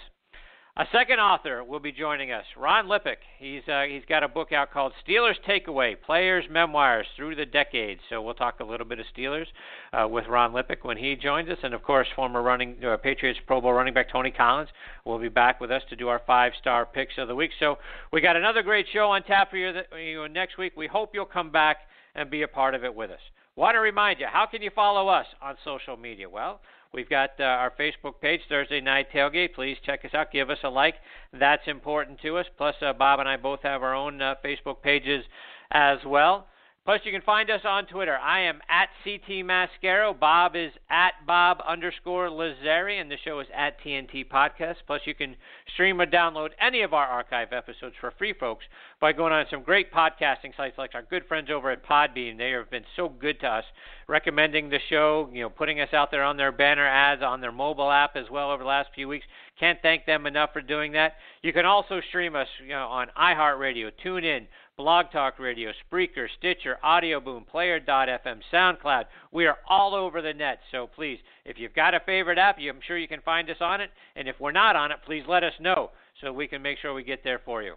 A second author will be joining us, Ron Lippock. He's uh, he's got a book out called Steelers Takeaway: Players' Memoirs Through the Decades. So we'll talk a little bit of Steelers uh, with Ron Lippock when he joins us, and of course, former running uh, Patriots Pro Bowl running back Tony Collins will be back with us to do our five-star picks of the week. So we got another great show on tap for you, that, you know, next week. We hope you'll come back and be a part of it with us. Want to remind you, how can you follow us on social media? Well. We've got uh, our Facebook page, Thursday Night Tailgate. Please check us out. Give us a like. That's important to us. Plus, uh, Bob and I both have our own uh, Facebook pages as well. Plus, you can find us on Twitter. I am at CT Mascaro. Bob is at Bob underscore Lazzari, and the show is at TNT Podcast. Plus, you can stream or download any of our archive episodes for free, folks, by going on some great podcasting sites like our good friends over at Podbean. They have been so good to us, recommending the show, you know, putting us out there on their banner ads on their mobile app as well over the last few weeks. Can't thank them enough for doing that. You can also stream us, you know, on iHeartRadio, TuneIn. Blog Talk Radio, Spreaker, Stitcher, Audio Boom, Player.fm, SoundCloud. We are all over the net. So please, if you've got a favorite app, I'm sure you can find us on it. And if we're not on it, please let us know so we can make sure we get there for you.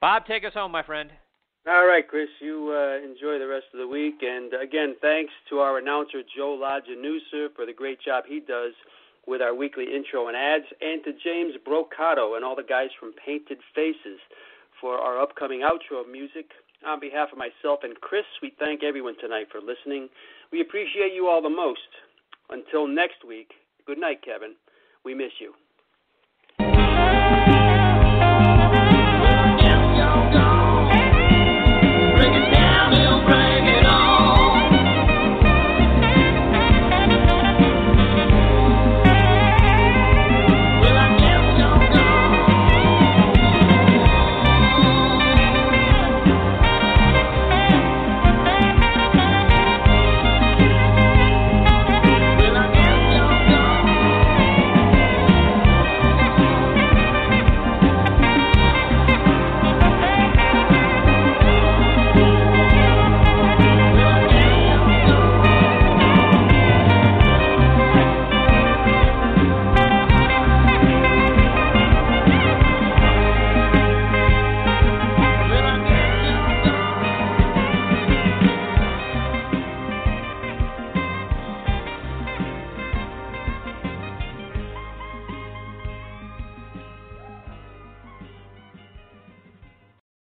Bob, take us home, my friend. All right, Chris, you uh, enjoy the rest of the week. And again, thanks to our announcer, Joe Lajanusa, for the great job he does with our weekly intro and ads, and to James Brocato and all the guys from Painted Faces for our upcoming outro of music. On behalf of myself and Chris, we thank everyone tonight for listening. We appreciate you all the most. Until next week, good night, Kevin. We miss you.